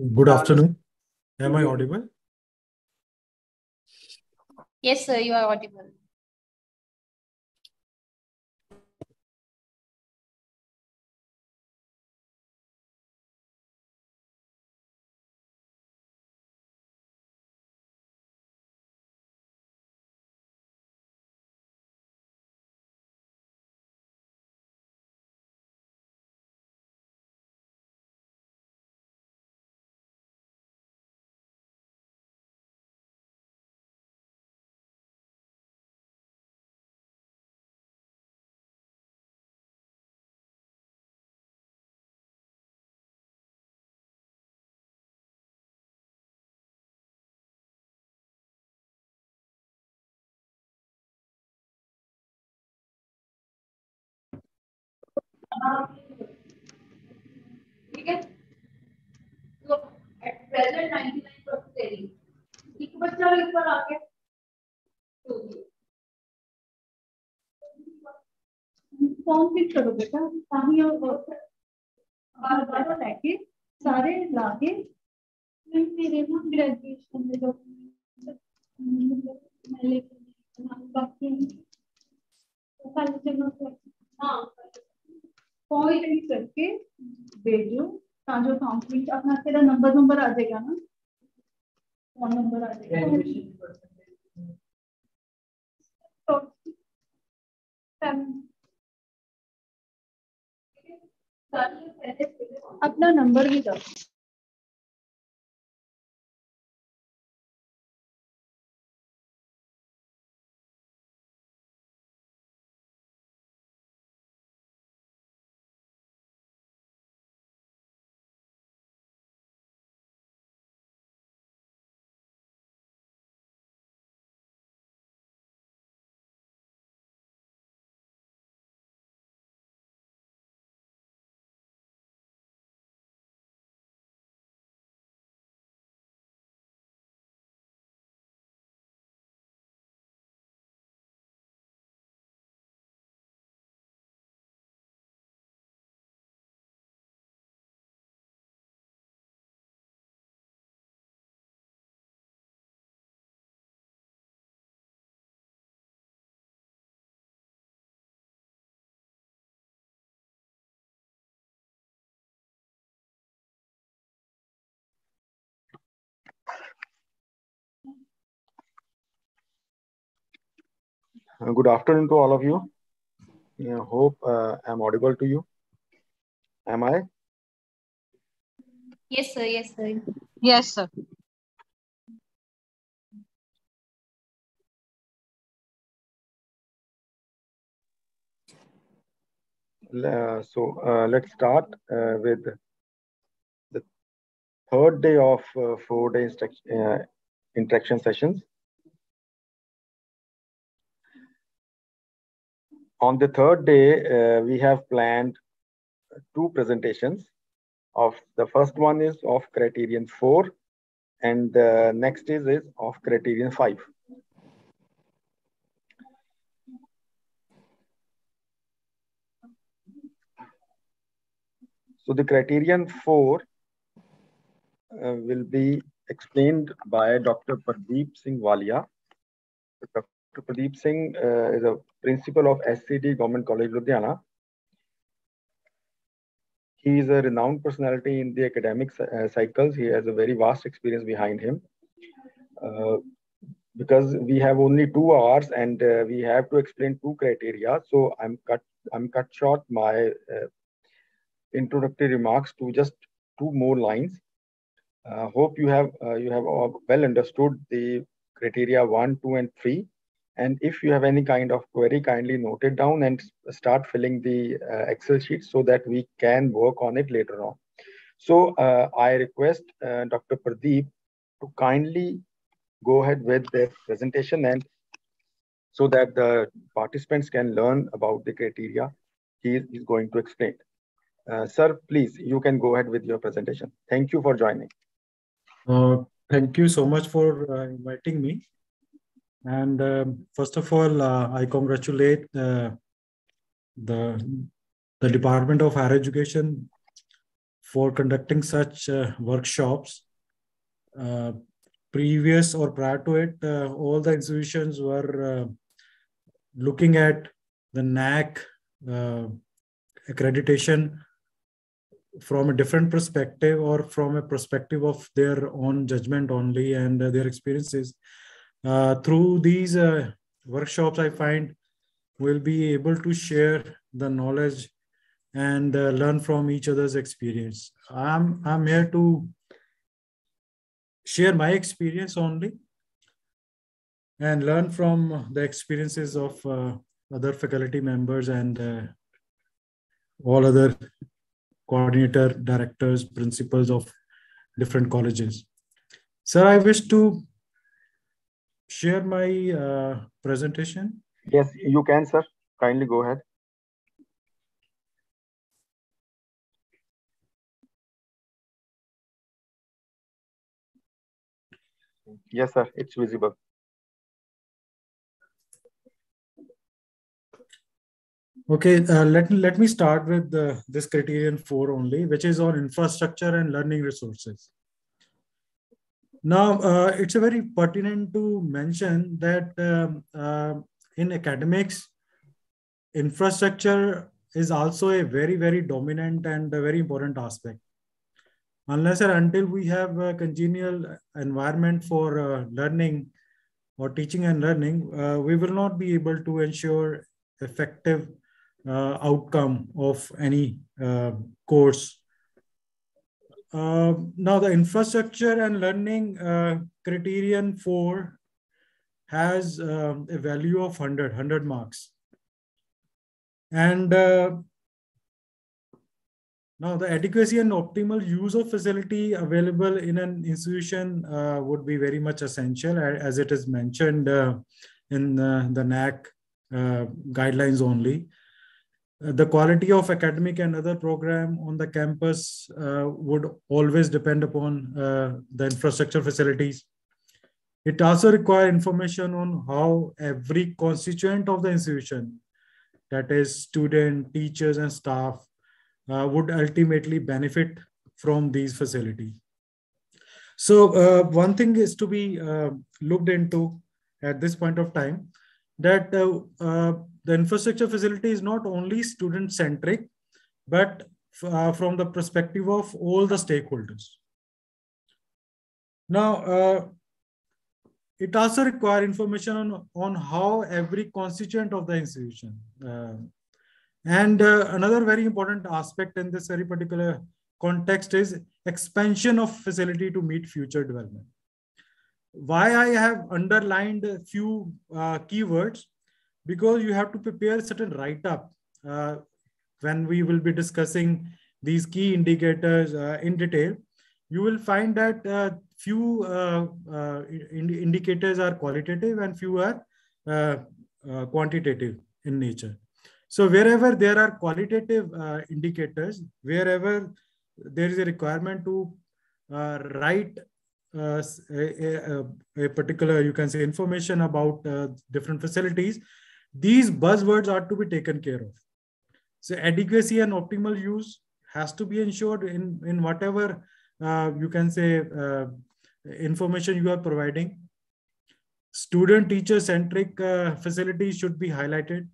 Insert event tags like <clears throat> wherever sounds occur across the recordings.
Good afternoon. Am I audible? Yes, sir, you are audible. ठीक है? तो at present 99% तेरी एक बच्चा इस पर आके तो फॉर्म फिल करो बेटा और बार बार लेके सारे लाके मैं तेरे ना ग्रेजुएशन में जो मैं लेके बाकी जब हाँ पॉइंट करके भेजो ता जो काउंसलिंग अपना तेरा नंबर नंबर आ जाएगा ना। फ़ोन नंबर आ जाएगा। तो अपना नंबर भी दो। Good afternoon to all of you. Yeah, hope uh, I'm audible to you. Am I? Yes, sir, yes, sir. Yes, sir. Uh, so uh, let's start uh, with the third day of uh, four day instruct- uh, interaction sessions. On the third day, uh, we have planned two presentations. Of the first one is of criterion four, and the next is, is of criterion five. So the criterion four uh, will be explained by Dr. Pradeep Singh Walia. Dr. Pradeep Singh uh, is a principal of SCD Government College, Ludhiana. He is a renowned personality in the academic uh, cycles. He has a very vast experience behind him. Uh, because we have only two hours and uh, we have to explain two criteria, so I'm cut. I'm cut short my uh, introductory remarks to just two more lines. Uh, hope you have you have well understood the criteria one, two, and three. And if you have any kind of query, kindly note it down and start filling the uh, Excel sheet so that we can work on it later on. So uh, I request uh, Dr. Pradeep to kindly go ahead with their presentation and so that the participants can learn about the criteria he is going to explain. Uh, sir, please, you can go ahead with your presentation. Thank you for joining. Uh, thank you so much for uh, inviting me. And um, first of all, uh, I congratulate uh, the the Department of Higher Education for conducting such uh, workshops. Uh, previous or prior to it, uh, all the institutions were looking at the NAAC accreditation from a different perspective or from a perspective of their own judgment only and uh, their experiences. Uh, through these uh, workshops, I find we'll be able to share the knowledge and uh, learn from each other's experience. I'm, I'm here to share my experience only and learn from the experiences of uh, other faculty members and uh, all other coordinator, directors, principals of different colleges. Sir, I wish to share my uh, presentation. Yes, you can, sir. Kindly go ahead. Yes, sir, it's visible. Okay, uh, let, let me start with the, this criterion four only, which is on infrastructure and learning resources. Now, uh, it's a very pertinent to mention that um, uh, in academics, infrastructure is also a very, very dominant and a very important aspect. Unless or until we have a congenial environment for uh, learning or teaching and learning, uh, we will not be able to ensure effective uh, outcome of any uh, course. Uh, now the infrastructure and learning criterion four has um, a value of 100, 100 marks. And uh, now the adequacy and optimal use of facility available in an institution uh, would be very much essential as it is mentioned uh, in the NAAC guidelines only the quality of academic and other program on the campus uh, would always depend upon uh, the infrastructure facilities. It also require information on how every constituent of the institution, that is student, teachers and staff, uh, would ultimately benefit from these facilities. So uh, one thing is to be uh, looked into at this point of time that uh, the infrastructure facility is not only student centric, but uh, from the perspective of all the stakeholders. Now, uh, it also requires information on, on how every constituent of the institution. Uh, and uh, another very important aspect in this very particular context is expansion of facility to meet future development. Why I have underlined a few uh, keywords because you have to prepare a certain write-up uh, when we will be discussing these key indicators uh, in detail. You will find that uh, few uh, uh, ind indicators are qualitative and few are uh, quantitative in nature. So wherever there are qualitative indicators, wherever there is a requirement to write a, a, a, particular, you can say, information about different facilities, these buzzwords are to be taken care of. So adequacy and optimal use has to be ensured in, in whatever uh, you can say uh, information you are providing. Student teacher centric uh, facilities should be highlighted.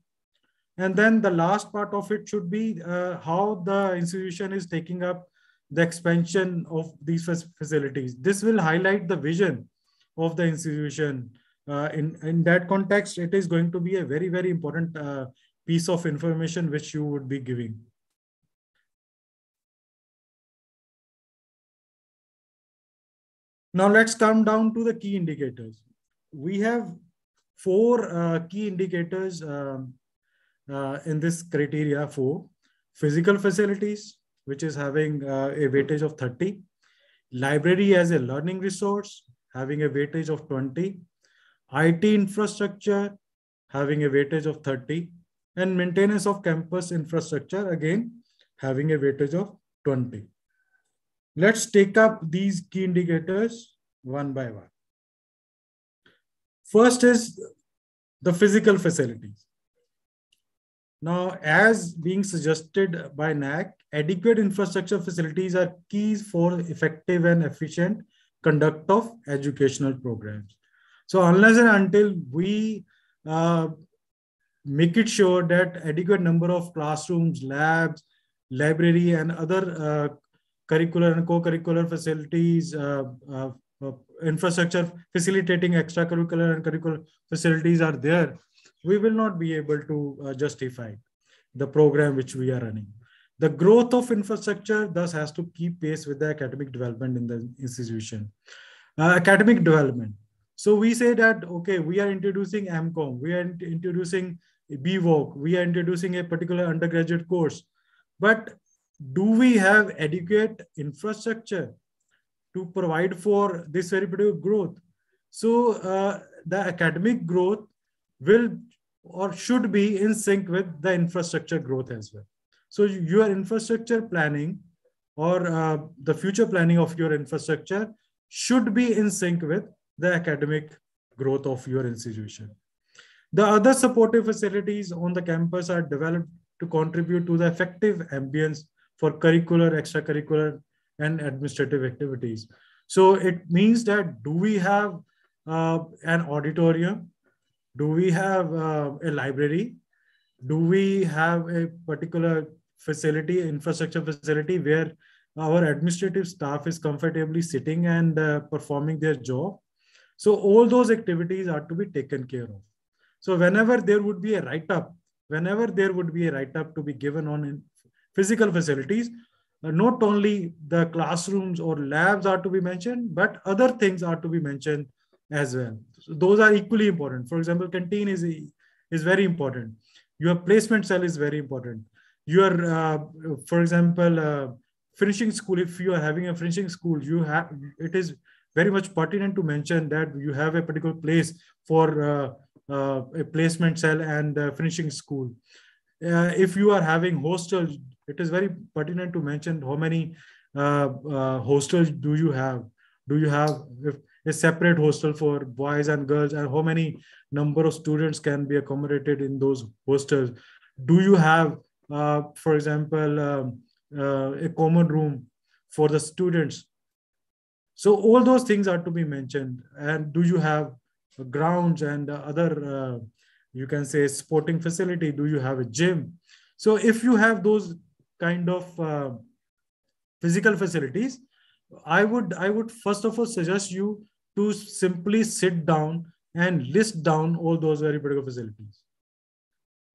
And then the last part of it should be uh, how the institution is taking up the expansion of these facilities. This will highlight the vision of the institution in, in that context, it is going to be a very, very important uh, piece of information which you would be giving. Now let's come down to the key indicators. We have four uh, key indicators um, uh, in this criteria for physical facilities, which is having uh, a weightage of 30, library as a learning resource, having a weightage of 20, IT infrastructure having a weightage of 30 and maintenance of campus infrastructure again having a weightage of 20. Let's take up these key indicators one by one. First is the physical facilities. Now, as being suggested by NAAC, adequate infrastructure facilities are keys for effective and efficient conduct of educational programs. So unless and until we uh, make it sure that adequate number of classrooms, labs, library, and other uh, curricular and co-curricular facilities, uh, uh, uh, infrastructure facilitating extracurricular and curricular facilities are there, we will not be able to uh, justify the program which we are running. The growth of infrastructure thus has to keep pace with the academic development in the institution. Academic development. So we say that, okay, we are introducing AMCOM, we are introducing BVOC, we are introducing a particular undergraduate course. But do we have adequate infrastructure to provide for this very particular growth? So uh, the academic growth will or should be in sync with the infrastructure growth as well. So your infrastructure planning or uh, the future planning of your infrastructure should be in sync with the academic growth of your institution. The other supportive facilities on the campus are developed to contribute to the effective ambience for curricular, extracurricular, and administrative activities. So it means that do we have uh, an auditorium? Do we have uh, a library? Do we have a particular facility, infrastructure facility where our administrative staff is comfortably sitting and uh, performing their job? So all those activities are to be taken care of. So whenever there would be a write-up, whenever there would be a write-up to be given on in physical facilities, uh, not only the classrooms or labs are to be mentioned, but other things are to be mentioned as well. So those are equally important. For example, canteen is, is very important. Your placement cell is very important. Your, uh, for example, uh, finishing school, if you are having a finishing school, you have, it is very much pertinent to mention that you have a particular place for uh, uh, a placement cell and finishing school. Uh, if you are having hostels, it is very pertinent to mention how many uh, hostels do you have? Do you have a separate hostel for boys and girls, and how many number of students can be accommodated in those hostels? Do you have, for example, um, a common room for the students so all those things are to be mentioned. And do you have grounds and other uh, you can say sporting facility? Do you have a gym? So if you have those kind of uh, physical facilities i would i would first of all suggest you to simply sit down and list down all those very particular facilities.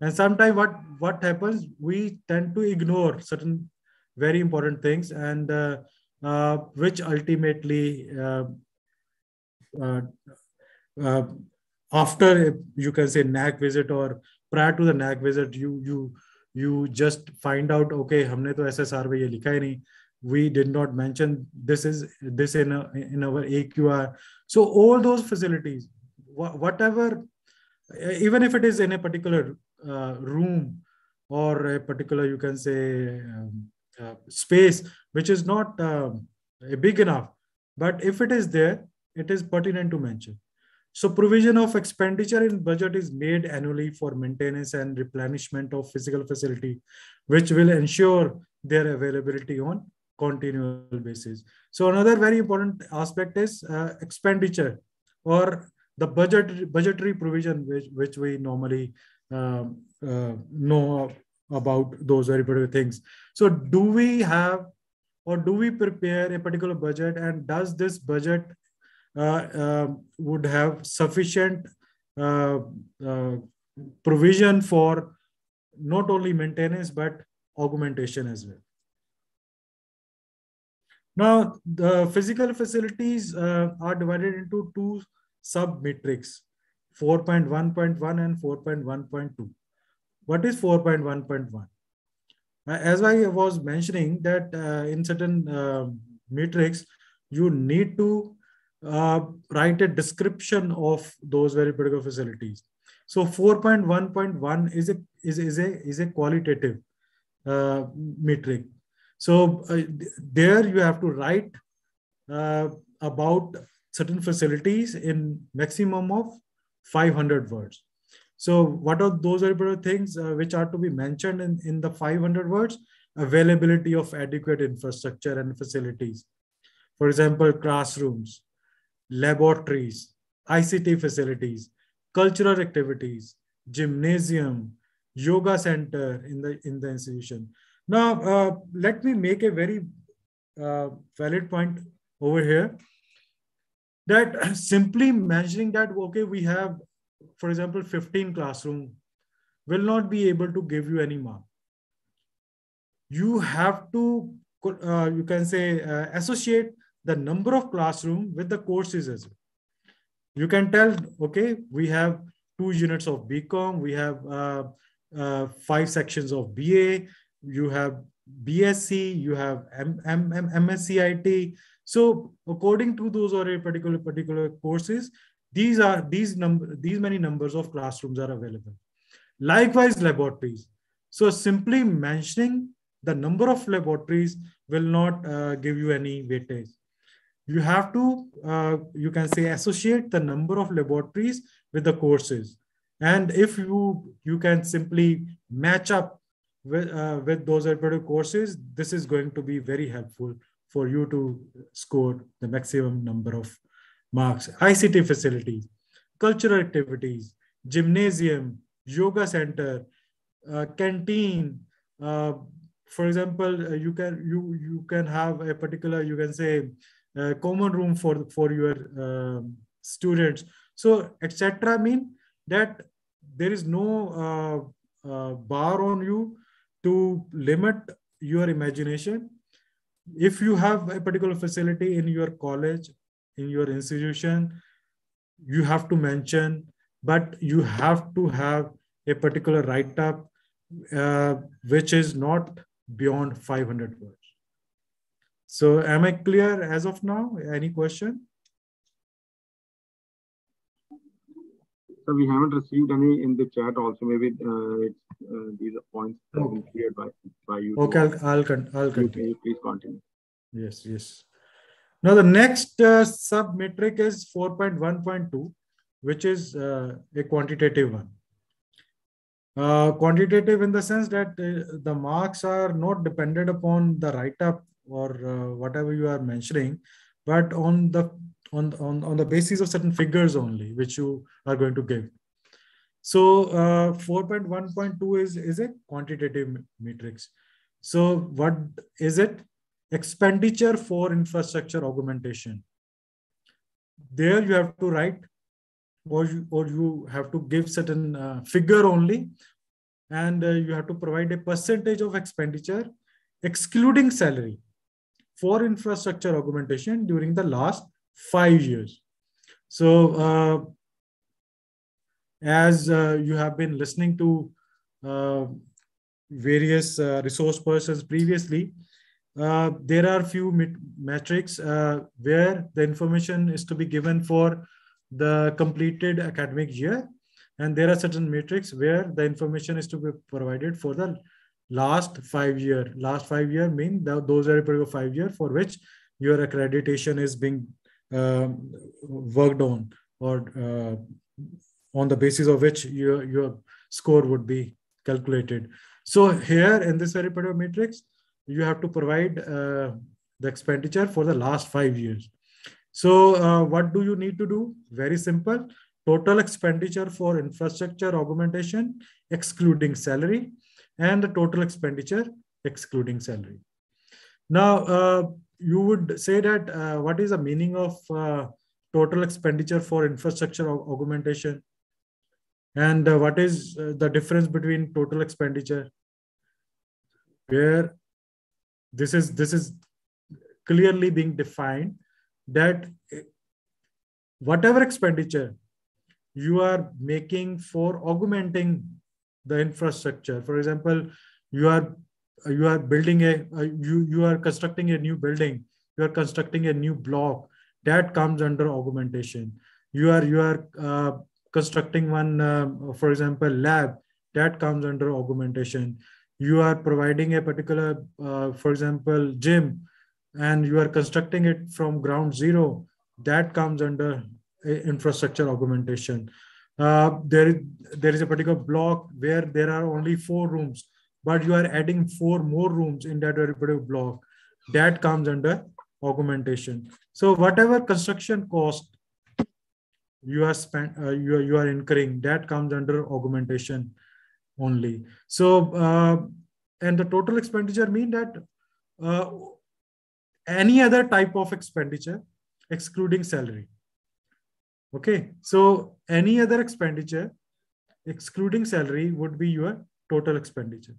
And sometimes what what happens we tend to ignore certain very important things. And uh, uh, which ultimately uh, uh, uh, after you can say NAAC visit or prior to the NAAC visit, you you you just find out okay, हमने तो SSR में ये लिखा ही नहीं. We did not mention this is this in a, in our AQAR. So all those facilities, whatever, even if it is in a particular uh, room or a particular you can say um, space which is not um, big enough, but if it is there, it is pertinent to mention. So provision of expenditure in budget is made annually for maintenance and replenishment of physical facility, which will ensure their availability on continual basis. So another very important aspect is uh, expenditure or the budget budgetary provision which, which we normally um, uh, know about those very particular things. So do we have or do we prepare a particular budget and does this budget uh, uh, would have sufficient uh, uh, provision for not only maintenance but augmentation as well. Now, the physical facilities uh, are divided into two sub-metrics, 4.1.1 and 4.1.2. What is 4.1.1? As I was mentioning that uh, in certain uh, metrics, you need to uh, write a description of those very particular facilities. So 4.1.1 is a is, is a is a qualitative uh, metric. So uh, there you have to write uh, about certain facilities in maximum of 500 words. So what are those repetitive things uh, which are to be mentioned in, in the 500 words? Availability of adequate infrastructure and facilities. For example, classrooms, laboratories, ICT facilities, cultural activities, gymnasium, yoga center in the in the institution. Now, uh, let me make a very uh, valid point over here that <clears throat> simply mentioning that okay we have for example 15 classroom will not be able to give you any mark. You have to uh, you can say uh, associate the number of classroom with the courses as well. You can tell okay we have two units of bcom we have uh, uh, five sections of ba you have bsc you have M- M- M- mscit so according to those or a particular particular courses these are these number these many numbers of classrooms are available. Likewise laboratories. So simply mentioning the number of laboratories will not uh, give you any weightage. You have to uh, you can say associate the number of laboratories with the courses. And if you you can simply match up with uh, with those repetitive courses this is going to be very helpful for you to score the maximum number of marks ict facilities cultural activities gymnasium yoga center uh, canteen uh, for example uh, you can you you can have a particular you can say uh, common room for for your um, students. So etc mean that there is no uh, bar on you to limit your imagination. If you have a particular facility in your college in your institution you have to mention but you have to have a particular write up uh, which is not beyond 500 words so am I clear as of now? Any question? So we haven't received any in the chat also. Maybe uh, it's, uh, these are points have been cleared by, by you. Okay, I'll, I'll, con- I'll continue. may please continue. Yes, yes. Now the next uh, sub metric is 4.1.2, which is uh, a quantitative one. Uh, quantitative in the sense that uh, the marks are not dependent upon the write-up or uh, whatever you are mentioning, but on the on, on on the basis of certain figures only, which you are going to give. So uh, 4.1.2 is is a quantitative matrix. So what is it? Expenditure for infrastructure augmentation. There you have to write, or you, or you have to give certain uh, figure only, and uh, you have to provide a percentage of expenditure excluding salary for infrastructure augmentation during the last five years. So, uh, as uh, you have been listening to uh, various uh, resource persons previously, uh, there are few met- metrics uh, where the information is to be given for the completed academic year, and there are certain metrics where the information is to be provided for the last five year. Last five year mean those are a five year for which your accreditation is being um, worked on or uh, on the basis of which your your score would be calculated. So here in this very particular matrix you have to provide uh, the expenditure for the last five years so uh, what do you need to do very simple total expenditure for infrastructure augmentation excluding salary and the total expenditure excluding salary. Now, uh, you would say that uh, what is the meaning of uh, total expenditure for infrastructure augmentation? And uh, what is uh, the difference between total expenditure? Where this is this is clearly being defined that whatever expenditure you are making for augmenting the infrastructure for example you are you are building a you you are constructing a new building you are constructing a new block that comes under augmentation. You are you are uh, constructing one uh, for example lab that comes under augmentation you are providing a particular uh, for example gym and you are constructing it from ground zero that comes under uh, infrastructure augmentation uh, there, there is a particular block where there are only four rooms, but you are adding four more rooms in that particular block. That comes under augmentation. So whatever construction cost you are spent, uh, you are you are incurring, that comes under augmentation only. So uh, and the total expenditure mean that uh, any other type of expenditure excluding salary. Okay, so any other expenditure excluding salary would be your total expenditure.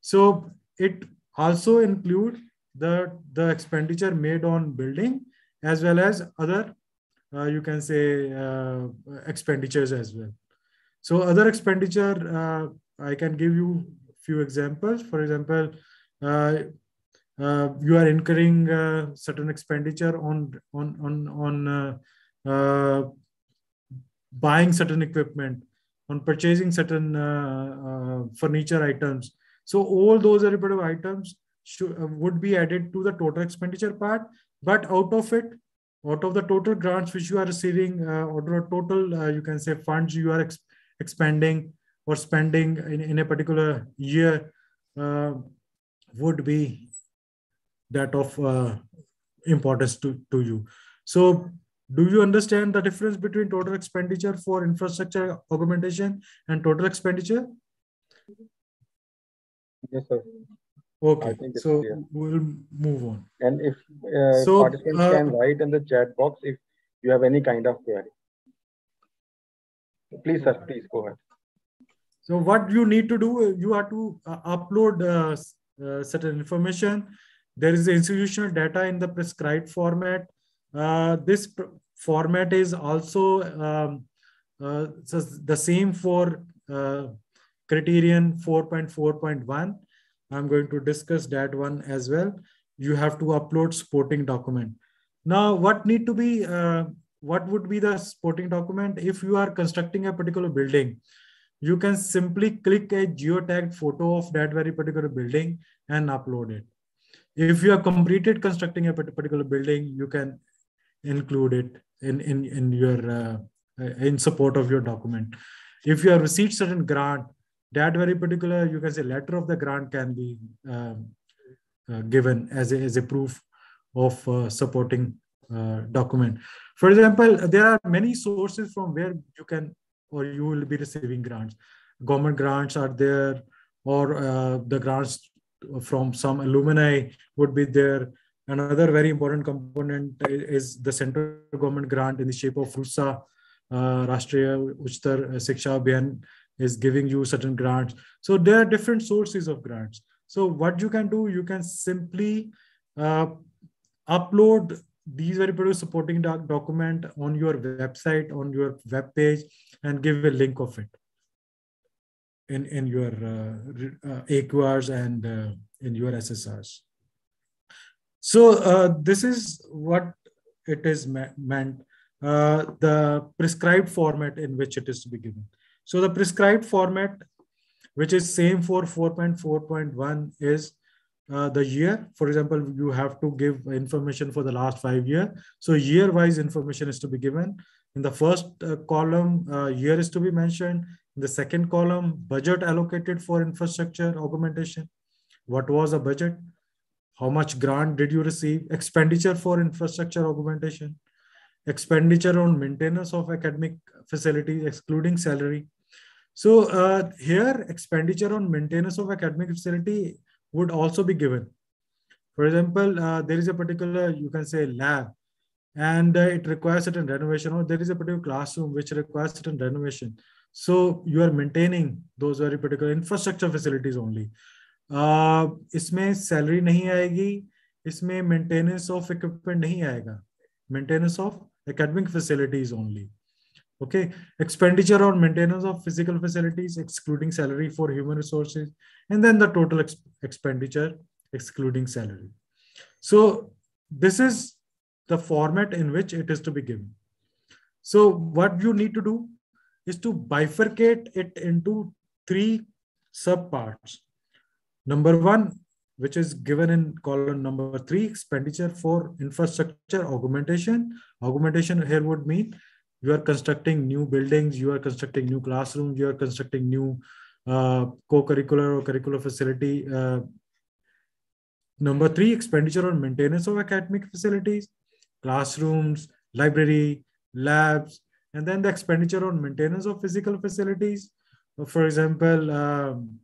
So it also include the, the expenditure made on building as well as other, uh, you can say, uh, expenditures as well. So other expenditure, uh, I can give you a few examples. For example, uh, uh, you are incurring uh, certain expenditure on on on on buying certain equipment, on purchasing certain furniture items. So all those repetitive items should, would be added to the total expenditure part. But out of it, out of the total grants which you are receiving, uh, or total, uh, you can say funds you are ex expanding or spending in, in a particular year uh, would be that of uh, importance to, to you. So do you understand the difference between total expenditure for infrastructure augmentation and total expenditure? Yes, sir. Okay, so clear. we'll move on. And if uh, so, participants uh, can write in the chat box if you have any kind of query. Please, sir, please go ahead. So what you need to do, you have to uh, upload uh, uh, certain information. There is institutional data in the prescribed format. Uh, this format is also um, uh, so the same for uh, criterion 4.4.1. I'm going to discuss that one as well. You have to upload supporting document. Now, what need to be, what would be the supporting document if you are constructing a particular building? You can simply click a geotagged photo of that very particular building and upload it. If you have completed constructing a particular building, you can include it in, in, in your uh, in support of your document. If you have received certain grant, that very particular, you can say letter of the grant can be um, uh, given as a, as a proof of uh, supporting uh, document. For example, there are many sources from where you can or you will be receiving grants. Government grants are there, or uh, the grants from some alumni would be there. Another very important component is the central government grant in the shape of RUSA, uh, Rashtriya Uchchatar Shiksha Abhiyan is giving you certain grants. So there are different sources of grants. So what you can do, you can simply uh, upload these very particular supporting doc document on your website, on your web page, and give a link of it in, in your uh, uh, AQARs and uh, in your SSRs. So uh, this is what it is meant, uh, the prescribed format in which it is to be given. So the prescribed format, which is same for 4.4.1 is uh, the year. For example, you have to give information for the last five year. So year-wise information is to be given. In the first uh, column, uh, year is to be mentioned. In the second column, budget allocated for infrastructure augmentation. What was the budget? How much grant did you receive? Expenditure for infrastructure augmentation. Expenditure on maintenance of academic facilities, excluding salary. So uh, here, expenditure on maintenance of academic facility would also be given. For example, uh, there is a particular, you can say lab, and uh, it requires certain renovation, or there is a particular classroom which requires certain renovation. So you are maintaining those very particular infrastructure facilities only. Uh, इसमें salary नहीं आएगी इसमें maintenance of equipment नहीं आएगा maintenance of academic facilities only okay expenditure on maintenance of physical facilities excluding salary for human resources and then the total ex expenditure excluding salary. So this is the format in which it is to be given. So what you need to do is to bifurcate it into three subparts. Number one which is given in column number three expenditure for infrastructure augmentation. Augmentation here would mean you are constructing new buildings, you are constructing new classrooms, you are constructing new uh, co-curricular or curricular facility. Uh, number three, expenditure on maintenance of academic facilities, classrooms, library, labs, and then the expenditure on maintenance of physical facilities. For example, um,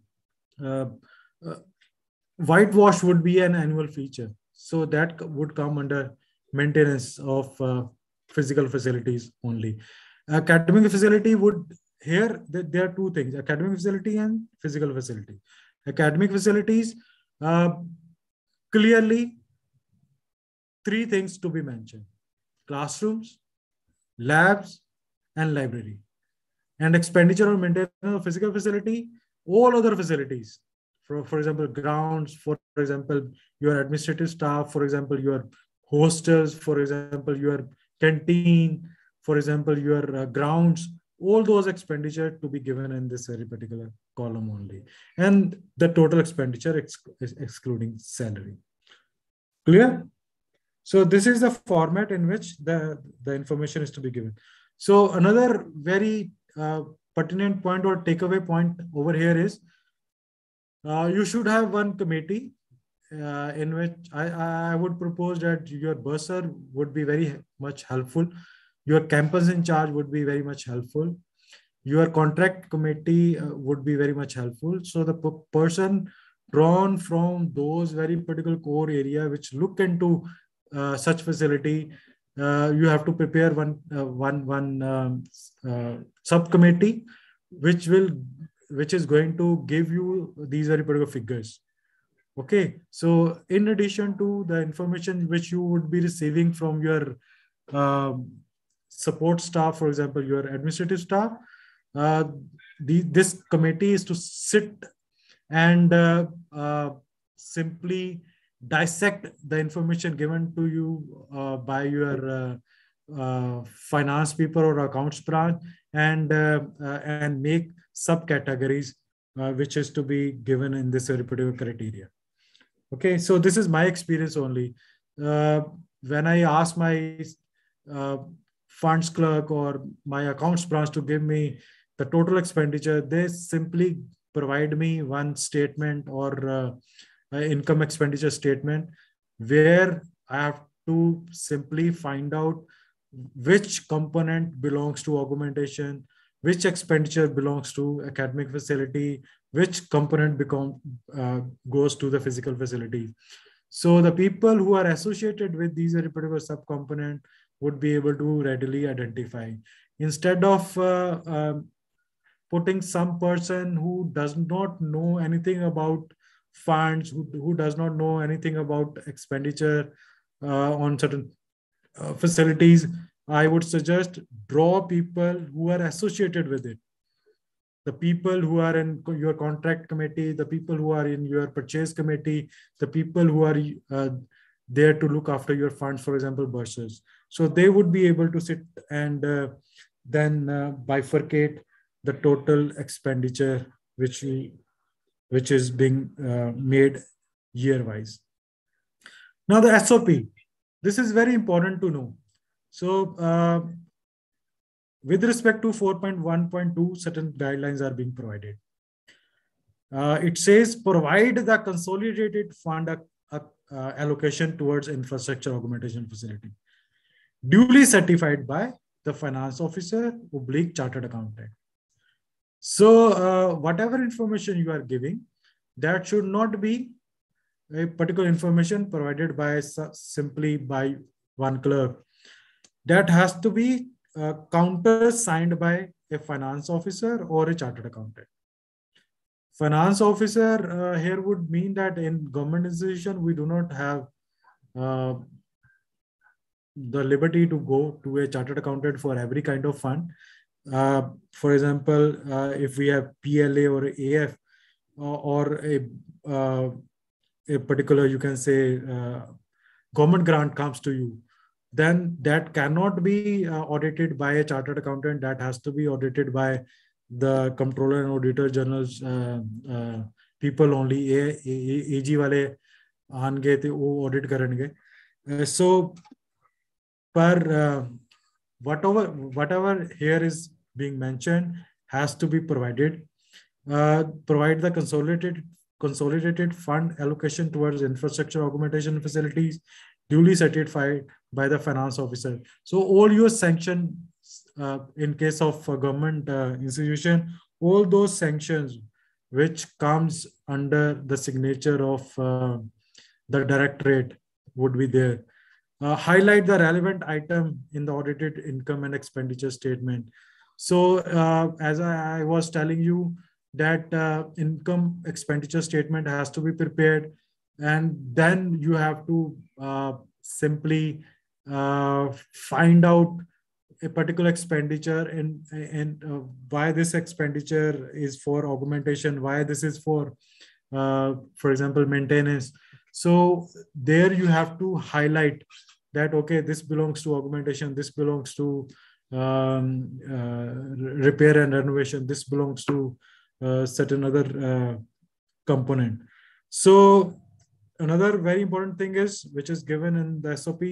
uh, uh, whitewash would be an annual feature. So that would come under maintenance of uh, physical facilities only. Academic facility would here there are two things: academic facility and physical facility. Academic facilities uh, clearly three things to be mentioned: classrooms, labs, and library. And expenditure on maintenance of physical facility, all other facilities for, for example, grounds, for example, your administrative staff, for example, your hostels, for example, your canteen, for example, your uh, grounds, all those expenditure to be given in this very particular column only. And the total expenditure ex is excluding salary. Clear? So this is the format in which the, the information is to be given. So another very uh, pertinent point or takeaway point over here is uh, you should have one committee uh, in which I, I would propose that your bursar would be very much helpful. Your campus in charge would be very much helpful. Your contract committee uh, would be very much helpful. So the person drawn from those very particular core area which look into uh, such facility, uh, you have to prepare one uh, one one um, subcommittee which will which is going to give you these very particular figures. Okay, so in addition to the information which you would be receiving from your um, support staff, for example, your administrative staff, uh, the, this committee is to sit and uh, uh, simply dissect the information given to you uh, by your uh, uh, finance people or accounts branch and and make subcategories which is to be given in this particular criteria. Okay, so this is my experience only. Uh, when I ask my uh, funds clerk or my accounts branch to give me the total expenditure, they simply provide me one statement or uh, income expenditure statement where I have to simply find out which component belongs to augmentation, which expenditure belongs to academic facility, which component become uh, goes to the physical facility. So the people who are associated with these particular subcomponent would be able to readily identify. Instead of uh, uh, putting some person who does not know anything about funds, who, who does not know anything about expenditure uh, on certain uh, facilities, I would suggest draw people who are associated with it. The people who are in your contract committee, the people who are in your purchase committee, the people who are uh, there to look after your funds, for example, bursars. So they would be able to sit and uh, then uh, bifurcate the total expenditure which we, which is being uh, made year wise. Now the SOP. This is very important to know. So uh, with respect to 4.1.2, certain guidelines are being provided. Uh, it says provide the consolidated fund uh, uh, allocation towards infrastructure augmentation facility, duly certified by the finance officer, oblique chartered accountant. So uh, whatever information you are giving, that should not be a particular information provided by simply by one clerk that has to be uh, counter signed by a finance officer or a chartered accountant. Finance officer uh, here would mean that in government institution, we do not have uh, the liberty to go to a chartered accountant for every kind of fund. Uh, for example, uh, if we have PLA or AF uh, or a, a particular, you can say, government grant comes to you, then that cannot be uh, audited by a chartered accountant. That has to be audited by the comptroller and auditor generals uh, uh, people only. AG wale आनगे तो वो audit करेंगे सो पर whatever whatever here is being mentioned has to be provided. Uh, provide the consolidated consolidated fund allocation towards infrastructure augmentation facilities duly certified by the finance officer. So all your sanction uh, in case of a government uh, institution, all those sanctions which comes under the signature of uh, the directorate would be there. Uh, highlight the relevant item in the audited income and expenditure statement. So uh, as I, I, was telling you that uh, income expenditure statement has to be prepared and then you have to simply find out a particular expenditure and and uh, why this expenditure is for augmentation why this is for uh, for example maintenance. So there you have to highlight that okay this belongs to augmentation this belongs to um, uh, repair and renovation this belongs to uh, certain other uh, component. So another very important thing is which is given in the sop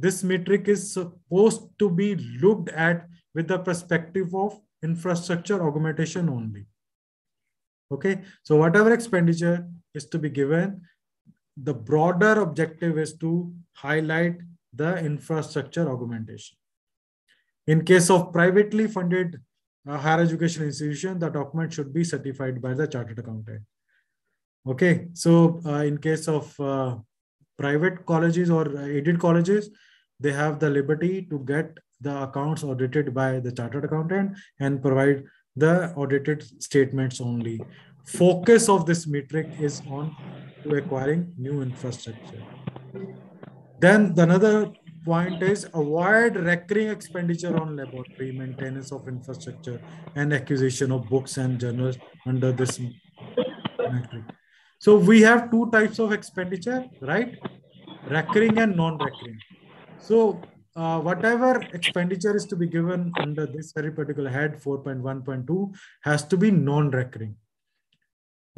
this metric is supposed to be looked at with the perspective of infrastructure augmentation only okay so whatever expenditure is to be given the broader objective is to highlight the infrastructure augmentation. In case of privately funded uh, higher education institution, the document should be certified by the chartered accountant. Okay, so uh, in case of uh, private colleges or aided colleges, they have the liberty to get the accounts audited by the chartered accountant and provide the audited statements only. Focus of this metric is on to acquiring new infrastructure. Then the another point is avoid recurring expenditure on laboratory, maintenance of infrastructure, and acquisition of books and journals under this metric. So we have two types of expenditure, right? Recurring and non-recurring. So uh, whatever expenditure is to be given under this very particular head 4.1.2 has to be non-recurring.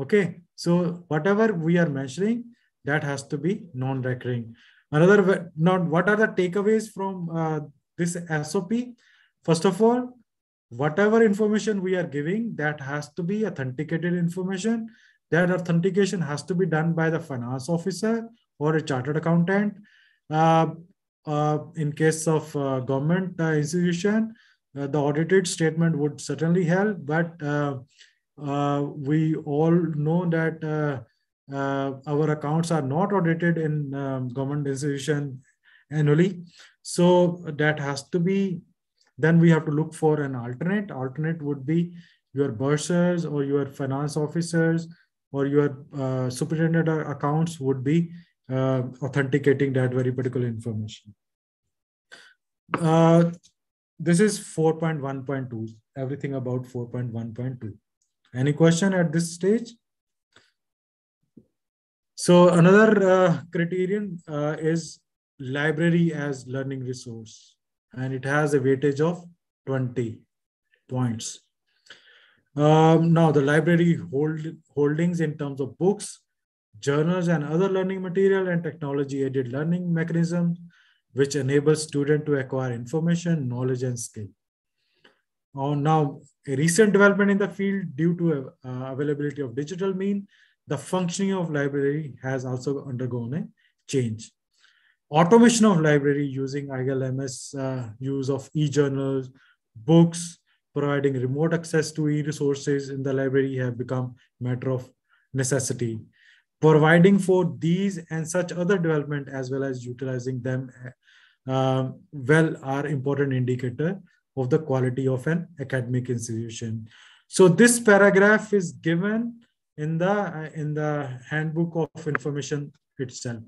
Okay, so whatever we are measuring, that has to be non-recurring. Another, not what are the takeaways from uh, this SOP? First of all, whatever information we are giving, that has to be authenticated information. That authentication has to be done by the finance officer or a chartered accountant. Uh, in case of uh, government uh, institution, uh, the audited statement would certainly help, but we all know that uh, our accounts are not audited in um, government institution annually. So that has to be, then we have to look for an alternate. Alternate would be your bursars or your finance officers or your uh, superintendent accounts would be uh, authenticating that very particular information. Uh, this is 4.1.2, everything about 4.1.2. Any question at this stage? So another uh, criterion uh, is library as learning resource, and it has a weightage of 20 points. Um, now the library hold, holdings in terms of books, journals, and other learning material and technology aided learning mechanisms, which enable students to acquire information, knowledge, and skill. Uh, now, a recent development in the field due to uh, availability of digital mean the functioning of library has also undergone a change. Automation of library using ILMS, uh, use of e-journals, books, providing remote access to e-resources in the library have become matter of necessity. Providing for these and such other development as well as utilizing them uh, well are important indicator of the quality of an academic institution. So this paragraph is given in the uh, in the handbook of information itself.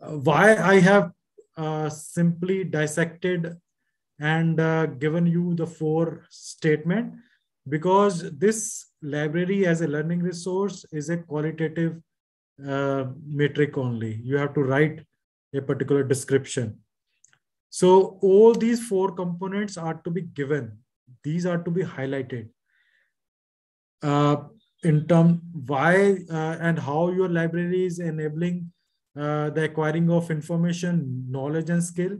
Uh, why I have uh, simply dissected and uh, given you the four statement because this library as a learning resource is a qualitative uh, metric only. You have to write a particular description. So all these four components are to be given. These are to be highlighted. Uh, in term why uh, and how your library is enabling uh, the acquiring of information, knowledge, and skill.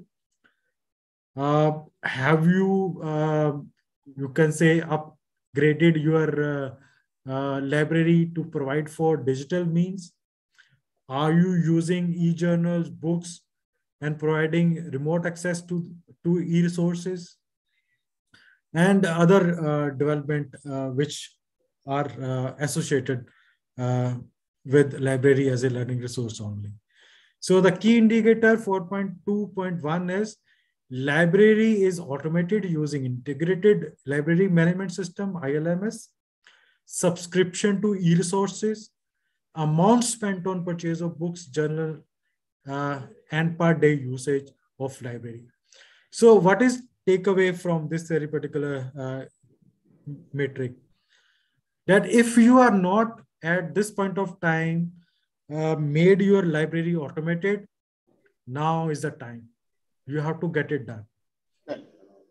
Uh, have you, uh, you can say, upgraded your uh, uh, library to provide for digital means? Are you using e-journals, books, and providing remote access to, to e-resources? And other uh, development which are associated with library as a learning resource only. So the key indicator 4.2.1 is library is automated using integrated library management system, ILMS, subscription to e-resources, amount spent on purchase of books, journal, uh, and per day usage of library. So what is takeaway from this very particular uh, metric? That if you are not at this point of time uh, made your library automated, now is the time. You have to get it done.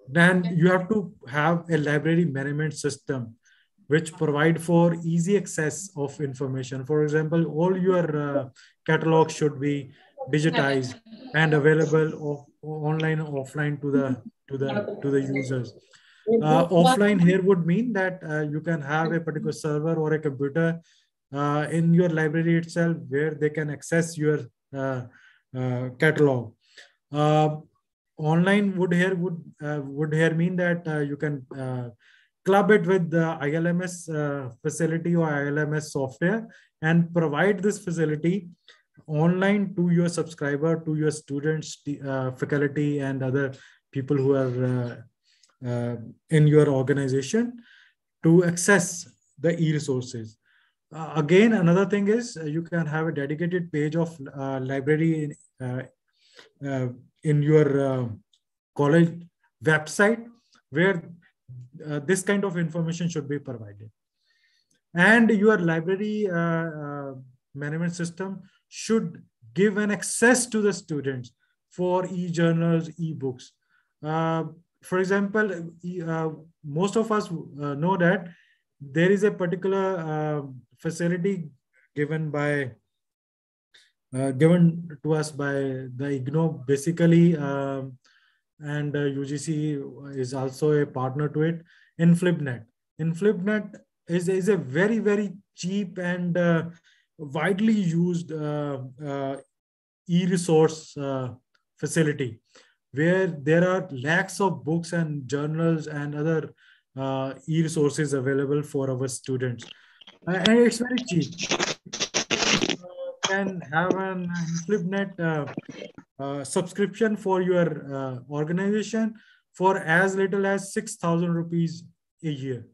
Then you have to have a library management system which provide for easy access of information. For example, all your uh, catalog should be digitized and available of, online offline to the to the to the users. Uh, offline here would mean that uh, you can have a particular server or a computer uh, in your library itself where they can access your uh, uh, catalog. Uh, online would here would would here mean that you can club it with the ILMS facility or ILMS software and provide this facility online to your subscriber, to your students, uh, faculty, and other people who are uh, uh, in your organization to access the e-resources. Uh, again, another thing is uh, you can have a dedicated page of uh, library in, in your college website where this kind of information should be provided. And your library management system should give an access to the students for e-journals, e-books. Uh, for example, uh, most of us uh, know that there is a particular uh, facility given by uh, given to us by the IGNOU basically, um, and UGC is also a partner to it. InflibNet. InflibNet is, is a very, very cheap and widely used uh, uh, e-resource uh, facility where there are lakhs of books and journals and other uh, e-resources available for our students. Uh, and it's very cheap. Uh, can have an InflibNet subscription for your organization for as little as 6,000 rupees a year.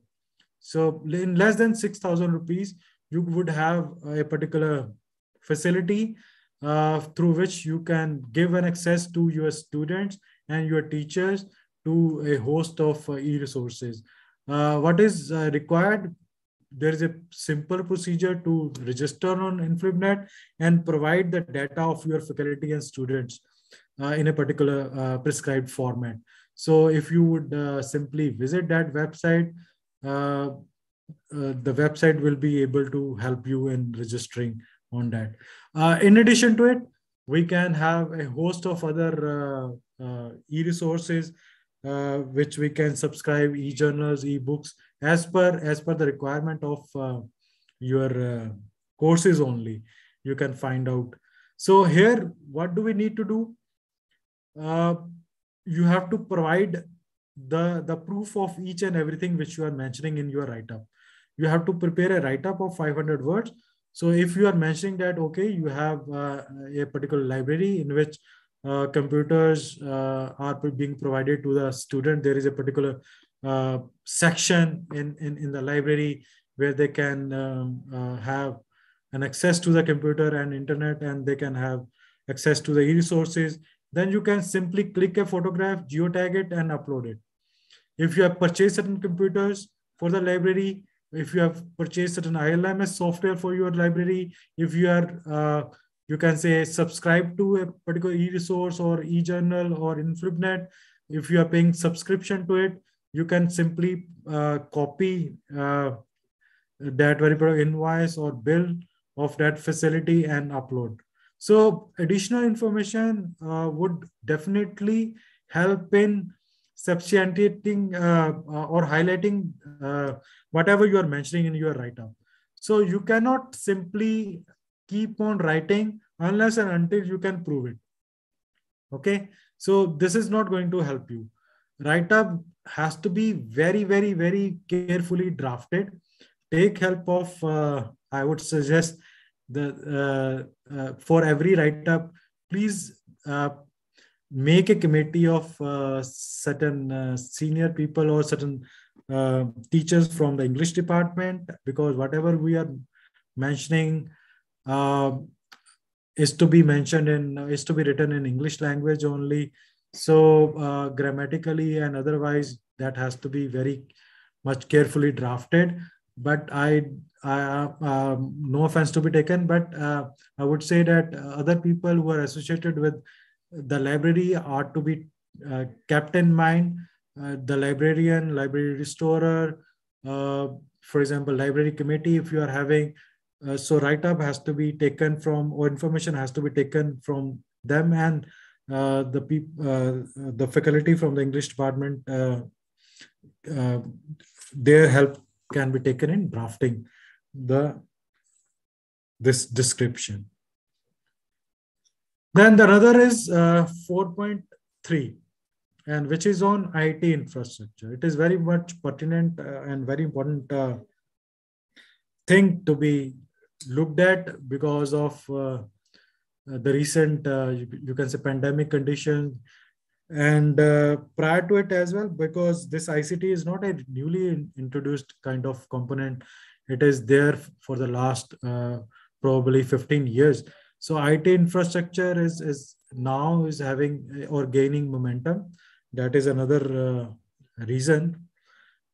So in less than 6,000 rupees, you would have a particular facility uh, through which you can give an access to your students and your teachers to a host of uh, e-resources. Uh, what is uh, required? There is a simple procedure to register on InflibNet and provide the data of your faculty and students uh, in a particular uh, prescribed format. So if you would simply visit that website, uh, the website will be able to help you in registering on that. Uh, in addition to it, we can have a host of other uh, which we can subscribe e-journals, e-books as per as per the requirement of your courses only. You can find out. So here, what do we need to do? Uh, you have to provide the the proof of each and everything which you are mentioning in your write-up you have to prepare a write-up of 500 words. So if you are mentioning that, okay, you have uh, a particular library in which uh, computers uh, are being provided to the student, there is a particular uh, section in, in, in the library where they can um, uh, have an access to the computer and internet and they can have access to the e-resources. Then you can simply click a photograph, geotag it and upload it. If you have purchased certain computers for the library, if you have purchased certain ILMS software for your library, if you are, uh, you can say subscribe to a particular e-resource or e-journal or InflibNet, if you are paying subscription to it, you can simply uh, copy uh, that very particular invoice or bill of that facility and upload. So additional information uh, would definitely help in substantiating uh, or highlighting uh, whatever you are mentioning in your write-up. So you cannot simply keep on writing unless and until you can prove it. Okay, so this is not going to help you. Write-up has to be very, very, very carefully drafted. Take help of, uh, I would suggest, the uh, uh, for every write-up, please uh, make a committee of uh, certain uh, senior people or certain teachers from the English department because whatever we are mentioning is to be mentioned in is to be written in English language only. So uh, grammatically and otherwise that has to be very much carefully drafted. But I, I um, no offense to be taken, but uh, I would say that other people who are associated with the library are to be uh, kept in mind. Uh, the librarian, library restorer, uh, for example, library committee, if you are having, uh, so write-up has to be taken from, or information has to be taken from them and uh, the people, uh, the faculty from the English department, their help can be taken in drafting the this description. Then the other is uh, 4.3, and which is on IT infrastructure. It is very much pertinent uh, and very important uh, thing to be looked at because of uh, the recent, uh, you, you, can say, pandemic conditions. And uh, prior to it as well, because this ICT is not a newly introduced kind of component. It is there for the last probably 15 years so IT infrastructure is, is now is having or gaining momentum. That is another uh, reason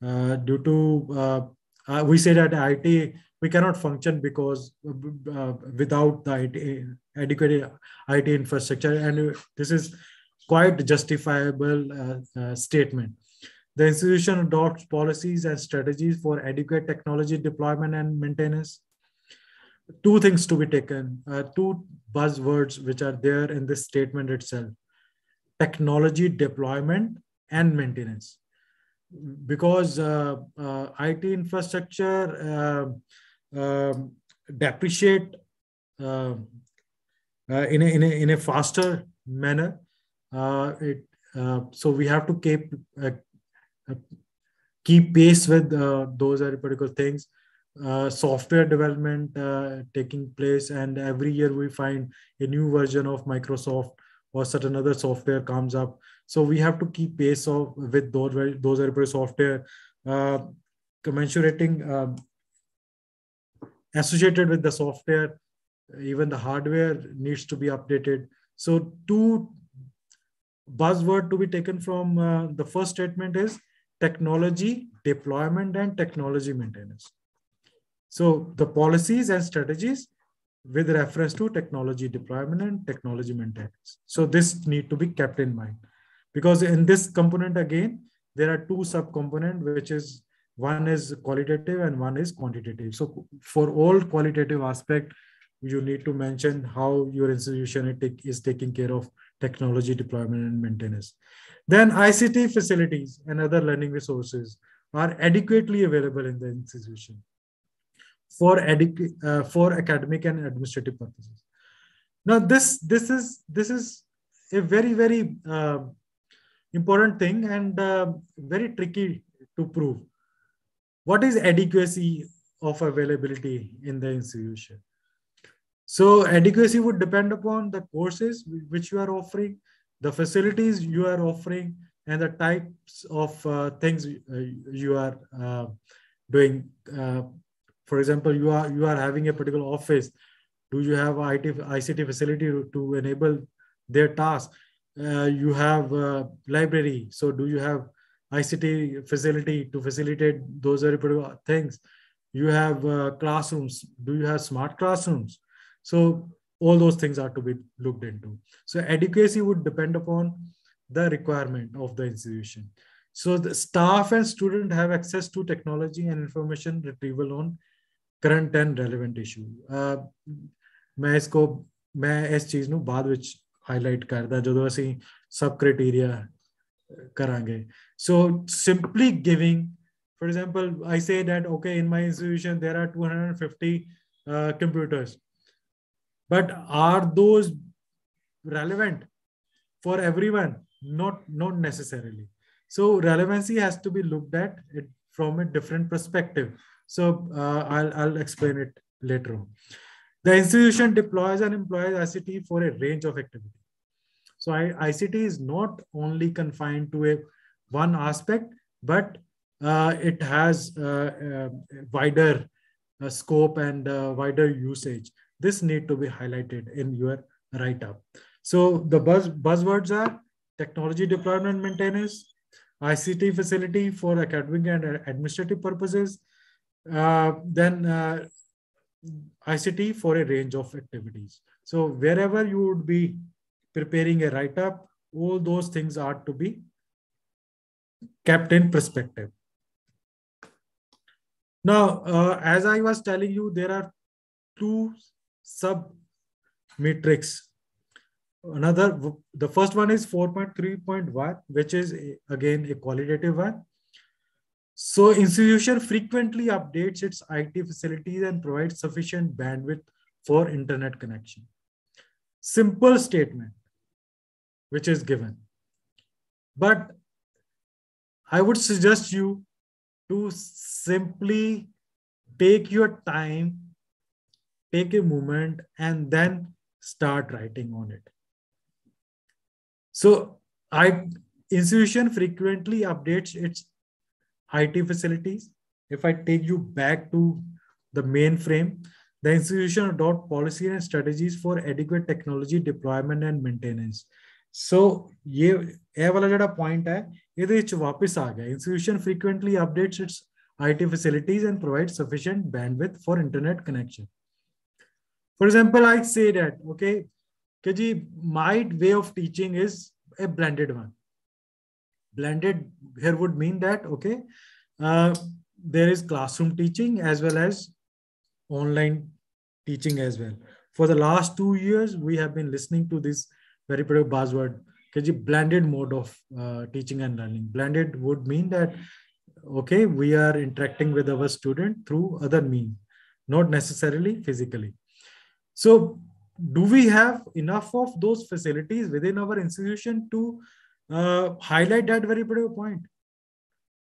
uh, due to, uh, uh we say that IT, we cannot function because uh, without the IT, adequate IT infrastructure. And this is quite justifiable uh, statement. The institution adopts policies and strategies for adequate technology deployment and maintenance two things to be taken, uh, two buzzwords which are there in this statement itself technology deployment and maintenance. Because uh, uh, IT infrastructure uh, um, depreciate uh, uh, in, a, in, a, in a faster manner. it, so we have to keep keep pace with those are particular things. Uh, software development uh, taking place and every year we find a new version of microsoft or certain other software comes up. So we have to keep pace of with those those are software. Uh, commensurating um, associated with the software even the hardware needs to be updated. So two buzzword to be taken from uh, the first statement is technology deployment and technology maintenance. So the policies and strategies with reference to technology deployment and technology maintenance. So this need to be kept in mind. Because in this component again, there are two subcomponent, which is one is qualitative and one is quantitative. So for all qualitative aspect, you need to mention how your institution is taking care of technology deployment and maintenance. Then ICT facilities and other learning resources are adequately available in the institution for uh, for academic and administrative purposes. Now, this this is this is a very very uh, important thing and uh, very tricky to prove. What is adequacy of availability in the institution? So adequacy would depend upon the courses which you are offering, the facilities you are offering, and the types of uh, things uh, you are uh, doing. Uh, for example you are you are having a particular office. Do you have IT, ict facility to, enable their task? Uh, you have a library. So do you have ict facility to facilitate those particular things you have uh, classrooms do you have smart classrooms so all those things are to be looked into so adequacy would depend upon the requirement of the institution so the staff and student have access to technology and information retrieval on current and relevant issue ਮੈਂ ਇਸ ਕੋ ਮੈਂ ਇਸ ਚੀਜ਼ ਨੂੰ ਬਾਅਦ ਵਿੱਚ highlight ਕਰਦਾ ਜਦੋਂ ਅਸੀਂ sub criteria karange. So simply giving, for example, I say that, okay, in my institution, there are 250 uh, computers. But are those relevant for everyone? Not, not necessarily. So relevancy has to be looked at it from a different perspective. So uh, I'll, I'll explain it later on. The institution deploys and employs ICT for a range of activities. So I, ICT is not only confined to a one aspect, but uh, it has uh, wider uh, scope and uh, wider usage. This need to be highlighted in your write-up. So the buzz buzzwords are technology deployment maintenance, ICT facility for academic and administrative purposes, uh, then uh, ICT for a range of activities. So wherever you would be preparing a write-up, all those things are to be kept in perspective. Now, uh, as I was telling you, there are two sub matrix. Another, the first one is 4.3.1, which is again a qualitative one. So institution frequently updates its IT facilities and provides sufficient bandwidth for internet connection. Simple statement, which is given. But I would suggest you to simply take your time, take a moment, and then start writing on it. So I institution frequently updates its IT facilities. If I take you back to the mainframe, the institution adopt policy and strategies for adequate technology deployment and maintenance. So ये ये वाला जड़ा point है ये तो वापस आ गया institution frequently updates its IT facilities and provides sufficient bandwidth for internet connection. For example, I say that okay, KG, my way of teaching is a blended one blended here would mean that okay uh, there is classroom teaching as well as online teaching as well for the last two years we have been listening to this very pretty buzzword okay, blended mode of uh, teaching and learning blended would mean that okay we are interacting with our student through other means not necessarily physically so do we have enough of those facilities within our institution to uh, highlight that very particular point.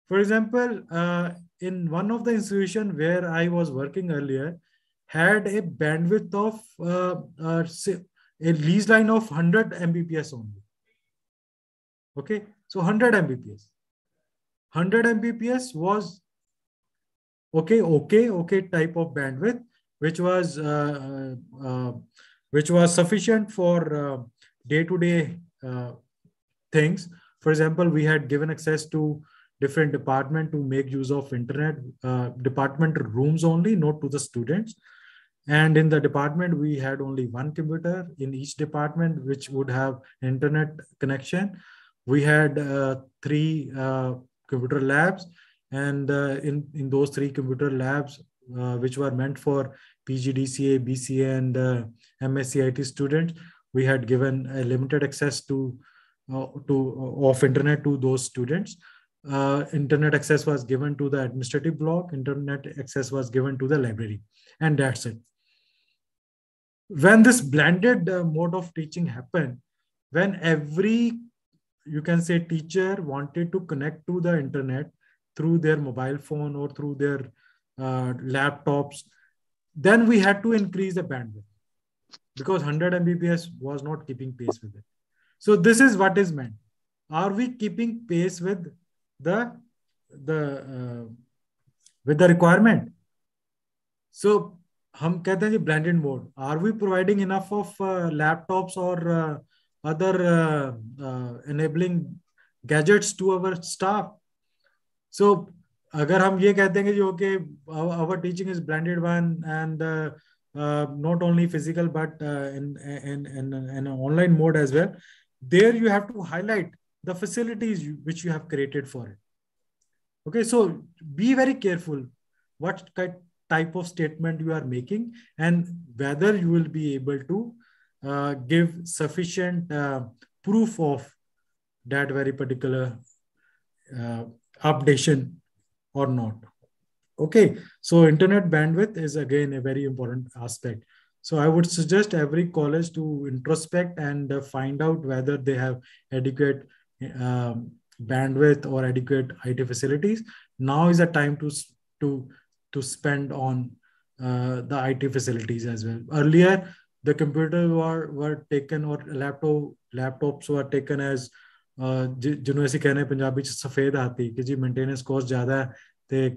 For example, uh, in one of the institution where I was working earlier, had a bandwidth of uh, uh a lease line of 100 Mbps only. Okay, so 100 Mbps. 100 Mbps was okay, okay, okay type of bandwidth, which was uh, uh, which was sufficient for day-to-day things. For example, we had given access to different department to make use of internet uh, department rooms only, not to the students. And in the department, we had only one computer in each department, which would have internet connection. We had uh, three uh, computer labs, and uh, in in those three computer labs, uh, which were meant for PGDCA, BCA, and uh, MSCIT students, we had given a limited access to uh, to of internet to those students. Uh, internet access was given to the administrative block. Internet access was given to the library, and that's it. When this blended mode of teaching happened, when every you can say teacher wanted to connect to the internet through their mobile phone or through their uh, laptops then we had to increase the bandwidth because 100 mbps was not keeping pace with it so this is what is meant. Are we keeping pace with the the uh, with the requirement? So हम कहते हैं blended mode. Are we providing enough of uh, laptops or uh, other uh, uh, enabling gadgets to our staff? So अगर हम ये कहते हैं कि जो कि our teaching is blended one and uh, uh, not only physical but uh, in, in, in, in an online mode as well there you have to highlight the facilities you, which you have created for it okay so be very careful what type of statement you are making and whether you will be able to uh, give sufficient uh, proof of that very particular uh, updation or not. Okay, so internet bandwidth is again a very important aspect. So I would suggest every college to introspect and uh, find out whether they have adequate um, bandwidth or adequate IT facilities. Now is the time to to to spend on uh, the IT facilities as well. Earlier, the computers were were taken or laptop laptops were taken as ਜਿਹਨੂੰ ਅਸੀਂ ਕਹਿੰਦੇ ਪੰਜਾਬੀ ਚ ਸਫੇਦ ਹਾਥੀ ਕਿ ਜੀ maintenance cost ਜ਼ਿਆਦਾ ਹੈ ਤੇ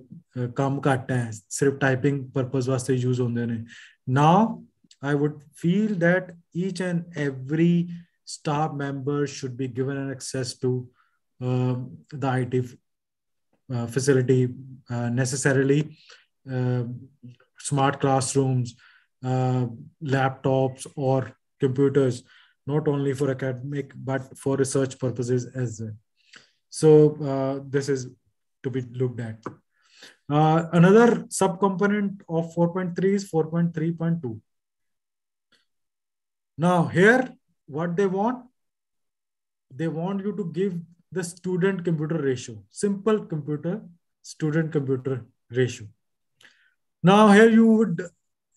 ਕੰਮ ਘੱਟ ਹੈ ਸਿਰਫ ਟਾਈਪਿੰਗ ਪਰਪਸ ਵਾਸਤੇ ਯੂਜ਼ ਹੁੰਦੇ ਨੇ ਨਾਓ I would feel that each and every staff member should be given an access to uh, the IT uh, facility uh, necessarily smart classrooms, laptops or computers not only for academic but for research purposes as well. So uh, this is to be looked at. Uh, another subcomponent of 4.3 is 4.3.2. Now here, what they want, they want you to give the student computer ratio, simple computer, student computer ratio. Now here you would,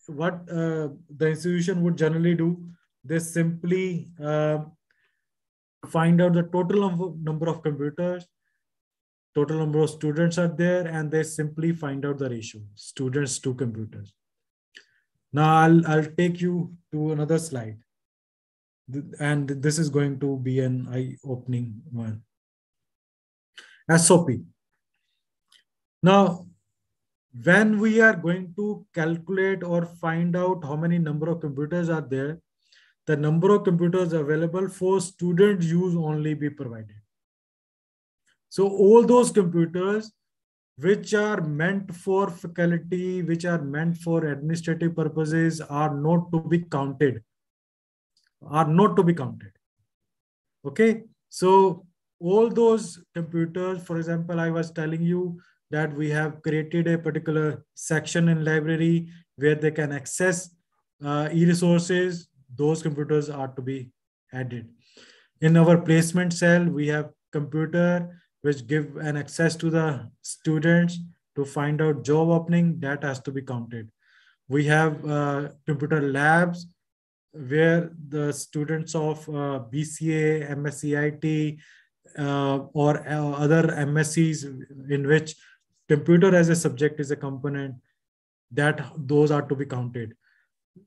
what uh, the institution would generally do, they simply uh, find out the total number of computers, total number of students are there, and they simply find out the ratio, students to computers. Now I'll, I'll take you to another slide. And this is going to be an eye-opening one. SOP. Now, when we are going to calculate or find out how many number of computers are there, the number of computers available for student use only be provided. So all those computers which are meant for faculty, which are meant for administrative purposes are not to be counted, are not to be counted. Okay, so all those computers, for example, I was telling you that we have created a particular section in library where they can access uh, e-resources those computers are to be added. In our placement cell, we have computer which give an access to the students to find out job opening that has to be counted. We have uh, computer labs where the students of uh, BCA, MSCIT, uh, or uh, other MSCs in which computer as a subject is a component that those are to be counted.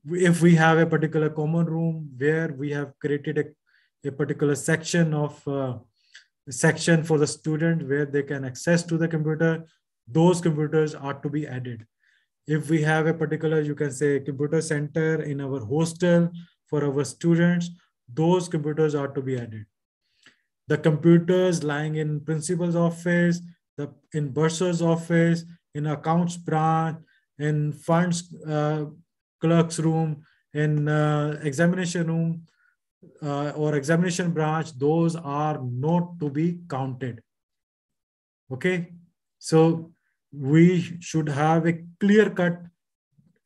If we have a particular common room where we have created a, a particular section of uh, section for the student where they can access to the computer those computers are to be added. If we have a particular you can say computer center in our hostel for our students those computers are to be added. The computers lying in principal's office the in bursar's office in accounts branch in funds uh, clerk's room, in uh, examination room uh, or examination branch, those are not to be counted. Okay, so we should have a clear cut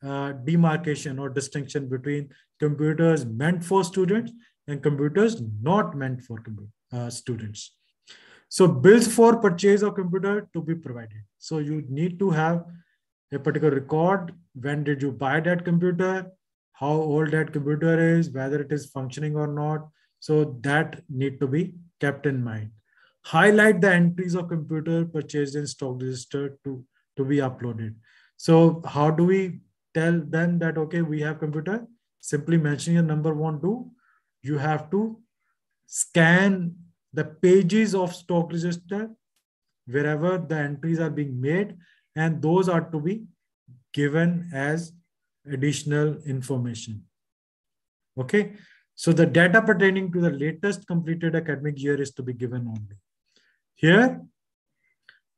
uh, demarcation or distinction between computers meant for students and computers not meant for uh, students. So bills for purchase of computer to be provided. So you need to have a particular record. When did you buy that computer? How old that computer is? Whether it is functioning or not? So that need to be kept in mind. Highlight the entries of computer purchased in stock register to to be uploaded. So how do we tell them that okay we have computer? Simply mentioning a number one two. You have to scan the pages of stock register wherever the entries are being made and those are to be given as additional information. Okay, so the data pertaining to the latest completed academic year is to be given only. Here,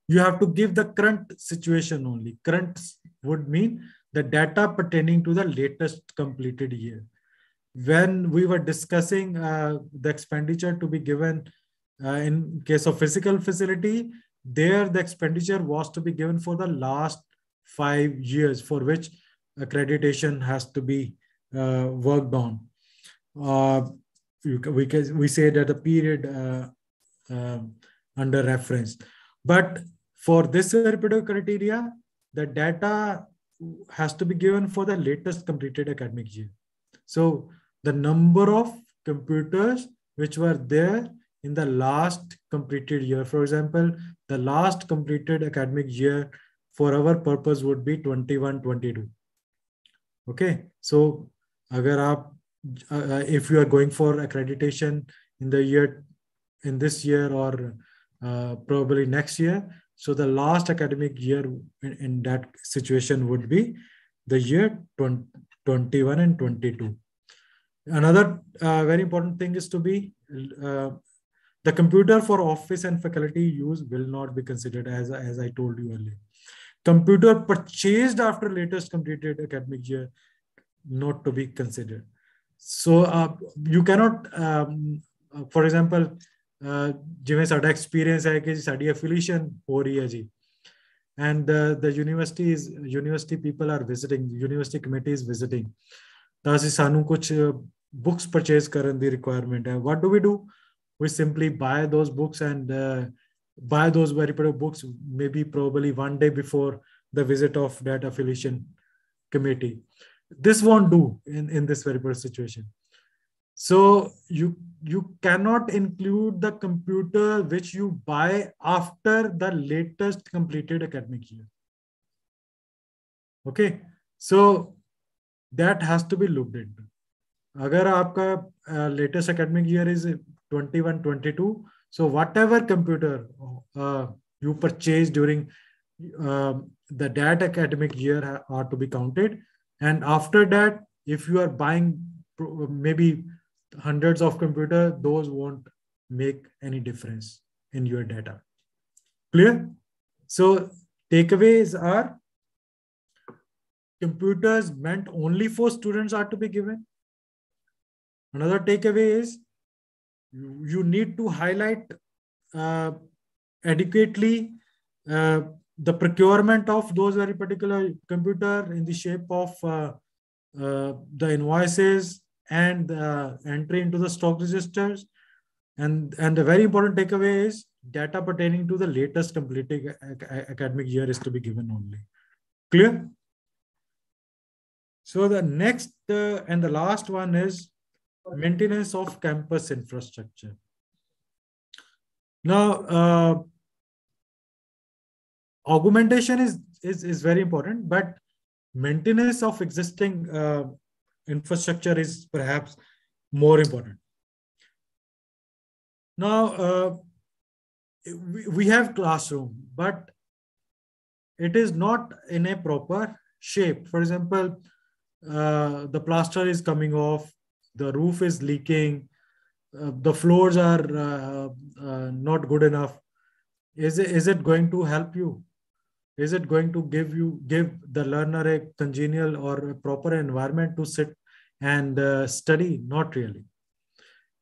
you have to give the current situation only. Current would mean the data pertaining to the latest completed year. When we were discussing uh, the expenditure to be given in case of physical facility, there the expenditure was to be given for the last five years for which accreditation has to be uh, worked on. Uh, we, can, we say that the period uh, um, under reference. But for this repetitive criteria, the data has to be given for the latest completed academic year. So the number of computers which were there in the last completed year. For example, the last completed academic year for our purpose would be 21-22. Okay, so agar aap, uh, if you are going for accreditation in the year, in this year or uh, probably next year, so the last academic year in, in that situation would be the year 20, 21 and 22. Another uh, very important thing is to be uh, the computer for office and faculty use will not be considered as, as I told you earlier. Computer purchased after latest completed academic year, not to be considered. So uh, you cannot, um, for example, ਜਿਵੇਂ ਸਾਡਾ experience ਹੈ ਕਿ ਸਾਡੀ affiliation ਹੋ ਰਹੀ ਹੈ ਜੀ and the, the universities university people are visiting university committee is visiting ਤਾਂ ਅਸੀਂ ਸਾਨੂੰ ਕੁਝ books purchase ਕਰਨ ਦੀ requirement ਹੈ what do we do we simply buy those books and uh, buy those very particular books maybe probably one day before the visit of that affiliation committee this won't do in, in this very particular situation so you you cannot include the computer which you buy after the latest completed academic year okay so that has to be looked into अगर आपका latest academic year is 21 22 so whatever computer uh, you purchase during uh, the that academic year are to be counted. And after that if you are buying maybe hundreds of computer those won't make any difference in your data. Clear? So takeaways are computers meant only for students are to be given. Another takeaway is you, need to highlight uh, adequately uh, the procurement of those very particular computer in the shape of uh, uh the invoices and entry into the stock registers. And, and the very important takeaway is data pertaining to the latest completed academic year is to be given only. Clear? So the next uh, and the last one is maintenance of campus infrastructure. Now, uh, augmentation is, is, is very important, but maintenance of existing uh, infrastructure is perhaps more important. Now, uh, we, we have classroom, but it is not in a proper shape. For example, uh, the plaster is coming off, the roof is leaking, uh, the floors are uh, uh, not good enough. Is it, is it going to help you? Is it going to give you give the learner a congenial or a proper environment to sit and uh, study? Not really.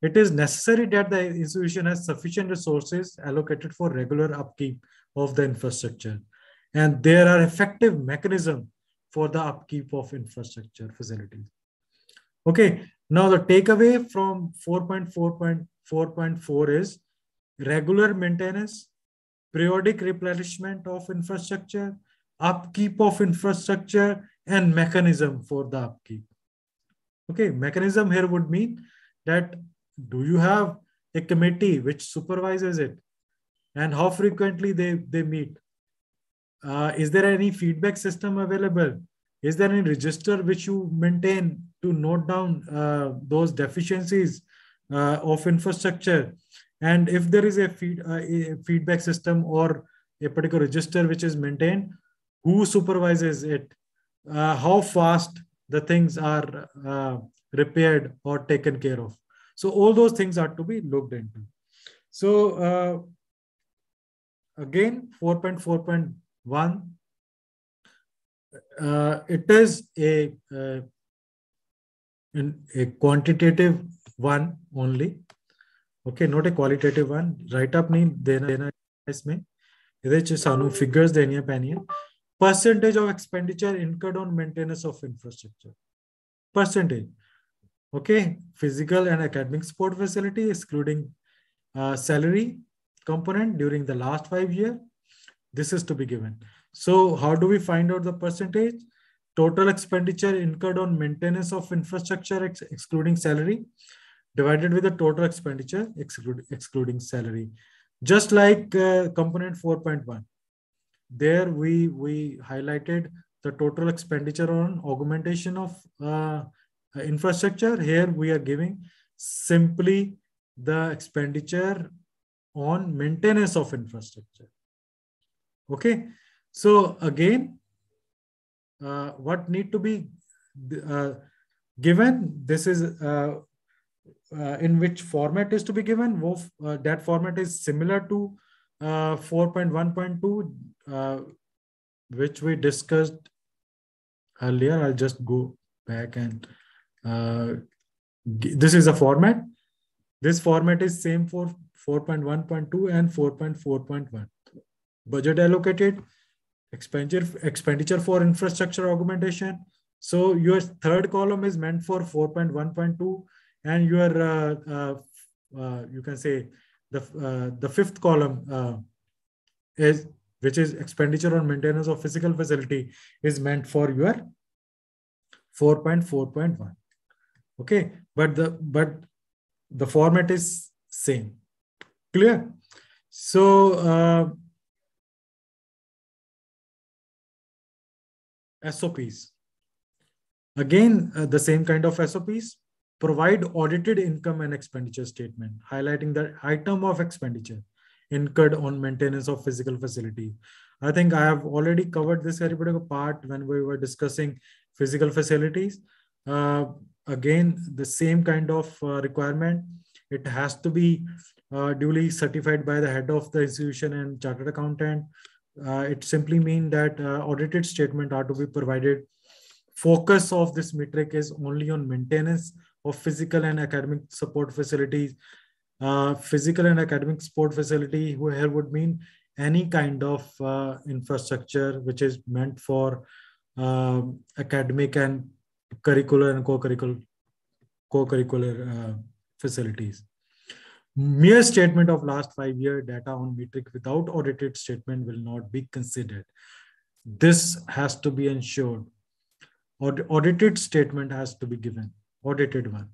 It is necessary that the institution has sufficient resources allocated for regular upkeep of the infrastructure. And there are effective mechanisms for the upkeep of infrastructure facilities. Okay, now the takeaway from 4.4.4.4 is regular maintenance, periodic replenishment of infrastructure, upkeep of infrastructure, and mechanism for the upkeep. Okay, mechanism here would mean that do you have a committee which supervises it and how frequently they, they meet? Uh, is there any feedback system available? Is there any register which you maintain to note down uh, those deficiencies uh, of infrastructure? And if there is a, feed, uh, a feedback system or a particular register which is maintained, who supervises it? Uh, how fast the things are uh, repaired or taken care of? So all those things are to be looked into. So uh, again, 4.4.1 uh, it is a, uh, a quantitative one only. Okay, not a qualitative one. Write up नहीं देना देना इसमें ਇਹਦੇ ਚ ਸਾਨੂੰ figures ਦੇਣੀਆਂ ਪੈਣੀਆਂ percentage of expenditure incurred on maintenance of infrastructure percentage okay physical and academic support facility excluding uh, salary component during the last five year, this is to be given. So how do we find out the percentage? Total expenditure incurred on maintenance of infrastructure ex excluding salary divided with the total expenditure exclude, excluding salary. Just like uh, component 4.1, there we, we highlighted the total expenditure on augmentation of uh, infrastructure. Here we are giving simply the expenditure on maintenance of infrastructure. Okay, so again, uh, what need to be uh, given? This is uh, uh in which format is to be given. Uh, that format is similar to uh, 4.1.2, which we discussed earlier. I'll just go back and this is a format. This format is same for 4.1.2 and 4.4.1. Budget allocated, expenditure, expenditure for infrastructure augmentation. So your third column is meant for 4.1.2 and your, uh, uh, uh, you can say the, uh, the fifth column uh, is, which is expenditure on maintenance of physical facility is meant for your 4.4.1 okay but the but the format is same. Clear? So uh, SOPs. Again, uh, the same kind of SOPs. Provide audited income and expenditure statement, highlighting the item of expenditure incurred on maintenance of physical facility. I think I have already covered this particular part when we were discussing physical facilities. Uh, again, the same kind of uh, requirement. It has to be uh, duly certified by the head of the institution and chartered accountant it simply means that uh, audited statement are to be provided. Focus of this metric is only on maintenance of physical and academic support facilities. Uh, physical and academic support facility here would mean any kind of uh, infrastructure which is meant for um, academic and curricular and co-curricular co-curricular uh, facilities mere statement of last five year data on metric without audited statement will not be considered. This has to be ensured. audited statement has to be given, audited one.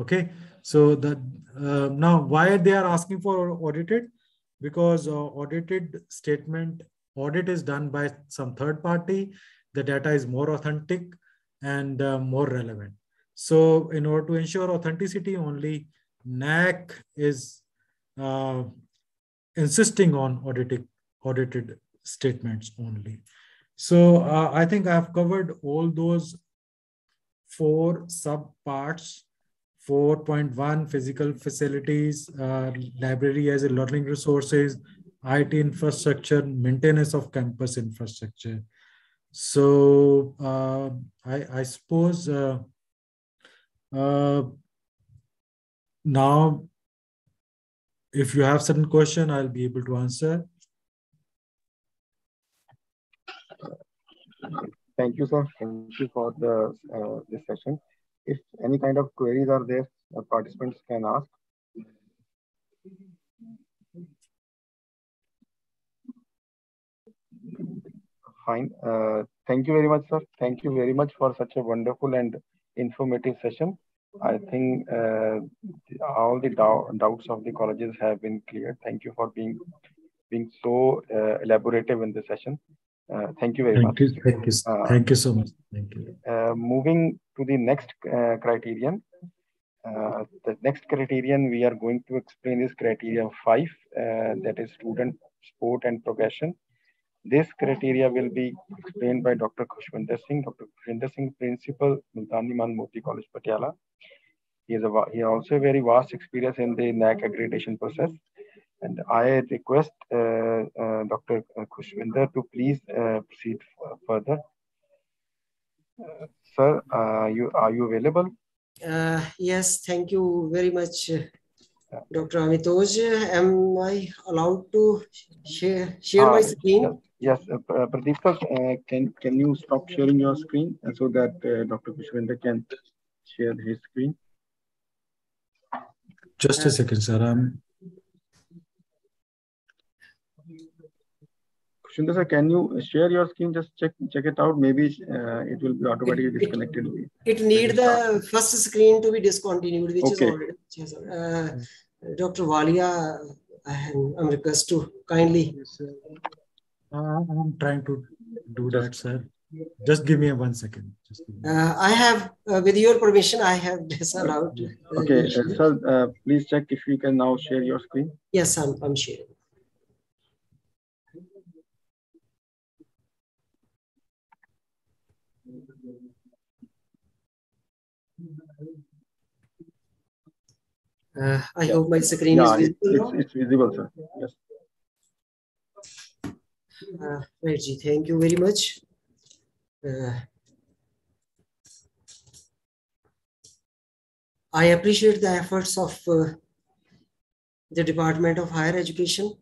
Okay, so the uh, now why they are asking for audited? Because uh, audited statement audit is done by some third party. The data is more authentic and uh, more relevant. So in order to ensure authenticity, only NAAC is uh, insisting on audited, audited statements only. So uh, I think I've covered all those four sub parts 4.1 physical facilities, uh, library as a learning resources, IT infrastructure, maintenance of campus infrastructure. So uh, I, I, suppose uh, uh now, if you have certain question, I'll be able to answer. Thank you, sir. Thank you for the uh, this session. If any kind of queries are there, participants can ask. Fine. Uh, thank you very much, sir. Thank you very much for such a wonderful and informative session. I think uh, all the doubts of the colleges have been cleared. Thank you for being being so uh, elaborative in the session. Uh, thank you very thank much. You, thank you. Uh, thank you so much. Thank you. Uh, moving to the next uh, criterion. the next criterion we are going to explain is criteria five, that is student sport and progression. This criteria will be explained by Dr. Khushwinder Singh. Dr. Khushwinder Singh, Principal, Multani Mal Modi College, Patiala. He has a he also a very vast experience in the NAAC accreditation process. And I request uh, uh, Dr. Khushwinder to please uh, proceed further. Uh, sir, you are you available? Uh, yes, thank you very much, Dr. Amitoj, am I allowed to share, share uh, my ah, screen? Yes, yes. Uh, uh Pradeep uh, can, can you stop sharing your screen uh, so that uh, Dr. Khushwinder can share his screen? Just a second, sir. Um... Sir, can you share your screen? Just check check it out. Maybe it will be automatically disconnected. It, it, need the first screen to be discontinued, which okay. is already. Dr. Walia, I am I'm request to kindly. Yes. Uh, I'm trying to do that, sir. Just give me a one second. Me- Uh, I have, uh, with your permission, I have disallowed. Okay, uh, sir, uh, please check if you can now share your screen. Yes, I'm, I'm sharing. Uh, I hope my screen Yeah, is visible it's, it's visible, sir. Yes. Uh, right, Ji, thank you very much. Uh, I appreciate the efforts of uh, the Department of Higher Education,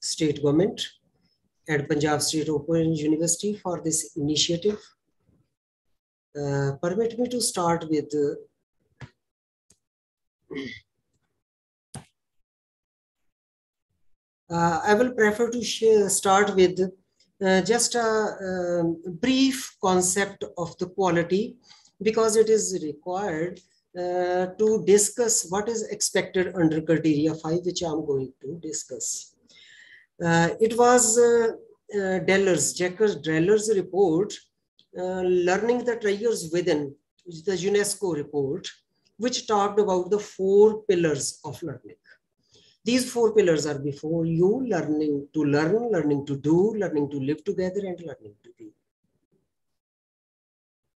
state government, and Punjab State Open University for this initiative. Uh, permit me to start with uh, I will prefer to start with uh, just a um, brief concept of the quality because it is required uh, to discuss what is expected under criteria 5 which i'm going to discuss uh, it was uh, uh, Delors's, Jacques Delors's report, uh, Learning the Treasure Within, the UNESCO report, which talked about the four pillars of learning. These four pillars are before you, learning to learn, learning to do, learning to live together, and learning to be.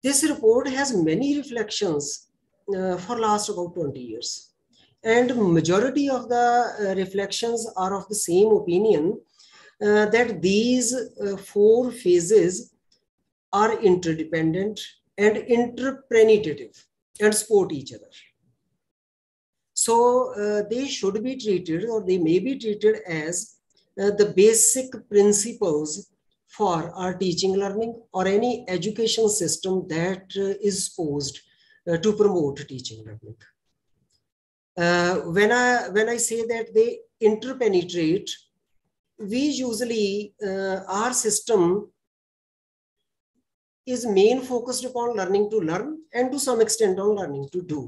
This report has many reflections uh, for last about 20 years. And majority of the uh, reflections are of the same opinion uh, that these uh, four phases are interdependent and interpenetrative and support each other. So uh, they should be treated or they may be treated as uh, the basic principles for our teaching learning or any education system that uh, is supposed uh, to promote teaching learning. Uh, when I when I say that they interpenetrate, we usually uh, our system is main focused upon learning to learn and to some extent on learning to do.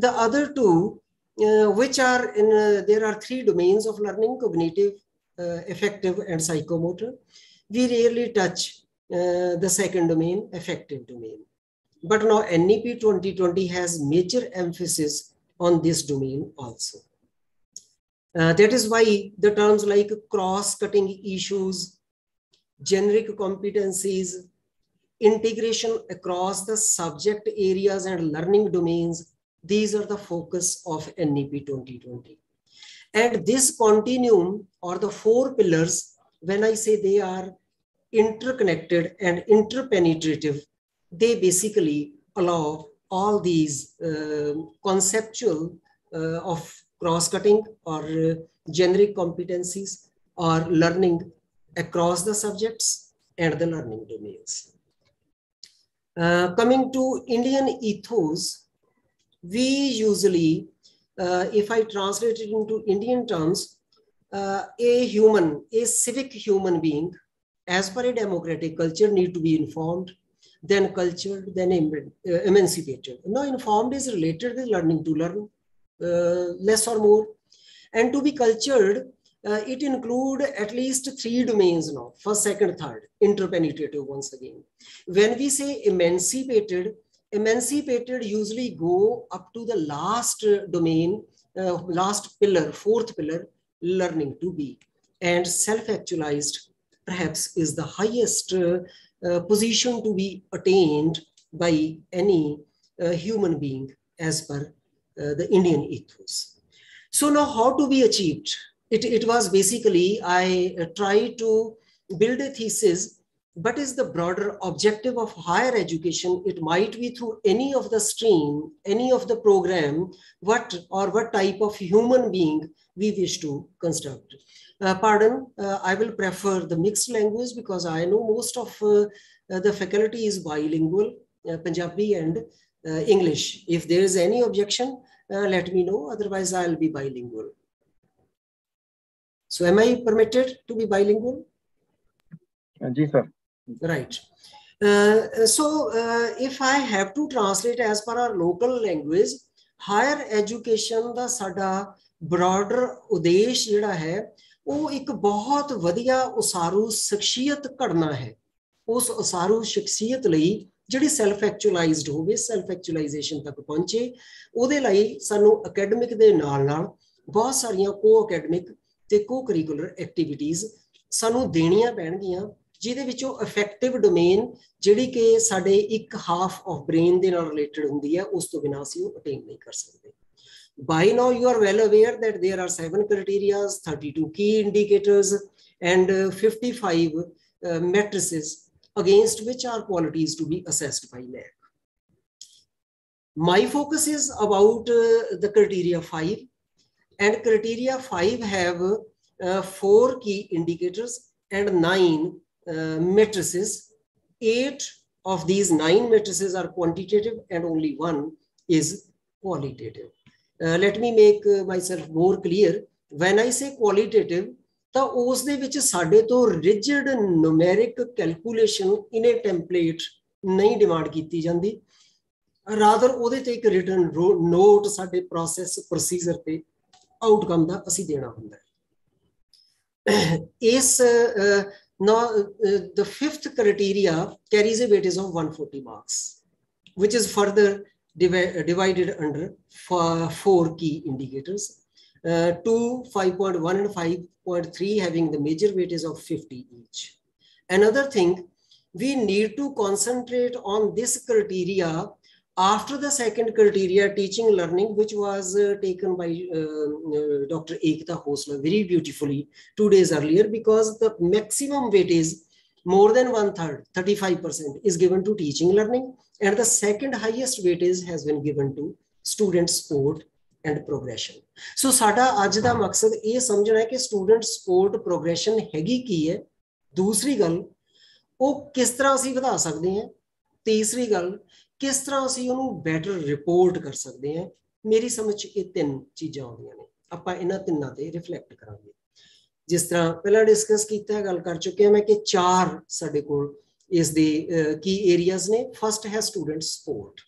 The other two, uh, which are in, uh, there are three domains of learning, cognitive, uh, affective, and psychomotor. We rarely touch uh, the second domain, affective domain. But now NEP 2020 has major emphasis on this domain also. Uh, that is why the terms like cross-cutting issues, generic competencies, integration across the subject areas and learning domains, these are the focus of NEP 2020. And this continuum or the four pillars, when I say they are interconnected and interpenetrative, they basically allow all these uh, conceptual uh, of cross-cutting or uh, generic competencies or learning across the subjects and the learning domains. Uh, coming to Indian ethos, we usually, uh, if I translate it into Indian terms, uh, a human, a civic human being, as per a democratic culture, need to be informed, then cultured, then eman- uh, emancipated. Now, informed is related with learning to learn, uh, less or more. And to be cultured, uh, it include at least three domains now, first, second, third, interpenetrative once again. When we say emancipated, emancipated usually go up to the last uh, domain, uh, last pillar, fourth pillar, learning to be. And self-actualized perhaps is the highest uh, uh, position to be attained by any uh, human being as per uh, the Indian ethos. So now how to be achieved? It, it was basically, I tried to build a thesis, what is the broader objective of higher education it might be through any of the stream any of the program what or what type of human being we wish to construct. Uh, pardon uh, i will prefer the mixed language because i know most of uh, uh the faculty is bilingual uh, punjabi and uh, english. If there is any objection let me know otherwise i'll be bilingual. So am i permitted to be bilingual? Uh, sir. Right. Uh, so uh, if i have to translate as per our local language higher education ਦਾ ਸਾਡਾ broader ਉਦੇਸ਼ ਜਿਹੜਾ ਹੈ ਉਹ ਇੱਕ ਬਹੁਤ ਵਧੀਆ ਉਸਾਰੂ ਸ਼ਖਸੀਅਤ ਘੜਨਾ ਹੈ। ਉਸ ਉਸਾਰੂ ਸ਼ਖਸੀਅਤ ਲਈ ਜਿਹੜੀ ਸੈਲਫ ਐਕਚੁਅਲਾਈਜ਼ਡ ਹੋਵੇ ਸੈਲਫ ਐਕਚੁਅਲਾਈਜੇਸ਼ਨ ਤੱਕ ਪਹੁੰਚੇ ਉਹਦੇ ਲਈ ਸਾਨੂੰ ਅਕੈਡਮਿਕ ਦੇ ਨਾਲ ਨਾਲ ਬਹੁਤ ਸਾਰੀਆਂ ਕੋ ਅਕੈਡਮਿਕ ਤੇ ਕੋ ਕਰਿਕੂਲਰ ਐਕਟੀਵਿਟੀਜ਼ ਸਾਨੂੰ ਦੇਣੀਆਂ ਪੈਣਗੀਆਂ। ਜਿਹਦੇ ਵਿੱਚੋਂ ਇਫੈਕਟਿਵ ਡੋਮੇਨ ਜਿਹੜੀ ਕਿ ਸਾਡੇ ਇੱਕ ਹਾਫ ਆਫ ਬ੍ਰੇਨ ਦੇ ਨਾਲ ਰਿਲੇਟਡ ਹੁੰਦੀ ਹੈ ਉਸ ਤੋਂ ਬਿਨਾਂ ਅਸੀਂ ਉਹ ਅਟੇਨ ਨਹੀਂ ਕਰ ਸਕਦੇ by now you are well aware that there are seven criterias 32 key indicators and uh, 55 uh, matrices against which are qualities to be assessed by lab my focus is about uh, the criteria 5 and criteria 5 have uh, four key indicators and nine uh, matrices eight of these nine matrices are quantitative and only one is qualitative uh, let me make uh, myself more clear when i say qualitative ਤਾਂ ਉਸ ਦੇ ਵਿੱਚ ਸਾਡੇ ਤੋਂ rigid numeric calculation in a template ਨਹੀਂ demand ਕੀਤੀ ਜਾਂਦੀ rather ਉਹਦੇ ਤੇ ਇੱਕ ਰਿਟਨ ਨੋਟ ਸਾਡੇ ਪ੍ਰੋਸੈਸ ਪ੍ਰੋਸੀਜਰ ਤੇ ਆਊਟਕਮ ਦਾ ਅਸੀਂ ਦੇਣਾ ਹੁੰਦਾ ਹੈ ਇਸ now uh, the fifth criteria carries a weightage of 140 marks which is further divi divided under four, four key indicators. Uh, 2 5.1 and 5.3 having the major weightage of 50 each. Another thing we need to concentrate on this criteria after the second criteria teaching learning which was uh, taken by uh, uh, dr ekta hosla very beautifully two days earlier because the maximum weightage more than one third 35% is given to teaching learning and the second highest weightage has been given to student support and progression so ਸਾਡਾ ਅੱਜ ਦਾ ਮਕਸਦ ਇਹ ਸਮਝਣਾ ਹੈ ਕਿ student support progression ਹੈਗੀ ਕੀ ਹੈ ਦੂਸਰੀ ਗੱਲ ਉਹ ਕਿਸ ਤਰ੍ਹਾਂ ਅਸੀਂ ਵਧਾ ਸਕਦੇ ਹਾਂ ਤੀਸਰੀ ਗੱਲ ਕਿਸ ਤਰ੍ਹਾਂ ਅਸੀਂ ਉਹਨੂੰ ਬੈਟਰ ਰਿਪੋਰਟ ਕਰ ਸਕਦੇ ਹਾਂ? ਮੇਰੀ ਸਮਝ ਚ ਇਹ ਤਿੰਨ ਚੀਜ਼ਾਂ ਆਉਂਦੀਆਂ ਨੇ। ਆਪਾਂ ਇਹਨਾਂ ਤਿੰਨਾਂ ਤੇ ਰਿਫਲੈਕਟ ਕਰਾਂਗੇ। ਜਿਸ ਤਰ੍ਹਾਂ ਪਹਿਲਾਂ ਡਿਸਕਸ ਕੀਤਾ ਹੈ ਗੱਲ ਕਰ ਚੁੱਕੇ ਹਾਂ ਮੈਂ ਕਿ ਚਾਰ ਸਾਡੇ ਕੋਲ ਇਸ ਦੇ ਕੀ ਏਰੀਆਜ਼ ਨੇ। ਫਸਟ ਹੈ ਸਟੂਡੈਂਟ ਸਪੋਰਟ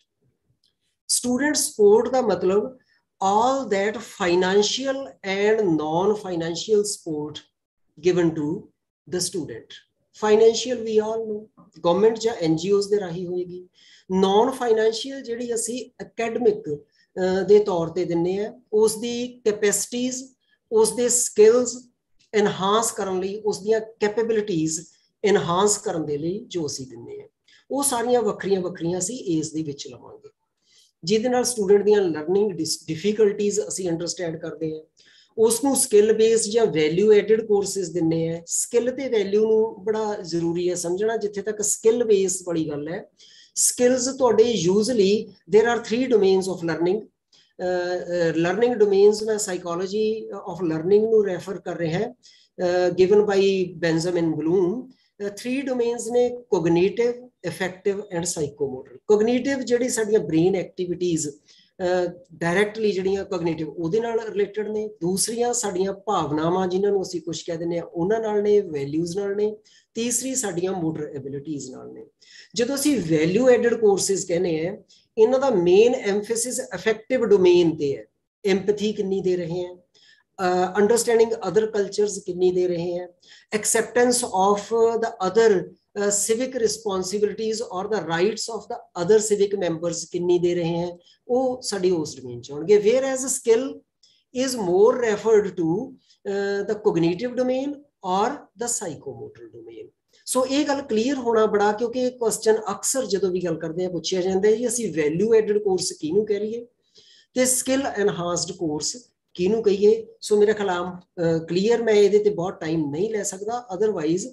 ਸਟੂਡੈਂਟ ਸਪੋਰਟ ਦਾ ਮਤਲਬ all that financial and non-financial support given to the student financial we all know government ਜਾਂ NGOs ਦੇ ਰਾਹੀਂ ਹੋਏਗੀ। ਨਾਨ ਫਾਈਨੈਂਸ਼ੀਅਲ ਜਿਹੜੀ ਅਸੀਂ ਅਕੈਡਮਿਕ ਦੇ ਤੌਰ ਤੇ ਦਿੰਨੇ ਆ ਉਸ ਦੀ ਕੈਪੈਸਿਟੀਜ਼ ਉਸ ਦੇ ਸਕਿੱਲਸ ਐਨਹਾਂਸ ਕਰਨ ਲਈ ਉਸ ਦੀਆਂ ਕੈਪੇਬਿਲਿਟੀਜ਼ ਐਨਹਾਂਸ ਕਰਨ ਦੇ ਲਈ ਜੋ ਅਸੀਂ ਦਿੰਨੇ ਆ। ਉਹ ਸਾਰੀਆਂ ਵੱਖਰੀਆਂ ਵੱਖਰੀਆਂ ਅਸੀਂ ਇਸ ਦੇ ਵਿੱਚ ਲਵਾਂਗੇ। ਜਿਹਦੇ ਨਾਲ ਸਟੂਡੈਂਟ ਦੀਆਂ ਲਰਨਿੰਗ ਡਿਫਿਕਲਟੀਆਂ ਅਸੀਂ ਅੰਡਰਸਟੈਂਡ ਕਰਦੇ ਆ। ਉਸ ਨੂੰ ਸਕਿੱਲ ਬੇਸਡ ਜਾਂ ਵੈਲਿਊ ਐਡਡ ਕੋਰਸਸ ਦਿੰਨੇ ਆ। ਸਕਿੱਲ ਤੇ ਵੈਲਿਊ ਨੂੰ ਬੜਾ ਜ਼ਰੂਰੀ ਹੈ ਸਮਝਣਾ, ਜਿੱਥੇ ਤੱਕ ਸਕਿੱਲ ਬੇਸ ਵਾਲੀ ਗੱਲ ਹੈ। skills ਤੁਹਾਡੇ usually there are 3 domains of learning learning domains ਮੈਂ ਸਾਈਕੋਲੋਜੀ ਆਫ ਲਰਨਿੰਗ ਨੂੰ ਰੈਫਰ ਕਰ ਰਿਹਾ ਹੈ given by Benjamin Bloom 3 domains ਨੇ cognitive affective and psychomotor cognitive ਜਿਹੜੀ ਸਾਡੀਆਂ ਬ੍ਰੇਨ ਐਕਟੀਵਿਟੀਜ਼ ਡਾਇਰੈਕਟਲੀ ਜਿਹੜੀਆਂ ਕੋਗਨੀਟਿਵ ਉਹਦੇ ਨਾਲ ਰਿਲੇਟਡ ਨੇ ਦੂਸਰੀਆਂ ਸਾਡੀਆਂ ਭਾਵਨਾਵਾਂ ਜਿਨ੍ਹਾਂ ਨੂੰ ਅਸੀਂ ਕੁਝ ਕਹਿ ਦਿੰਦੇ ਆ ਉਹਨਾਂ ਨਾਲ ਨੇ ਵੈਲਿਊਜ਼ ਨਾਲ ਨੇ ਤੀਸਰੀ ਸਾਡੀਆਂ ਮੋਟਰ ਐਬਿਲਿਟੀਜ਼ ਨਾਲ ਨੇ ਜਦੋਂ ਅਸੀਂ ਵੈਲਿਊ ਐਡਡ ਕੋਰਸਸ ਕਹਿੰਦੇ ਆ ਇਹਨਾਂ ਦਾ ਮੇਨ ਐਮਫੈਸਿਸ ਇਫੈਕਟਿਵ ਡੋਮੇਨ ਤੇ ਹੈ ਐਮਪੈਥੀ ਕਿੰਨੀ ਦੇ ਰਹੇ ਆ ਅੰਡਰਸਟੈਂਡਿੰਗ ਅਦਰ ਕਲਚਰਸ ਕਿੰਨੀ ਦੇ ਰਹੇ ਆ acceptance of the other civic responsibilities or the rights of the other civic members ਕਿੰਨੀ ਦੇ ਰਹੇ ਹੈ ਉਹ ਸਾਡੀ ਉਸ ਡੋਮੇਨ ਚ ਹੋਣਗੇ where as a skill is more referred to uh, the cognitive domain ਔਰ the psychomotor domain ਸੋ ਇਹ ਗੱਲ ਕਲੀਅਰ ਹੋਣਾ ਬੜਾ, ਕਿਉਂਕਿ ਇਹ ਕੁਐਸਚਨ ਅਕਸਰ ਜਦੋਂ ਵੀ ਗੱਲ ਕਰਦੇ ਆ, ਪੁੱਛਿਆ ਜਾਂਦਾ ਹੈ ਜੀ, ਅਸੀਂ ਵੈਲਿਊ ਐਡਡ ਕੋਰਸ ਕਿਹਨੂੰ ਕਹਿ ਲਈਏ? ਤੇ ਸਕਿੱਲ ਐਨਹਾਂਸਡ ਕੋਰਸ ਕਿਹਨੂੰ ਕਹੀਏ? ਸੋ ਮੇਰਾ ਖਿਆਲ ਕਲੀਅਰ ਮੈਂ ਇਹਦੇ ਤੇ ਬਹੁਤ ਟਾਈਮ ਨਹੀਂ ਲੈ ਸਕਦਾ। Otherwise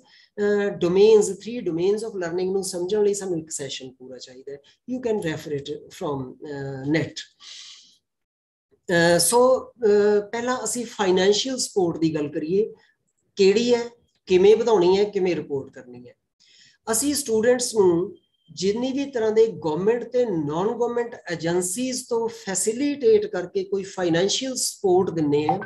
domains 3 domains of learning ਨੂੰ ਸਮਝਣ ਲਈ ਸਾਨੂੰ ਇੱਕ ਸੈਸ਼ਨ ਪੂਰਾ ਚਾਹੀਦਾ ਹੈ। You can refer it from net so ਪਹਿਲਾਂ ਅਸੀਂ ਫਾਈਨੈਂਸ਼ੀਅਲ ਸਪੋਰਟ ਦੀ ਗੱਲ ਕਰੀਏ। ਕਿਹੜੀ ਹੈ, ਕਿਵੇਂ ਵਧਾਉਣੀ ਹੈ, ਕਿਵੇਂ ਰਿਪੋਰਟ ਕਰਨੀ ਹੈ। ਅਸੀਂ ਸਟੂਡੈਂਟਸ ਨੂੰ ਜਿੰਨੀ ਵੀ ਤਰ੍ਹਾਂ ਦੇ ਗਵਰਨਮੈਂਟ ਤੇ ਨਾਨ ਗਵਰਨਮੈਂਟ ਏਜੰਸੀਜ਼ ਤੋਂ ਫੈਸਿਲਿਟੇਟ ਕਰਕੇ ਕੋਈ ਫਾਈਨੈਂਸ਼ੀਅਲ ਸਪੋਰਟ ਦਿੰਨੇ ਆ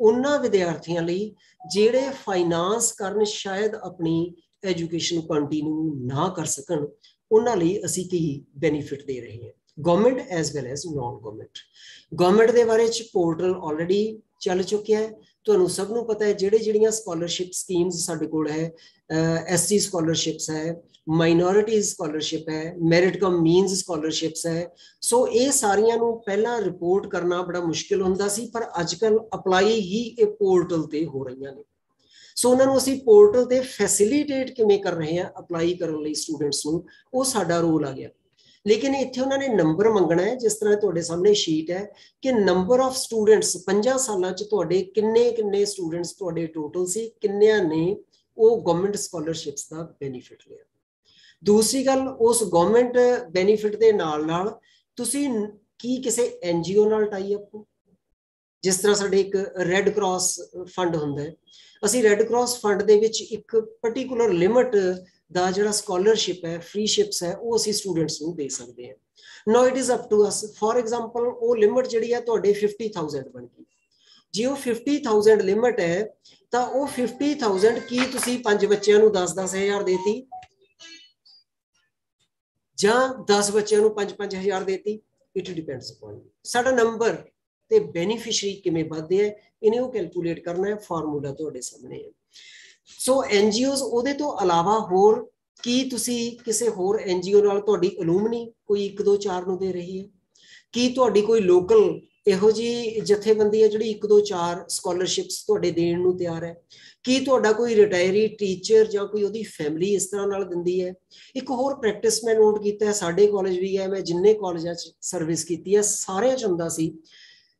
ਉਹਨਾਂ ਵਿਦਿਆਰਥੀਆਂ ਲਈ ਜਿਹੜੇ ਫਾਈਨਾਂਸ ਕਰਨ ਸ਼ਾਇਦ ਆਪਣੀ ਐਜੂਕੇਸ਼ਨ ਕੰਟੀਨਿਊ ਨਾ ਕਰ ਸਕਣ, ਉਹਨਾਂ ਲਈ ਅਸੀਂ ਕੀ ਬੈਨੀਫਿਟ ਦੇ ਰਹੇ ਹਾਂ। Government as well as non government government ਦੇ ਬਾਰੇ ਚ ਪੋਰਟਲ ਆਲਰੇਡੀ ਚੱਲ ਚੁੱਕਿਆ ਹੈ। ਤੁਹਾਨੂੰ ਸਭ ਨੂੰ ਪਤਾ ਹੈ, ਜਿਹੜੇ ਜਿਹੜੀਆਂ ਸਕਾਲਰਸ਼ਿਪ ਸਕੀਮਸ ਸਾਡੇ ਕੋਲ ਹੈ ਐਸਸੀ ਸਕਾਲਰਸ਼ਿਪਸ ਹੈ ਮਾਈਨੋਰਿਟੀਜ਼ ਸਕਾਲਰਸ਼ਿਪ ਹੈ ਮੈਰਿਟ ਕਮ ਮੀਨਸ ਸਕਾਲਰਸ਼ਿਪਸ ਹੈ। ਸੋ ਇਹ ਸਾਰੀਆਂ ਨੂੰ ਪਹਿਲਾਂ ਰਿਪੋਰਟ ਕਰਨਾ ਬੜਾ ਮੁਸ਼ਕਿਲ ਹੁੰਦਾ ਸੀ, ਪਰ ਅੱਜ ਅੱਜਕੱਲ ਅਪਲਾਈ ਹੀ ਇਹ ਪੋਰਟਲ ਤੇ ਹੋ ਰਹੀਆਂ ਨੇ। ਸੋ ਉਹਨਾਂ ਨੂੰ ਅਸੀਂ ਪੋਰਟਲ ਤੇ ਫੈਸਿਲਿਟੇਟ ਕਿਵੇਂ ਕਰ ਰਹੇ ਹਾਂ ਅਪਲਾਈ ਕਰਨ ਲਈ ਸਟੂਡੈਂਟਸ ਨੂੰ, ਉਹ ਸਾਡਾ ਰੋਲ ਆ ਗਿਆ। ਲੇਕਿਨ ਇੱਥੇ ਉਹਨਾਂ ਨੇ ਨੰਬਰ ਮੰਗਣਾ ਹੈ, ਜਿਸ ਤਰ੍ਹਾਂ ਤੁਹਾਡੇ ਸਾਹਮਣੇ ਸ਼ੀਟ ਹੈ ਕਿ ਨੰਬਰ ਆਫ ਸਟੂਡੈਂਟਸ 5 ਸਾਲਾਂ ਚ ਤੁਹਾਡੇ ਕਿੰਨੇ ਕਿੰਨੇ ਸਟੂਡੈਂਟਸ ਤੁਹਾਡੇ ਟੋਟਲ ਸੀ, ਕਿੰਨਿਆਂ ਨੇ ਉਹ ਗਵਰਨਮੈਂਟ ਸਕਾਲਰਸ਼ਿਪਸ ਦਾ ਬੈਨੀਫਿਟ ਲਿਆ। ਦੂਸਰੀ ਗੱਲ, ਉਸ ਗਵਰਨਮੈਂਟ ਬੈਨੀਫਿਟ ਦੇ ਨਾਲ ਨਾਲ ਤੁਸੀਂ ਕੀ ਕਿਸੇ ਐਨਜੀਓ ਨਾਲ ਟਾਈ ਅਪ ਹੋ? ਜਿਸ ਤਰ੍ਹਾਂ ਸਾਡੇ ਇੱਕ ਰੈੱਡ ਕਰਾਸ ਫੰਡ ਹੁੰਦਾ ਹੈ। ਅਸੀਂ ਰੈੱਡ ਕਰਾਸ ਫੰਡ ਦੇ ਵਿੱਚ ਇੱਕ ਪਾਰਟਿਕੂਲਰ ਲਿਮਟ ਦਾ ਜਿਹੜਾ ਸਕਾਲਰਸ਼ਿਪ ਹੈ ਫ੍ਰੀ ਹੈ, ਉਹ ਅਸੀਂ ਸਟੂਡੈਂਟਸ ਨੂੰ ਦੇ ਸਕਦੇ ਹਾਂ। Now it is up to us for example ਉਹ ਲਿਮਟ ਜਿਹੜੀ ਹੈ ਤੁਹਾਡੇ 50000 ਬਣ ਗਈ। ਜੇ ਉਹ 50000 ਲਿਮਟ ਹੈ, ਤਾਂ ਉਹ 50000 ਕੀ ਤੁਸੀਂ ਪੰਜ ਬੱਚਿਆਂ ਨੂੰ 10-10000 ਦੇਤੀ? ਜਾਂ 10 ਬੱਚਿਆਂ ਨੂੰ 5-5000 ਦੇਤੀ? ਇਟ ਡਿਪੈਂਡਸ ਅਪਨ ਸਾਡਾ ਨੰਬਰ ਤੇ ਬੈਨੀਫੀਸ਼ੀਅਰੀ ਕਿਵੇਂ ਵਧਦੇ ਹੈ ਇਹਨੇ ਉਹ ਕੈਲਕੂਲੇਟ ਕਰਨਾ ਹੈ ਫਾਰਮੂਲਾ ਤੁਹਾਡੇ ਸਾਹਮਣੇ ਹੈ। ਸੋ ਐਨਜੀਓਜ਼ ਉਹਦੇ ਤੋਂ ਇਲਾਵਾ ਹੋਰ ਕੀ ਤੁਸੀਂ ਕਿਸੇ ਹੋਰ ਐਨਜੀਓ ਨਾਲ ਤੁਹਾਡੀ ਅਲੂਮਨੀ ਕੋਈ 1 2 4 ਨੂੰ ਦੇ ਰਹੀ ਹੈ? ਕੀ ਤੁਹਾਡੀ ਕੋਈ ਲੋਕਲ ਇਹੋ ਜੀ ਜਥੇਬੰਦੀ ਹੈ ਜਿਹੜੀ 1 2 4 ਸਕਾਲਰਸ਼ਿਪਸ ਤੁਹਾਡੇ ਦੇਣ ਨੂੰ ਤਿਆਰ ਹੈ? ਕੀ ਤੁਹਾਡਾ ਕੋਈ ਰਿਟਾਇਰੀ ਟੀਚਰ ਜਾਂ ਕੋਈ ਉਹਦੀ ਫੈਮਿਲੀ ਇਸ ਤਰ੍ਹਾਂ ਨਾਲ ਦਿੰਦੀ ਹੈ? ਇੱਕ ਹੋਰ ਪ੍ਰੈਕਟਿਸ ਮੈਂ ਨੋਟ ਕੀਤਾ ਹੈ, ਸਾਡੇ ਕਾਲਜ ਵੀ ਹੈ, ਮੈਂ ਜਿੰਨੇ ਕਾਲਜਾਂ 'ਚ ਸਰਵਿਸ ਕੀਤੀ ਹੈ, ਸਾਰਿਆਂ 'ਚ ਹੁੰਦਾ ਸੀ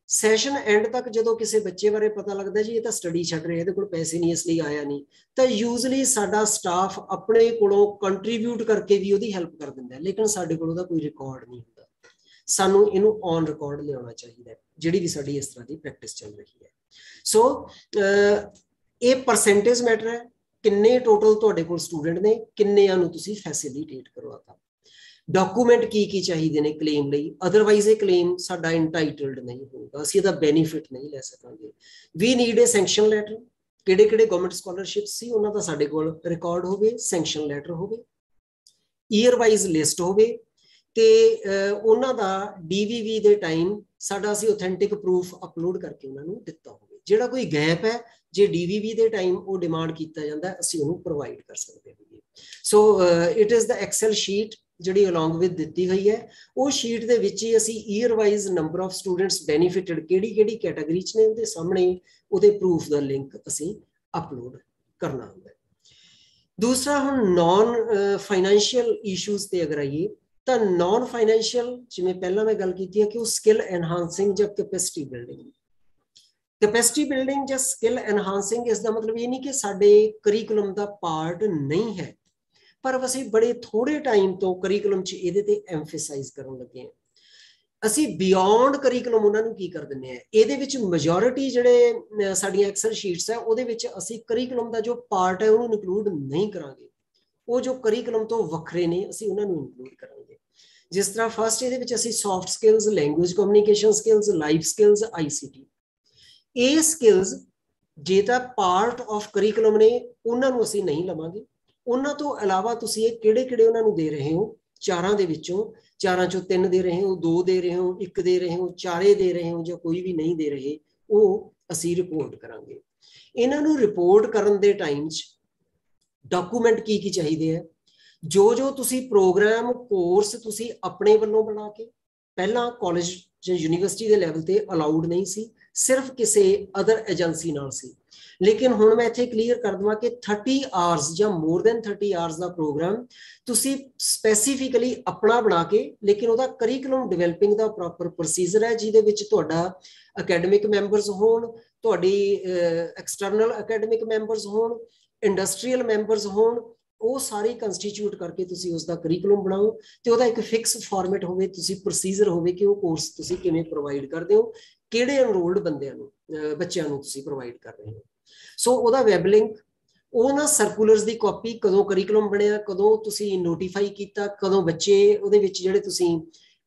ਸੈਸ਼ਨ ਐਂਡ ਤੱਕ ਜਦੋਂ ਕਿਸੇ ਬੱਚੇ ਬਾਰੇ ਪਤਾ ਲੱਗਦਾ ਜੀ, ਇਹ ਤਾਂ ਸਟੱਡੀ ਛੱਡ ਰਿਹਾ ਇਹਦੇ ਕੋਲ ਪੈਸੇ ਨਹੀਂ, ਇਸ ਲਈ ਆਇਆ ਨਹੀਂ। ਤਾਂ ਯੂਜ਼ਲੀ ਸਾਡਾ ਸਟਾਫ ਆਪਣੇ ਕੋਲੋਂ ਕੰਟਰੀਬਿਊਟ ਕਰਕੇ ਵੀ ਉਹਦੀ ਹੈਲਪ ਕਰ ਦਿੰਦਾ ਲੇਕਿਨ ਸਾਡੇ ਕੋਲ ਉਹਦਾ ਕੋਈ ਰਿਕਾਰਡ ਨਹੀਂ ਹੁੰਦਾ। ਸਾਨੂੰ ਇਹਨੂੰ ਔਨ ਰਿਕਾਰਡ ਲਿਆਉਣਾ ਚਾਹੀਦਾ ਜਿਹੜੀ ਵੀ ਸਾਡੀ ਇਸ ਤਰ੍ਹਾਂ ਦੀ ਪ੍ਰੈਕਟਿਸ ਚੱਲ ਰਹੀ ਹੈ। ਸੋ ਇਹ ਪਰਸੈਂਟੇਜ ਮੈਟਰ ਹੈ, ਕਿੰਨੇ ਟੋਟਲ ਤੁਹਾਡੇ ਕੋਲ ਸਟੂਡੈਂਟ ਨੇ, ਕਿੰਨਿਆਂ ਨੂੰ ਤੁਸੀਂ ਫੈਸਿਲਿਟੇਟ ਕਰਵਾਤਾ ਡਾਕੂਮੈਂਟ ਕੀ ਕੀ ਚਾਹੀਦੇ ਨੇ ਕਲੇਮ ਲਈ? ਅਦਰਵਾਈਜ਼ ਇਹ ਕਲੇਮ ਸਾਡਾ ਇੰਟਾਈਟਲਡ ਨਹੀਂ ਹੋਊਗਾ। ਅਸੀਂ ਇਹਦਾ ਬੈਨੀਫਿਟ ਨਹੀਂ ਲੈ ਸਕਾਂਗੇ। We need a sanction letter ਕਿਹੜੇ ਕਿਹੜੇ ਗਵਰਨਮੈਂਟ ਸਕਾਲਰਸ਼ਿਪ ਸੀ, ਉਹਨਾਂ ਦਾ ਸਾਡੇ ਕੋਲ ਰਿਕਾਰਡ ਹੋਵੇ ਸੈਂਕਸ਼ਨ ਲੈਟਰ ਹੋਵੇ। ਈਅਰ ਵਾਈਜ਼ ਲਿਸਟ ਹੋਵੇ। ਤੇ ਉਹਨਾਂ ਦਾ ਡੀਵੀਵੀ ਦੇ ਟਾਈਮ ਸਾਡਾ ਅਸੀਂ ਆਥੈਂਟਿਕ ਪ੍ਰੂਫ ਅਪਲੋਡ ਕਰਕੇ ਉਹਨਾਂ ਨੂੰ ਦਿੱਤਾ ਹੋਵੇ। ਜਿਹੜਾ ਕੋਈ ਗੈਪ ਹੈ, ਜੇ ਡੀਵੀਵੀ ਦੇ ਟਾਈਮ ਉਹ ਡਿਮਾਂਡ ਕੀਤਾ ਜਾਂਦਾ, ਅਸੀਂ ਉਹਨੂੰ ਪ੍ਰੋਵਾਈਡ ਕਰ ਸਕਦੇ ਹਾਂ। So it is the excel sheet ਜਿਹੜੀ ਅਲੋਂਗ ਵਿਦ ਦਿੱਤੀ ਹੋਈ ਹੈ, ਉਹ ਸ਼ੀਟ ਦੇ ਵਿੱਚ ਹੀ ਅਸੀਂ year wise number of students benefited ਕਿਹੜੀ ਕਿਹੜੀ ਕੈਟਾਗਰੀ ਚ ਨੇ ਉਹਦੇ ਸਾਹਮਣੇ ਉਹਦੇ ਪ੍ਰੂਫ ਦਾ ਲਿੰਕ ਅਸੀਂ ਅਪਲੋਡ ਕਰਨਾ ਹੁੰਦਾ ਹੈ। ਦੂਸਰਾ ਹੁਣ ਨਾਨ ਫਾਈਨੈਂਸ਼ੀਅਲ ਇਸ਼ੂਜ਼ ਤੇ ਅਗਰ ਆਈਏ, ਤਾਂ ਨਾਨ ਫਾਈਨੈਂਸ਼ੀਅਲ ਜਿਵੇਂ ਪਹਿਲਾਂ ਮੈਂ ਗੱਲ ਕੀਤੀ ਹੈ ਕਿ ਉਹ ਸਕਿੱਲ ਐਨਹਾਂਸਿੰਗ ਜਾਂ ਕੈਪੈਸਿਟੀ ਬਿਲਡਿੰਗ ਕੈਪੈਸਿਟੀ ਬਿਲਡਿੰਗ ਜਾਂ ਸਕਿੱਲ ਐਨਹਾਂਸਿੰਗ ਇਸ ਦਾ ਮਤਲਬ ਇਹ ਨਹੀਂ ਕਿ ਸਾਡੇ ਕਰਿਕੂਲਮ ਦਾ ਪਾਰਟ ਨਹੀਂ ਹੈ। ਪਰ ਅਸੀਂ ਬੜੇ ਥੋੜੇ ਟਾਈਮ ਤੋਂ ਕਰਿਕੂਲਮ 'ਚ ਇਹਦੇ ਤੇ ਐਮਫਸਾਈਜ਼ ਕਰਨ ਲੱਗੇ ਹਾਂ। ਅਸੀਂ ਬਿਯੋਂਡ ਕਰਿਕੂਲਮ ਉਹਨਾਂ ਨੂੰ ਕੀ ਕਰ ਦਿੰਨੇ ਆ ਇਹਦੇ ਵਿੱਚ ਮੈਜੋਰਿਟੀ ਜਿਹੜੇ ਸਾਡੀਆਂ ਐਕਸਲ ਸ਼ੀਟਸ ਹੈ, ਉਹਦੇ ਵਿੱਚ ਅਸੀਂ ਕਰਿਕੂਲਮ ਦਾ ਜੋ ਪਾਰਟ ਹੈ, ਉਹਨੂੰ ਇਨਕਲੂਡ ਨਹੀਂ ਕਰਾਂਗੇ। ਉਹ ਜੋ ਕਰਿਕੂਲਮ ਤੋਂ ਵੱਖਰੇ ਨੇ, ਅਸੀਂ ਉਹਨਾਂ ਨੂੰ ਇਨਕਲੂਡ ਕਰਾਂਗੇ। ਜਿਸ ਤਰ੍ਹਾਂ ਫਸਟ ਇਹਦੇ ਵਿੱਚ ਅਸੀਂ soft skills language communication skills life skills ICT ਇਹ ਸਕਿੱਲਸ ਜੇ ਤਾਂ ਪਾਰਟ ਆਫ ਕਰਿਕੂਲਮ ਨੇ, ਉਹਨਾਂ ਨੂੰ ਅਸੀਂ ਨਹੀਂ ਲਵਾਂਗੇ। ਉਹਨਾਂ ਤੋਂ ਇਲਾਵਾ ਤੁਸੀਂ ਇਹ ਕਿਹੜੇ ਕਿਹੜੇ ਉਹਨਾਂ ਨੂੰ ਦੇ ਰਹੇ ਹੋ? ਚਾਰਾਂ ਦੇ ਵਿੱਚੋਂ, ਚਾਰਾਂ ਚੋਂ ਤਿੰਨ ਦੇ ਰਹੇ ਹੋ, ਦੋ ਦੇ ਰਹੇ ਹੋ, ਇੱਕ ਦੇ ਰਹੇ ਹੋ, ਚਾਰੇ ਦੇ ਰਹੇ ਹੋ ਜਾਂ ਕੋਈ ਵੀ ਨਹੀਂ ਦੇ ਰਹੇ, ਉਹ ਅਸੀਂ ਰਿਪੋਰਟ ਕਰਾਂਗੇ। ਇਹਨਾਂ ਨੂੰ ਰਿਪੋਰਟ ਕਰਨ ਦੇ ਟਾਈਮ 'ਚ ਡਾਕੂਮੈਂਟ ਕੀ ਕੀ ਚਾਹੀਦੇ ਆ? ਜੋ ਜੋ ਤੁਸੀਂ ਪ੍ਰੋਗਰਾਮ ਕੋਰਸ ਤੁਸੀਂ ਆਪਣੇ ਵੱਲੋਂ ਬਣਾ ਕੇ, ਪਹਿਲਾਂ ਕਾਲਜ ਜਾਂ ਯੂਨੀਵਰਸਿਟੀ ਦੇ ਲੈਵਲ ਤੇ ਅਲਾਉਡ ਨਹੀਂ ਸੀ, ਸਿਰਫ ਕਿਸੇ ਅਦਰ ਏਜੰਸੀ ਨਾਲ ਸੀ। ਲੇਕਿਨ ਹੁਣ ਮੈਂ ਇੱਥੇ ਕਲੀਅਰ ਕਰ ਦਵਾਂ ਕਿ 30 ਆਵਰਸ ਜਾਂ ਮੋਰ ਦੈਨ 30 ਆਵਰਸ ਦਾ ਪ੍ਰੋਗਰਾਮ ਤੁਸੀਂ ਸਪੈਸੀਫਿਕਲੀ ਆਪਣਾ ਬਣਾ ਕੇ, ਲੇਕਿਨ ਉਹਦਾ ਕਰਿਕੂਲਮ ਡਿਵੈਲਪਿੰਗ ਦਾ ਪ੍ਰੋਪਰ ਪ੍ਰੋਸੀਜਰ ਹੈ, ਜਿਹਦੇ ਵਿੱਚ ਤੁਹਾਡਾ ਅਕੈਡਮਿਕ ਮੈਂਬਰਸ ਹੋਣ, ਤੁਹਾਡੀ ਐਕਸਟਰਨਲ ਅਕੈਡਮਿਕ ਮੈਂਬਰਸ ਹੋਣ ਇੰਡਸਟਰੀਅਲ ਮੈਂਬਰਸ ਹੋਣ, ਉਹ ਸਾਰੇ ਕੰਸਟੀਟਿਊਟ ਕਰਕੇ ਤੁਸੀਂ ਉਸ ਦਾ ਕਰਿਕੂਲਮ ਬਣਾਓ ਤੇ ਉਹਦਾ ਇੱਕ ਫਿਕਸ ਫਾਰਮੈਟ ਹੋਵੇ, ਤੁਸੀਂ ਪ੍ਰੋਸੀਜਰ ਹੋਵੇ ਕਿ ਉਹ ਕੋਰਸ ਤੁਸੀਂ ਕਿਵੇਂ ਪ੍ਰੋਵਾਈਡ ਕਰਦੇ ਹੋ, ਕਿਹੜੇ ਐਨਰੋਲਡ ਬੰਦਿਆਂ ਨੂੰ ਬੱਚਿਆਂ ਨੂੰ ਤੁਸੀਂ ਪ੍ਰੋਵਾਈਡ ਕਰ ਰਹੇ ਹੋ। ਸੋ ਉਹਦਾ ਵੈਬ ਲਿੰਕ ਉਹ ਸਰਕੂਲਰਸ ਦੀ ਕਾਪੀ ਕਦੋਂ ਕਰਿਕੂਲਮ ਬਣਿਆ, ਕਦੋਂ ਤੁਸੀਂ ਨੋਟੀਫਾਈ ਕੀਤਾ, ਕਦੋਂ ਬੱਚੇ ਉਹਦੇ ਵਿੱਚ ਜਿਹੜੇ ਤੁਸੀਂ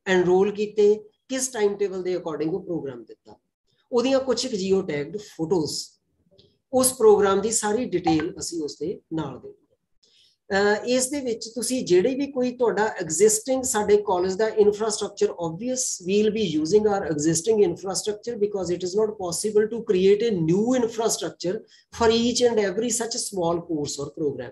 ਐਨਰੋਲ ਕੀਤੇ, ਕਿਸ ਟਾਈਮ ਟੇਬਲ ਦੇ ਅਕੋਰਡਿੰਗ ਉਹ ਪ੍ਰੋਗਰਾਮ ਦਿੱਤਾ। ਉਹਦੀਆਂ ਕੁਝ ਜੀਓ ਟੈਗਡ ਫੋਟੋਜ਼ ਉਸ ਪ੍ਰੋਗਰਾਮ ਦੀ ਸਾਰੀ ਡਿਟੇਲ ਅਸੀਂ ਉਸ ਦੇ ਨਾਲ ਦੇ ਇਸ ਦੇ ਵਿੱਚ ਤੁਸੀਂ ਜਿਹੜੀ ਵੀ ਕੋਈ ਤੁਹਾਡਾ ਐਗਜ਼ਿਸਟਿੰਗ ਸਾਡੇ college the infrastructure obviously we'll be using our existing infrastructure because it is not possible to create a new infrastructure for each and every such small course or program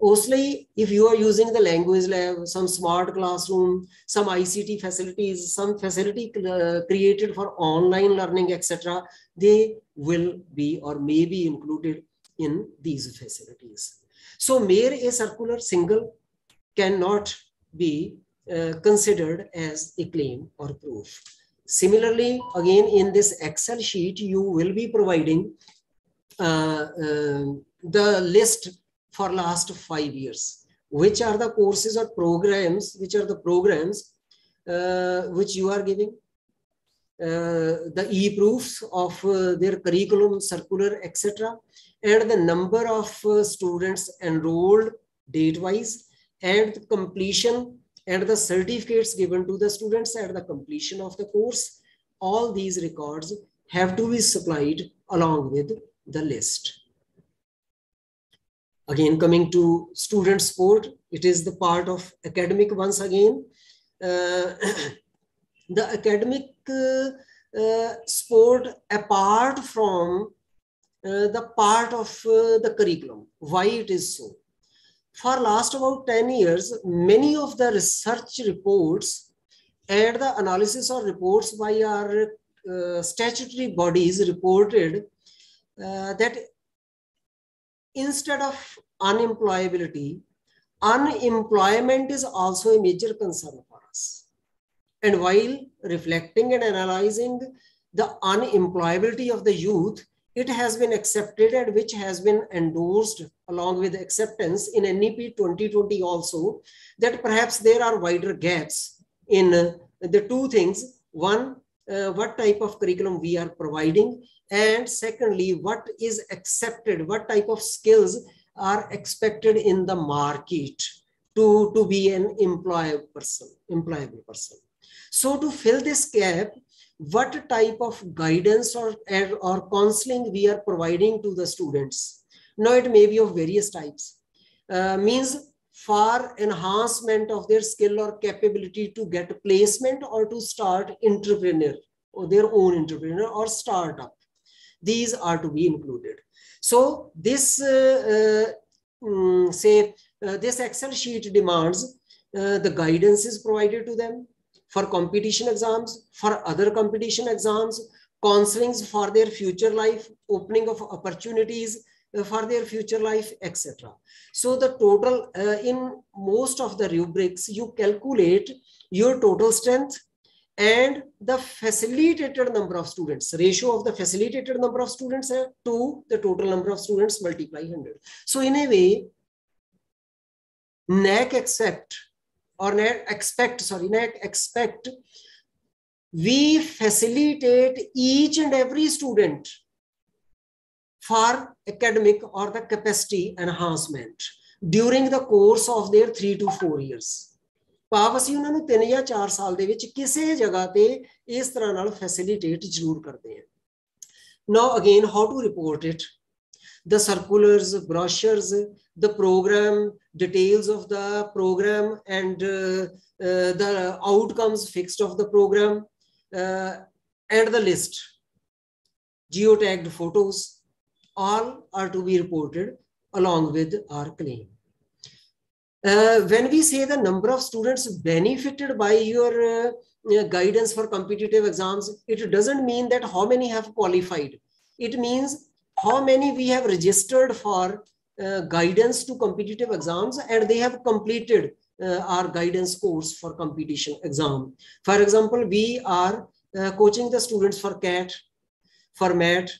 ਉਸ ਲਈ if you are using the language lab some smart classroom some ICT facilities some facility created for online learning etcetera they will be or may be included in these facilities so mere a circular single cannot be uh, considered as a claim or proof similarly again in this excel sheet you will be providing uh, uh, the list for last five years. Which are the courses or programs, which are the programs uh, which you are giving? Uh, the e-proofs of uh, their curriculum, circular, etc. And the number of uh, students enrolled date-wise and the completion and the certificates given to the students at the completion of the course. All these records have to be supplied along with the list again coming to student sport it is the part of academic once again uh, <clears throat> the academic uh, uh, sport apart from the part of uh, the curriculum why it is so for last about 10 years many of the research reports and the analysis or reports by our uh, statutory bodies reported that instead of unemployability, unemployment is also a major concern for us. And while reflecting and analyzing the unemployability of the youth, it has been accepted and which has been endorsed along with acceptance in NEP 2020 also, that perhaps there are wider gaps in the two things. One, uh, what type of curriculum we are providing and secondly what is accepted what type of skills are expected in the market to, to be an employable person employable person so to fill this gap what type of guidance or, or counseling we are providing to the students? Now it may be of various types. Uh, means for enhancement of their skill or capability to get a placement or to start entrepreneur or their own entrepreneur or startup. These are to be included. So this, uh, um, say, uh, this Excel sheet demands the guidance is provided to them for competition exams, for other competition exams, counselings for their future life, opening of opportunities for their future life, etc. So the total, uh, in most of the rubrics, you calculate your total strength and the facilitated number of students, ratio of the facilitated number of students to the total number of students multiply 100. So in a way, NAAC accept or NAAC expect, sorry, NAAC expect, we facilitate each and every student for academic or the capacity enhancement during the course of their 3 to 4 years. ਭਾਵ ਅਸੀਂ ਉਹਨਾਂ ਨੂੰ 3 ਜਾਂ 4 ਸਾਲ ਦੇ ਵਿੱਚ ਕਿਸੇ ਜਗ੍ਹਾ ਤੇ ਇਸ ਤਰ੍ਹਾਂ ਨਾਲ ਫੈਸਿਲਿਟੇਟ ਜ਼ਰੂਰ ਕਰਦੇ now again how to report it the circulars brochures the program details of the program and uh, uh, the outcomes fixed of the program uh, and the list geotagged photos all are to be reported along with our claim uh, when we say the number of students benefited by your uh, guidance for competitive exams, it doesn't mean that how many have qualified. It means how many we have registered for guidance to competitive exams and they have completed uh, our guidance course for competition exam. For example, we are uh, coaching the students for CAT, for MAT,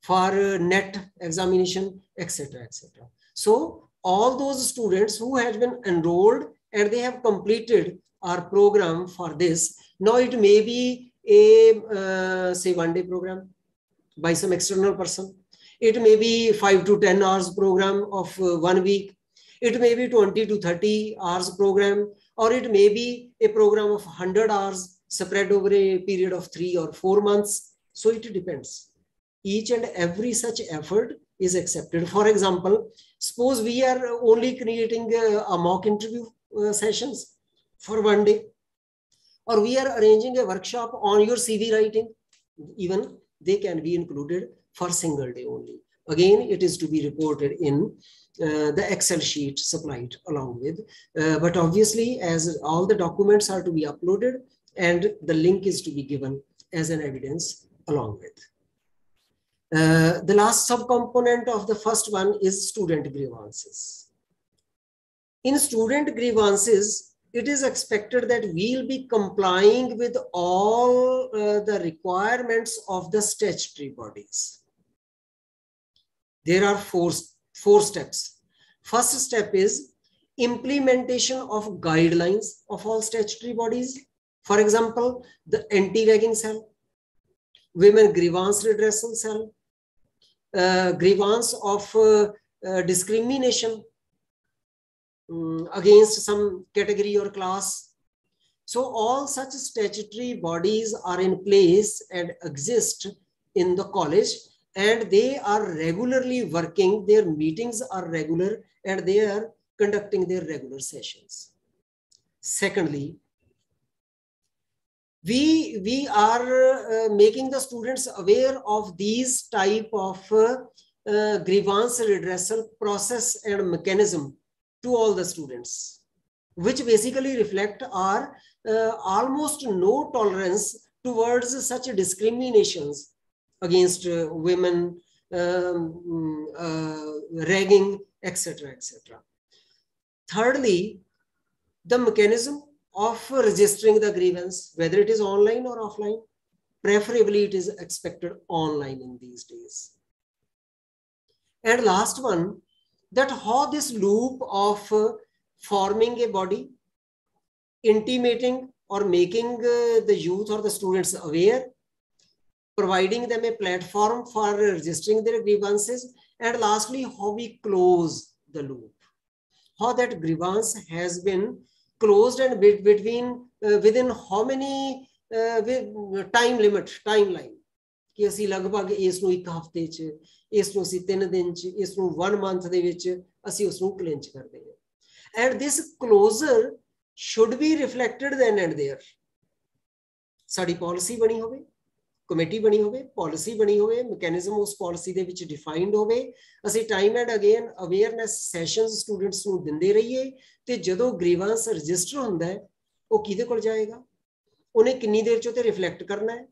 for uh, NET examination, etc. etc. So all those students who have been enrolled and they have completed our program for this. Now it may be a, uh, say, one day program by some external person. It may be five to 10 hours program of uh, one week. It may be 20 to 30 hours program, or it may be a program of 100 hours spread over a period of three or four months. So it depends. Each and every such effort is accepted. For example, suppose we are only creating a, a mock interview uh, sessions for one day, or we are arranging a workshop on your CV writing, even they can be included for single day only. Again, it is to be reported in uh, the Excel sheet supplied along with. Uh, but obviously, as all the documents are to be uploaded and the link is to be given as an evidence along with. Uh, the last subcomponent of the first one is student grievances. In student grievances, it is expected that we'll be complying with all uh, the requirements of the statutory bodies. There are four, four steps. First step is implementation of guidelines of all statutory bodies. For example, the anti-ragging cell, women grievance redressal cell, uh, grievance of uh, uh, discrimination um, against some category or class. So all such statutory bodies are in place and exist in the college and they are regularly working, their meetings are regular and they are conducting their regular sessions. Secondly, we, we are uh, making the students aware of these type of uh, uh, grievance redressal process and mechanism to all the students, which basically reflect our uh, almost no tolerance towards such discriminations against uh, women, um, uh, ragging, etc., etc. Thirdly, the mechanism of registering the grievance, whether it is online or offline, preferably it is expected online in these days. And last one, that how this loop of uh, forming a body, intimating or making uh, the youth or the students aware, providing them a platform for registering their grievances, and lastly, how we close the loop. How that grievance has been closed and between uh, within how many uh, time limit, timeline. ਕਿ ਅਸੀਂ ਲਗਭਗ ਇਸ ਨੂੰ ਇੱਕ ਹਫ਼ਤੇ 'ਚ ਇਸ ਨੂੰ ਅਸੀਂ 3 ਦਿਨ 'ਚ ਇਸ ਨੂੰ 1 ਮੰਥ ਦੇ ਵਿੱਚ ਅਸੀਂ ਉਸ ਨੂੰ ਕਲਿੰਚ ਕਰਦੇ ਹਾਂ and this closure should be reflected then and there ਸਾਡੀ ਪਾਲਿਸੀ ਬਣੀ ਹੋਵੇ ਕਮੇਟੀ ਬਣੀ ਹੋਵੇ, ਪਾਲਿਸੀ ਬਣੀ ਹੋਵੇ ਮੈਕੈਨਿਜ਼ਮ ਉਸ ਪਾਲਿਸੀ ਦੇ ਵਿੱਚ ਡਿਫਾਈਨਡ ਹੋਵੇ, ਅਸੀਂ time and again awareness sessions students ਨੂੰ ਦਿੰਦੇ ਰਹੀਏ ਤੇ ਜਦੋਂ ਗ੍ਰੀਵਾਂਸ ਰਜਿਸਟਰ ਹੁੰਦਾ ਹੈ, ਉਹ ਕਿਹਦੇ ਕੋਲ ਜਾਏਗਾ? ਉਹਨੇ ਕਿੰਨੀ ਦੇਰ ਚ ਉਹ ਤੇ ਰਿਫਲੈਕਟ ਕਰਨਾ ਹੈ?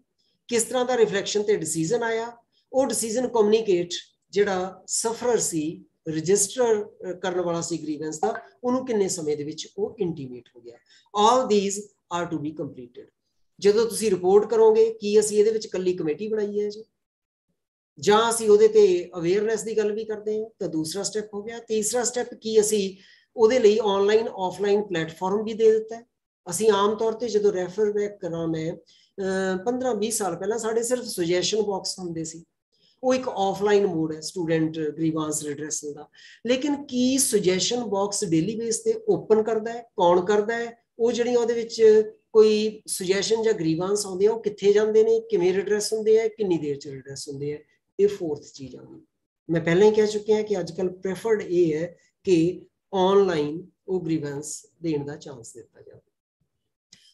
ਕਿਸ ਤਰ੍ਹਾਂ ਦਾ ਰਿਫਲੈਕਸ਼ਨ ਤੇ ਡਿਸੀਜਨ ਆਇਆ? ਉਹ ਡਿਸੀਜਨ ਕਮਿਊਨੀਕੇਟ ਜਿਹੜਾ ਸਫਰਰ ਸੀ ਰਜਿਸਟਰ ਕਰਨ ਵਾਲਾ ਸੀ ਗ੍ਰੀਵੈਂਸ ਦਾ, ਉਹਨੂੰ ਕਿੰਨੇ ਸਮੇਂ ਦੇ ਵਿੱਚ ਉਹ ਇੰਟੀਮੇਟ ਹੋ ਗਿਆ? All these are to be completed ਜਦੋਂ ਤੁਸੀਂ ਰਿਪੋਰਟ ਕਰੋਗੇ ਕੀ ਅਸੀਂ ਇਹਦੇ ਵਿੱਚ ਕੱਲੀ ਕਮੇਟੀ ਬਣਾਈ ਹੈ ਜੀ? ਜਾਂ ਅਸੀਂ ਉਹਦੇ ਤੇ ਅਵੇਅਰਨੈਸ ਦੀ ਗੱਲ ਵੀ ਕਰਦੇ ਹਾਂ, ਤਾਂ ਦੂਸਰਾ ਸਟੈਪ ਹੋ ਗਿਆ। ਤੀਸਰਾ ਸਟੈਪ ਕੀ ਅਸੀਂ ਉਹਦੇ ਲਈ ਆਨਲਾਈਨ ਆਫਲਾਈਨ ਪਲੇਟਫਾਰਮ ਵੀ ਦੇ ਦਿੱਤਾ ਹੈ। ਅਸੀਂ ਆਮ ਤੌਰ ਤੇ ਜਦੋਂ ਰੈਫਰ ਬੈਕ ਕਰਾਂ ਮੈਂ 15 20 ਸਾਲ ਪਹਿਲਾਂ ਸਾਡੇ ਸਿਰਫ ਸੁਜੈਸ਼ਨ ਬਾਕਸ ਹੁੰਦੇ ਸੀ। ਉਹ ਇੱਕ ਆਫਲਾਈਨ ਮੋਡ ਹੈ ਸਟੂਡੈਂਟ ਗ੍ਰੀਵਾਂਸ ਰਿਡਰੈਸਲ ਦਾ। ਲੇਕਿਨ ਕੀ ਸੁਜੈਸ਼ਨ ਬਾਕਸ ਡੇਲੀ ਬੇਸ ਤੇ ਓਪਨ ਕਰਦਾ ਹੈ, ਕੌਣ ਕਰਦਾ ਹੈ? ਉਹ ਜਿਹੜੀਆਂ ਉਹਦੇ ਵਿੱਚ ਕੋਈ ਸੁਜੈਸ਼ਨ ਜਾਂ ਗ੍ਰੀਵਾਂਸ ਆਉਂਦੇ ਆ ਉਹ ਕਿੱਥੇ ਜਾਂਦੇ ਨੇ ਕਿਵੇਂ ਰਿਡਰੈਸ ਹੁੰਦੇ ਆ ਕਿੰਨੀ ਦੇਰ ਚ ਰਿਡਰੈਸ ਹੁੰਦੇ ਆ ਇਹ ਫੋਰਥ ਚੀਜ਼ ਆ ਮੈਂ ਪਹਿਲਾਂ ਹੀ ਕਹਿ ਚੁੱਕਿਆ ਕਿ ਅੱਜ ਕੱਲ ਪ੍ਰੈਫਰਡ ਇਹ ਹੈ ਕਿ ਆਨਲਾਈਨ ਉਹ ਗ੍ਰੀਵਾਂਸ ਦੇਣ ਦਾ ਚਾਂਸ ਦਿੱਤਾ ਜਾਵੇ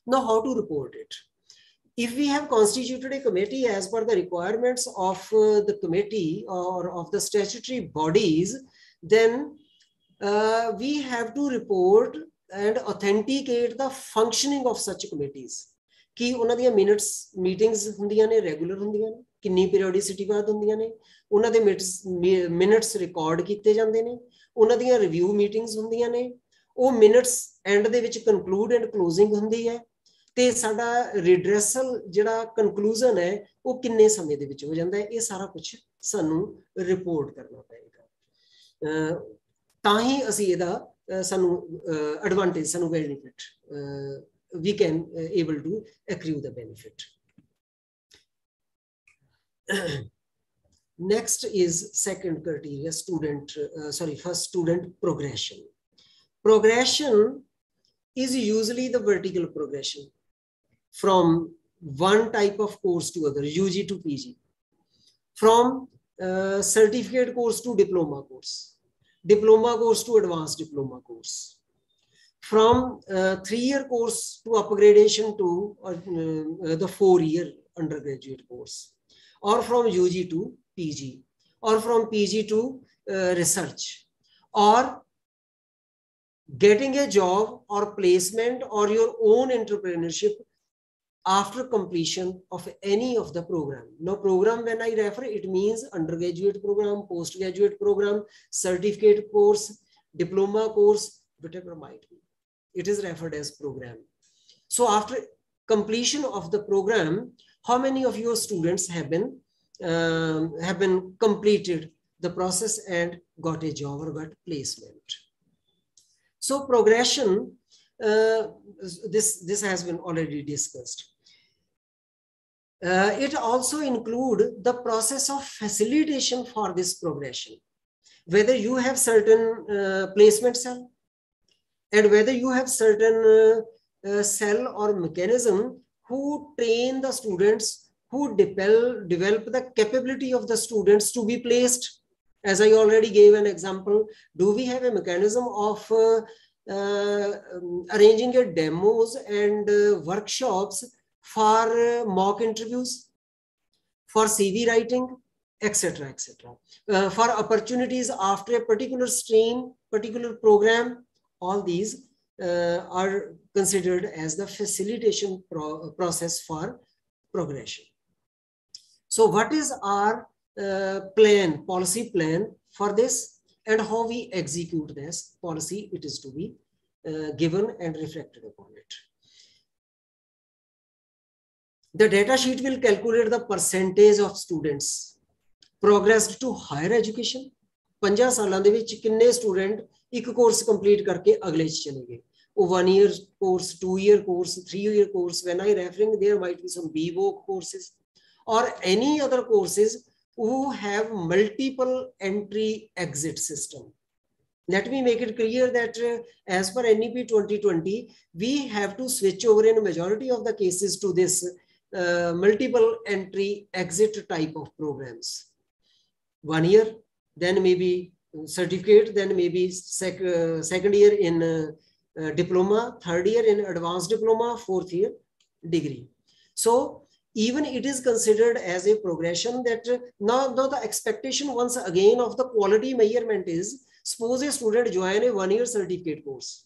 now how to report it if we have constituted a committee as per the requirements of uh, the committee or of the statutory bodies, then uh, we have to report and authenticate the functioning of such committees. ਕਿ ਉਹਨਾਂ ਦੀਆਂ minutes meetings ਹੁੰਦੀਆਂ ਨੇ regular ਹੁੰਦੀਆਂ ਨੇ? ਕਿੰਨੀ ਪੀਰੀਓਡਿਸਿਟੀ ਬਾਅਦ ਹੁੰਦੀਆਂ ਨੇ? ਉਹਨਾਂ ਦੇ ਮਿੰਟਸ ਰਿਕਾਰਡ ਕੀਤੇ ਜਾਂਦੇ ਨੇ? ਉਹਨਾਂ ਦੀਆਂ ਰਿਵਿਊ ਮੀਟਿੰਗਸ ਹੁੰਦੀਆਂ ਨੇ? ਉਹ ਮਿੰਟਸ ਐਂਡ ਦੇ ਵਿੱਚ ਕਨਕਲੂਡ ਐਂਡ ਕਲੋਜ਼ਿੰਗ ਹੁੰਦੀ ਹੈ। ਤੇ ਸਾਡਾ ਰਿਡਰੈਸਲ ਜਿਹੜਾ ਕਨਕਲੂਜਨ ਹੈ, ਉਹ ਕਿੰਨੇ ਸਮੇਂ ਦੇ ਵਿੱਚ ਹੋ ਜਾਂਦਾ ਹੈ? ਇਹ ਸਾਰਾ ਕੁਝ ਸਾਨੂੰ ਰਿਪੋਰਟ ਕਰਨਾ ਪਏਗਾ। ਤਾਂ ਹੀ ਅਸੀਂ ਇਹਦਾ Uh, some uh, advantage, some benefit. Uh, we can able to accrue the benefit. <clears throat> Next is second criteria, student, sorry, first student progression. Progression is usually the vertical progression from one type of course to other, UG to PG, from uh, certificate course to diploma course, diploma course to advanced diploma course. From uh, three-year course to upgradation to uh, uh, the four-year undergraduate course, or from UG to PG, or from PG to uh, research, or getting a job or placement or your own entrepreneurship after completion of any of the program. Now program when I refer, it means undergraduate program, postgraduate program, certificate course, diploma course, whatever might be. It is referred as program. So after completion of the program, how many of your students have been um, have been completed the process and got a job or got placement? So progression, uh, this, this has been already discussed. Uh, it also include the process of facilitation for this progression. Whether you have certain uh, placement cell and whether you have certain uh, uh, cell or mechanism who train the students, who develop, develop the capability of the students to be placed. As I already gave an example, do we have a mechanism of uh, uh, um, arranging a demos and workshops for uh, mock interviews, for CV writing, etc., etc. Uh, for opportunities after a particular stream, particular program, all these uh, are considered as the facilitation pro process for progression. So what is our uh, plan, policy plan for this and how we execute this policy, it is to be uh, given and reflected upon it. The data sheet will calculate the percentage of students progressed to higher education. 50 ਸਾਲਾਂ ਦੇ ਵਿੱਚ ਕਿੰਨੇ student ਇੱਕ course complete ਕਰਕੇ ਅਗਲੇ ਚ ਚਲੇ ਗਏ ਉਹ 1 year course 2 year course 3 year course when i referring there might be some bvoc courses or any other courses who have multiple entry exit system let me make it clear that uh, as per nep 2020 we have to switch over in majority of the cases to this uh, multiple entry exit type of programs. One year, then maybe certificate, then maybe sec uh, second year in uh, uh, diploma, third year in advanced diploma, fourth year degree. So even it is considered as a progression that uh, now, now the expectation once again of the quality measurement is suppose a student join a one year certificate course.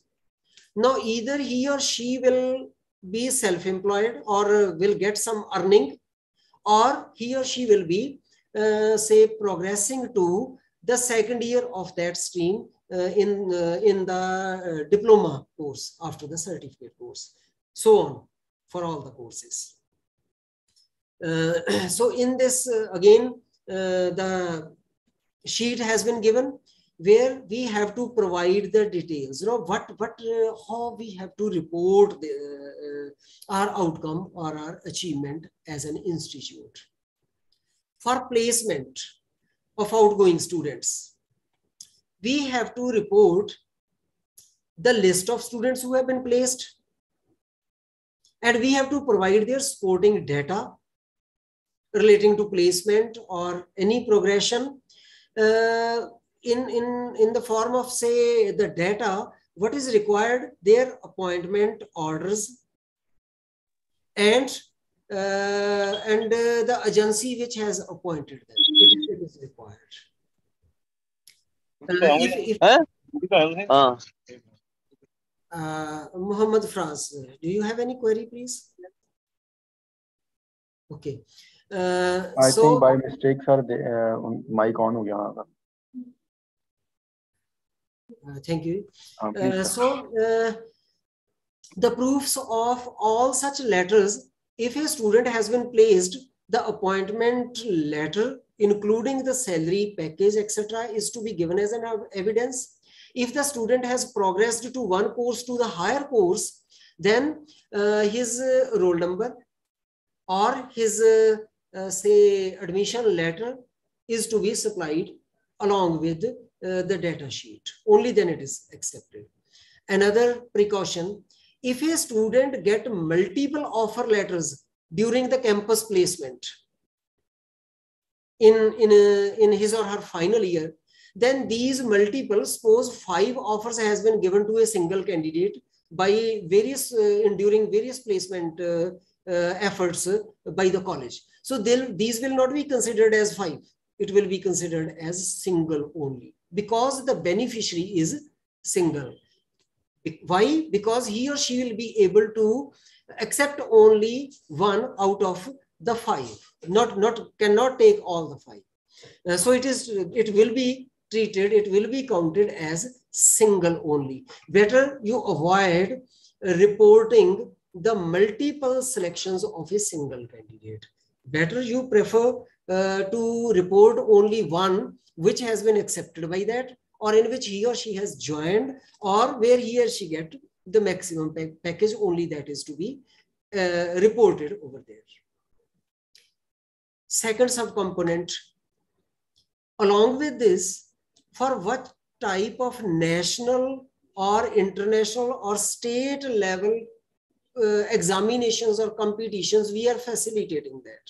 Now either he or she will be self-employed or will get some earning or he or she will be uh, say progressing to the second year of that stream uh, in uh, in the uh, diploma course after the certificate course so on for all the courses. Uh, <clears throat> so in this uh, again the sheet has been given where we have to provide the details you know what what uh, how we have to report the, uh, our outcome or our achievement as an institute. For placement of outgoing students we have to report the list of students who have been placed. And we have to provide their supporting data relating to placement or any progression uh, in, in, in the form of say the data, what is required, their appointment orders and uh, and uh, the agency which has appointed them if it is required. Uh, if, if, uh, uh Muhammad France, do you have any query, please? Okay. Uh, I so, think by mistake, sir, the uh, mic on. Ho. Uh, thank you. Um, uh, so, uh, the proofs of all such letters, if a student has been placed, the appointment letter, including the salary package, etc., is to be given as an evidence. If the student has progressed to one course to the higher course, then uh, his uh, roll number or his, uh, say, admission letter is to be supplied along with uh, the data sheet. Only then it is accepted. Another precaution, if a student get multiple offer letters during the campus placement, in, in, a, in his or her final year, then these multiple, suppose five offers has been given to a single candidate by various, uh, during various placement uh, uh, efforts by the college. So these will not be considered as five. It will be considered as single only because the beneficiary is single. Why? Because he or she will be able to accept only one out of the five, not, not cannot take all the five. Uh, so it is, it will be treated, it will be counted as single only. Better you avoid reporting the multiple selections of a single candidate. Better you prefer uh, to report only one which has been accepted by that or in which he or she has joined or where he or she get the maximum package only that is to be uh, reported over there. Second subcomponent, along with this, for what type of national or international or state level uh, examinations or competitions we are facilitating that.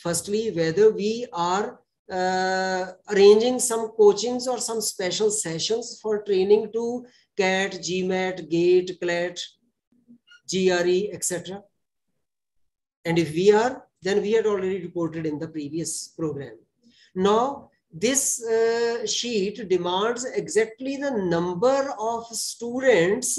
Firstly, whether we are uh, arranging some coachings or some special sessions for training to CAT, GMAT, GATE, CLAT, GRE, etc. And if we are, then we had already reported in the previous program. Now, this uh, sheet demands exactly the number of students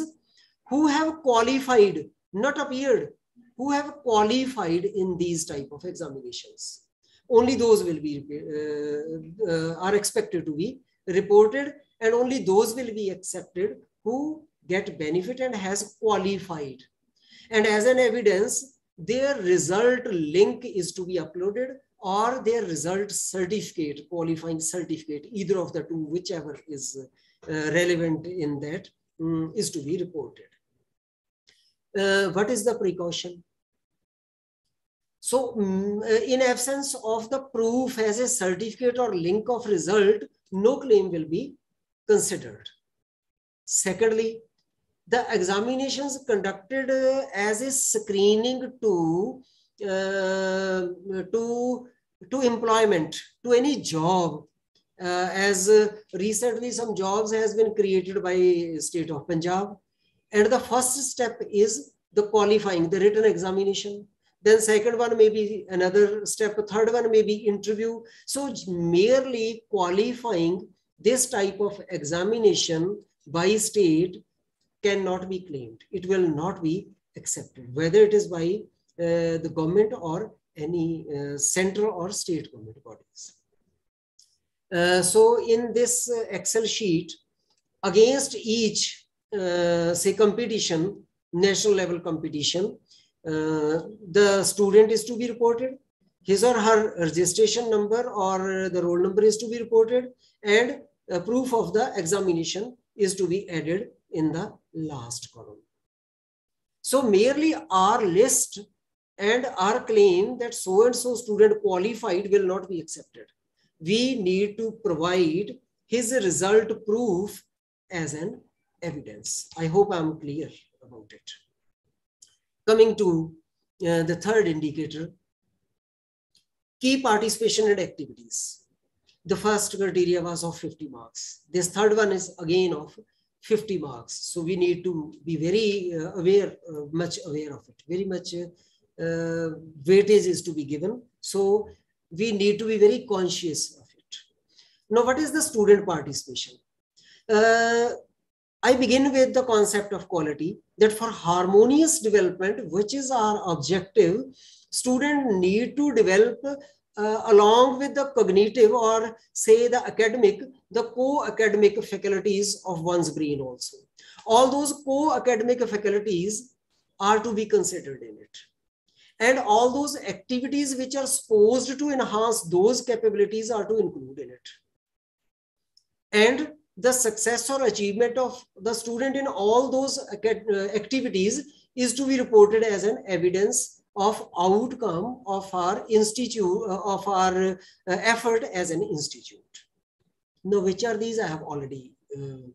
who have qualified, not appeared, who have qualified in these type of examinations. Only those will be, uh, uh, are expected to be reported and only those will be accepted who get benefit and has qualified. And as an evidence, their result link is to be uploaded or their result certificate, qualifying certificate, either of the two, whichever is uh, relevant in that, um, is to be reported. Uh, what is the precaution? So um, in absence of the proof as a certificate or link of result, no claim will be considered. Secondly, the examinations conducted uh, as a screening to uh, to to employment to any job uh, as uh, recently some jobs has been created by state of punjab and the first step is the qualifying the written examination then second one may be another step third one may be interview so merely qualifying this type of examination by state cannot be claimed. It will not be accepted, whether it is by uh, the government or any uh, central or state government bodies. Uh, so in this uh, Excel sheet, against each, uh, say, competition, national level competition, the student is to be reported, his or her registration number or the roll number is to be reported, and proof of the examination is to be added in the last column. So merely our list and our claim that so-and-so student qualified will not be accepted. We need to provide his result proof as an evidence. I hope I'm clear about it. Coming to uh, the third indicator, key participation and activities. The first criteria was of 50 marks. This third one is again of 50 marks. So we need to be very uh, aware, uh, much aware of it. Very much uh, weightage is to be given. So we need to be very conscious of it. Now, what is the student participation? I begin with the concept of quality that for harmonious development, which is our objective, student need to develop uh, along with the cognitive or say the academic, the co-academic faculties of one's brain also. All those co-academic faculties are to be considered in it. And all those activities which are supposed to enhance those capabilities are to include in it. And the success or achievement of the student in all those uh, activities is to be reported as an evidence of outcome of our institute, uh, of our uh, effort as an institute. Now, which are these I have already uh,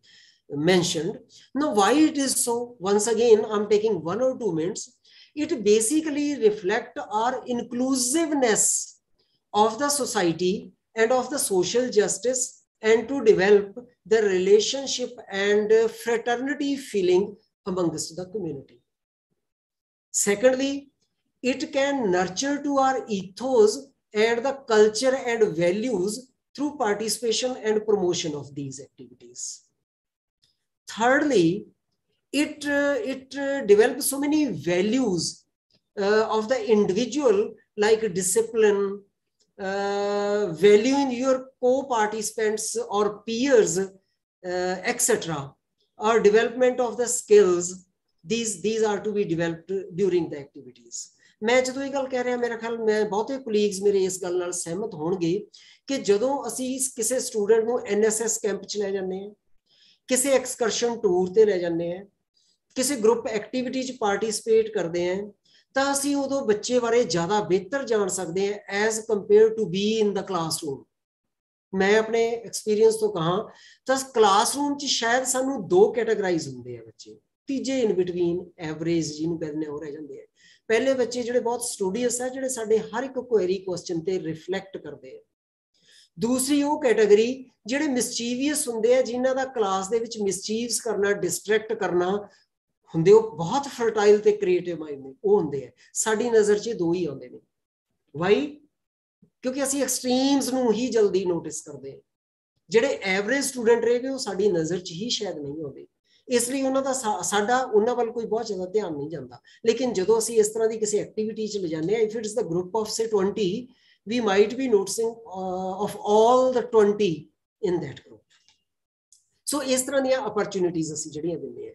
mentioned. Now, why it is so? Once again, I'm taking one or two minutes. It basically reflect our inclusiveness of the society and of the social justice and to develop the relationship and uh, fraternity feeling amongst the community. Secondly, it can nurture to our ethos and the culture and values through participation and promotion of these activities. Thirdly, it, uh, it uh, develops so many values uh, of the individual like discipline, uh, valuing your co-participants or peers, Uh, etc., or development of the skills. These, these are to be developed during the activities. ਮੈਂ ਜਦੋਂ ਇਹ ਗੱਲ ਕਹਿ ਰਿਹਾ ਮੇਰਾ ਖਿਆਲ ਮੈਂ ਬਹੁਤੇ ਕੋਲੀਗਸ ਮੇਰੇ ਇਸ ਗੱਲ ਨਾਲ ਸਹਿਮਤ ਹੋਣਗੇ ਕਿ ਜਦੋਂ ਅਸੀਂ ਕਿਸੇ ਸਟੂਡੈਂਟ ਨੂੰ ਐਨਐਸਐਸ ਕੈਂਪ 'ਚ ਲੈ ਜਾਂਦੇ ਆ ਕਿਸੇ ਐਕਸਕਰਸ਼ਨ ਟੂਰ ਤੇ ਲੈ ਜਾਂਦੇ ਆ ਕਿਸੇ ਗਰੁੱਪ ਐਕਟੀਵਿਟੀ 'ਚ ਪਾਰਟਿਸਿਪੇਟ ਕਰਦੇ ਆ ਤਾਂ ਅਸੀਂ ਉਦੋਂ ਬੱਚੇ ਬਾਰੇ ਜ਼ਿਆਦਾ ਬਿਹਤਰ ਜਾਣ ਸਕਦੇ ਆ as compare to be in the classroom ਮੈਂ ਆਪਣੇ ਐਕਸਪੀਰੀਅੰਸ ਤੋਂ ਕਹਾ, ਤਾਂ ਕਲਾਸਰੂਮ 'ਚ ਸ਼ਾਇਦ ਸਾਨੂੰ ਦੋ ਕੈਟਾਗਰਾਈਜ਼ ਹੁੰਦੇ ਆ ਬੱਚੇ। ਤੀਜੇ ਇਨ ਬਿਟਵੀਨ ਐਵਰੇਜ ਜਿਹਨੂੰ ਕਹਿੰਦੇ ਨੇ ਹੋ ਰਹਿ ਜਾਂਦੇ ਆ। ਪਹਿਲੇ ਬੱਚੇ ਜਿਹੜੇ ਬਹੁਤ ਸਟੂਡੀਅਸ ਹੈ ਜਿਹੜੇ ਸਾਡੇ ਹਰ ਇੱਕ ਕੁਐਰੀ ਕੁਐਸਚਨ ਤੇ ਰਿਫਲੈਕਟ ਕਰਦੇ ਆ। ਦੂਸਰੀ ਉਹ ਕੈਟਾਗਰੀ ਜਿਹੜੇ ਮਿਸਚੀਵੀਅਸ ਹੁੰਦੇ ਆ, ਜਿਨ੍ਹਾਂ ਦਾ ਕਲਾਸ ਦੇ ਵਿੱਚ ਮਿਸਚੀਵਸ ਕਰਨਾ ਡਿਸਟਰੈਕਟ ਕਰਨਾ ਹੁੰਦੇ, ਉਹ ਬਹੁਤ ਫਰਟਾਈਲ ਤੇ ਕ੍ਰੀਏਟਿਵ ਮਾਈਂਡ ਨੇ, ਉਹ ਹੁੰਦੇ ਆ। ਸਾਡੀ ਨਜ਼ਰ 'ਚ ਦੋ ਹੀ ਆਉਂਦੇ ਨੇ। ਵਾਈ ਕਿਉਂਕਿ ਅਸੀਂ ਐਕਸਟ੍ਰੀਮਸ ਨੂੰ ਹੀ ਜਲਦੀ ਨੋਟਿਸ ਕਰਦੇ ਹਾਂ। ਜਿਹੜੇ ਐਵਰੇਜ ਸਟੂਡੈਂਟ ਰਹੇਗੇ ਉਹ ਸਾਡੀ ਨਜ਼ਰ 'ਚ ਹੀ ਸ਼ਾਇਦ ਨਹੀਂ ਆਉਂਦੇ। ਇਸ ਲਈ ਉਹਨਾਂ ਦਾ ਸਾਡਾ ਉਹਨਾਂ ਵੱਲ ਕੋਈ ਬਹੁਤ ਜ਼ਿਆਦਾ ਧਿਆਨ ਨਹੀਂ ਜਾਂਦਾ। ਲੇਕਿਨ ਜਦੋਂ ਅਸੀਂ ਇਸ ਤਰ੍ਹਾਂ ਦੀ ਕਿਸੇ ਐਕਟੀਵਿਟੀ 'ਚ ਲੈ ਜਾਂਦੇ ਆ if it's the group of say 20 we might be noticing uh, of all the 20 in that group. So ਇਸ ਤਰ੍ਹਾਂ ਦੀਆਂ opportunities ਅਸੀਂ ਜਿਹੜੀਆਂ ਦਿੰਦੇ ਆ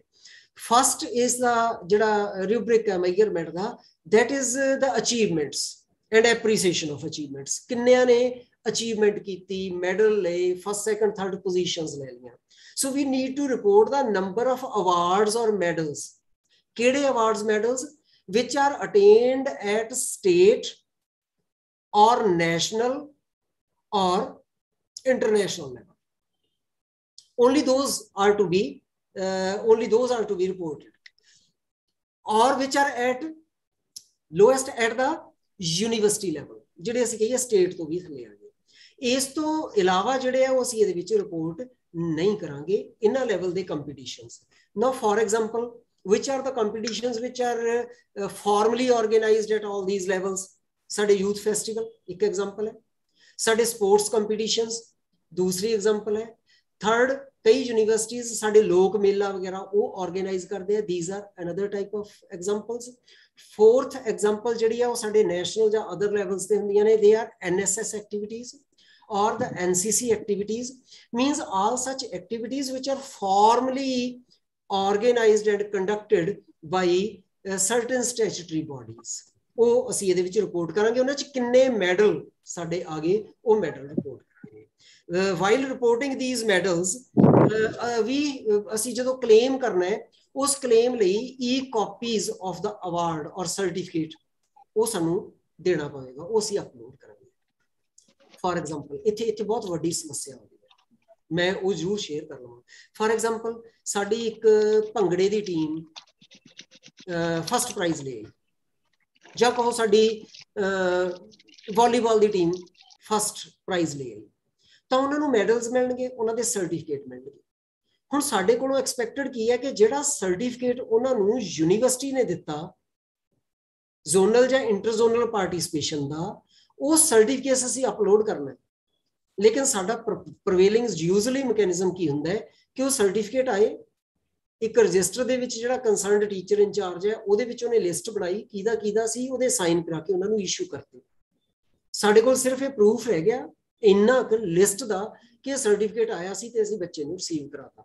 ਫਸਟ ਇਸ ਦਾ ਜਿਹੜਾ ਰੂਬ੍ਰਿਕ ਹੈ ਮੈਗਰਮੈਂਟ ਦਾ that is uh, the achievements and appreciation of achievements ਕਿੰਨਿਆਂ ਨੇ ਅਚੀਵਮੈਂਟ ਕੀਤੀ ਮੈਡਲ ਲਏ ਫਸਟ ਸੈਕੰਡ ਥਰਡ ਪੋਜੀਸ਼ਨਸ ਲੈ ਲਈਆਂ So we need to report the number of awards or medals. Kede awards medals which are attained at state or national or international level. Only those are to be uh, only those are to be reported, or which are at lowest at the university level. ਜਿਹੜੇ ਅਸੀਂ ਕਹੀਏ state ਤੋਂ ਵੀ ਥੱਲੇ ਆ ਗਏ ਇਸ ਤੋਂ ਇਲਾਵਾ ਜਿਹੜੇ ਆ ਉਹ ਅਸੀਂ ਇਹਦੇ ਵਿੱਚ ਰਿਪੋਰਟ ਨਹੀਂ ਕਰਾਂਗੇ ਇਹਨਾਂ ਲੈਵਲ ਦੇ competitions now for example which are the competitions which are uh, formally organized at all these levels ਸਾਡੇ ਯੂਥ ਫੈਸਟੀਵਲ ਇੱਕ ਐਗਜ਼ਾਮਪਲ ਹੈ ਸਾਡੇ ਸਪੋਰਟਸ ਕੰਪੀਟੀਸ਼ਨਸ ਦੂਸਰੀ ਐਗਜ਼ਾਮਪਲ ਹੈ ਥਰਡ ਕਈ ਯੂਨੀਵਰਸਿਟੀਜ਼ ਸਾਡੇ ਲੋਕ ਮੇਲਾ ਵਗੈਰਾ ਉਹ ਆਰਗੇਨਾਈਜ਼ ਕਰਦੇ ਆ these are another type of examples fourth example ਜਿਹੜੀ ਆ ਉਹ ਸਾਡੇ ਨੈਸ਼ਨਲ ਜਾਂ ਅਦਰ ਲੈਵਲਸ ਤੇ ਹੁੰਦੀਆਂ ਨੇ they are NSS activities or the NCC activities means all such activities which are formally organized and conducted by uh, certain statutory bodies ਉਹ ਅਸੀਂ ਇਹਦੇ ਵਿੱਚ ਰਿਪੋਰਟ ਕਰਾਂਗੇ ਉਹਨਾਂ 'ਚ ਕਿੰਨੇ ਮੈਡਲ ਸਾਡੇ ਆ ਗਏ ਉਹ ਮੈਡਲ ਰਿਪੋਰਟ ਕਰਾਂਗੇ ਵਾਈਲ ਰਿਪੋਰਟਿੰਗ ਥੀਸ ਮੈਡਲਸ ਵੀ ਅਸੀਂ ਜਦੋਂ ਕਲੇਮ ਕਰਨਾ ਹੈ, ਉਸ ਕਲੇਮ ਲਈ e copies of the award or certificate ਉਹ ਸਾਨੂੰ ਦੇਣਾ ਪਵੇਗਾ, ਉਹ ਅਸੀਂ ਅਪਲੋਡ ਕਰਾਂਗੇ। ਫਾਰ ਐਗਜ਼ਾਮਪਲ ਇੱਥੇ ਇੱਥੇ ਬਹੁਤ ਵੱਡੀ ਸਮੱਸਿਆ ਆਉਂਦੀ ਹੈ। ਮੈਂ ਉਹ ਜ਼ਰੂਰ ਸ਼ੇਅਰ ਕਰ ਲਵਾਂ। ਫਾਰ ਐਗਜ਼ਾਮਪਲ ਸਾਡੀ ਇੱਕ ਭੰਗੜੇ ਦੀ ਟੀਮ ਫਸਟ ਪ੍ਰਾਈਜ਼ ਲਈ ਜਾਂ ਕਹੋ ਸਾਡੀ ਵਾਲੀਬਾਲ ਦੀ ਟੀਮ ਫਸਟ ਪ੍ਰਾਈਜ਼ ਲਈ ਤਾਂ ਉਹਨਾਂ ਨੂੰ ਮੈਡਲਸ ਮਿਲਣਗੇ, ਉਹਨਾਂ ਦੇ ਸਰਟੀਫਿਕੇਟ ਮਿਲਣਗੇ। ਹੁਣ ਸਾਡੇ ਕੋਲੋਂ ਐਕਸਪੈਕਟਡ ਕੀ ਹੈ ਕਿ ਜਿਹੜਾ ਸਰਟੀਫਿਕੇਟ ਉਹਨਾਂ ਨੂੰ ਯੂਨੀਵਰਸਿਟੀ ਨੇ ਦਿੱਤਾ ਜ਼ੋਨਲ ਜਾਂ ਇੰਟਰ ਜ਼ੋਨਲ ਪਾਰਟਿਸਿਪੇਸ਼ਨ ਦਾ, ਉਹ ਸਰਟੀਫਿਕੇਟ ਅਸੀਂ ਅਪਲੋਡ ਕਰਨਾ ਹੈ। ਲੇਕਿਨ ਸਾਡਾ ਪ੍ਰਵੇਲਿੰਗ ਯੂਜ਼ਲੀ ਮੈਕੈਨਿਜ਼ਮ ਕੀ ਹੁੰਦਾ ਹੈ ਕਿ ਉਹ ਸਰਟੀਫਿਕੇਟ ਆਏ, ਇੱਕ ਰਜਿਸਟਰ ਦੇ ਵਿੱਚ ਜਿਹੜਾ ਕੰਸਰਨਡ ਟੀਚਰ ਇੰਚਾਰਜ ਹੈ, ਉਹਦੇ ਵਿੱਚ ਉਹਨੇ ਲਿਸਟ ਬਣਾਈ ਕਿਹਦਾ ਕਿਹਦਾ ਸੀ, ਉਹਦੇ ਸਾਈਨ ਕਰਾ ਕੇ ਉਹਨਾਂ ਨੂੰ ਇਸ਼ੂ ਕਰਤੇ। ਸਾਡੇ ਕੋਲ ਸਿਰਫ ਇਹ ਪ੍ਰੂਫ ਰਹਿ ਗਿਆ ਇੰਨਾ ਕੁ ਲਿਸਟ ਦਾ ਕਿ ਸਰਟੀਫਿਕੇਟ ਆਇਆ ਸੀ ਤੇ ਅਸੀਂ ਬੱਚੇ ਨੂੰ ਰਿਸੀਵ ਕਰਾਤਾ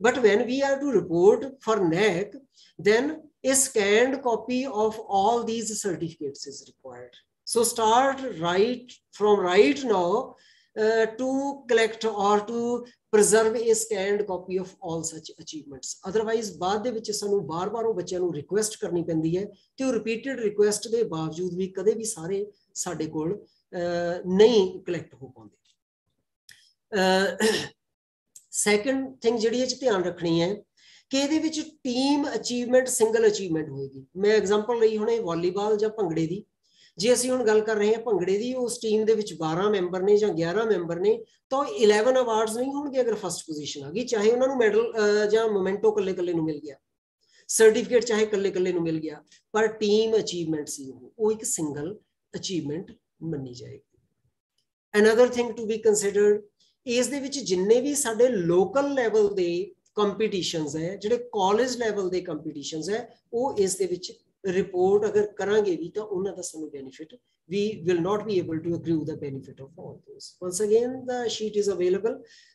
but when we are to report for NAC then a scanned copy of all these certificates is required so start right from right now uh, to collect or to preserve a scanned copy of all such achievements otherwise ਬਾਅਦ ਦੇ ਵਿੱਚ ਸਾਨੂੰ ਬਾਰ-ਬਾਰ ਉਹ ਬੱਚਿਆਂ ਨੂੰ request ਕਰਨੀ ਪੈਂਦੀ ਹੈ ਤੇ ਉਹ ਰਿਪੀਟਡ ਰਿਕੁਐਸਟ ਦੇ ਬਾਵਜੂਦ ਵੀ ਕਦੇ ਵੀ ਸਾਰੇ ਸਾਡੇ ਕੋਲ ਨਹੀਂ ਕਲੈਕਟ ਹੋ ਪਾਉਂਦੇ। ਸੈਕੰਡ ਥਿੰਗ ਜਿਹੜੀ ਇਹ ਚ ਧਿਆਨ ਰੱਖਣੀ ਹੈ ਕਿ ਇਹਦੇ ਵਿੱਚ ਟੀਮ ਅਚੀਵਮੈਂਟ ਸਿੰਗਲ ਅਚੀਵਮੈਂਟ ਹੋਏਗੀ। ਮੈਂ ਐਗਜ਼ਾਮਪਲ ਲਈ ਹੁਣੇ ਵਾਲੀਬਾਲ ਜਾਂ ਭੰਗੜੇ ਦੀ। ਜੇ ਅਸੀਂ ਹੁਣ ਗੱਲ ਕਰ ਰਹੇ ਹਾਂ ਭੰਗੜੇ ਦੀ, ਉਸ ਟੀਮ ਦੇ ਵਿੱਚ 12 ਮੈਂਬਰ ਨੇ ਜਾਂ 11 ਮੈਂਬਰ ਨੇ, ਤਾਂ 11 ਅਵਾਰਡਸ ਨਹੀਂ ਹੋਣਗੇ ਅਗਰ ਫਸਟ ਪੋਜੀਸ਼ਨ ਆ ਗਈ, ਚਾਹੇ ਉਹਨਾਂ ਨੂੰ ਮੈਡਲ ਜਾਂ ਮੋਮੈਂਟੋ ਕੱਲੇ ਕੱਲੇ ਨੂੰ ਮਿਲ ਗਿਆ। ਸਰਟੀਫਿਕੇਟ ਚਾਹੇ ਕੱਲੇ ਕੱਲੇ ਨੂੰ ਮਿਲ ਗਿਆ, ਪਰ ਟੀਮ ਅਚੀਵਮੈਂਟ ਸੀ ਉਹ। ਉਹ ਇੱਕ ਸਿੰਗਲ ਅਚੀਵਮੈਂਟ ਮੰਨੀ ਜਾਏਗੀ another thing to be considered ਇਸ ਦੇ ਵਿੱਚ ਜਿੰਨੇ ਵੀ ਸਾਡੇ ਲੋਕਲ ਲੈਵਲ ਦੇ ਕੰਪੀਟੀਸ਼ਨਸ ਹੈ ਜਿਹੜੇ ਕਾਲਜ ਲੈਵਲ ਦੇ ਕੰਪੀਟੀਸ਼ਨਸ ਹੈ ਉਹ ਇਸ ਦੇ ਵਿੱਚ ਰਿਪੋਰਟ ਅਗਰ ਕਰਾਂਗੇ ਵੀ ਤਾਂ ਉਹਨਾਂ ਦਾ ਸਾਨੂੰ benefit we will not be able to accrue the benefit of all those once again the sheet is available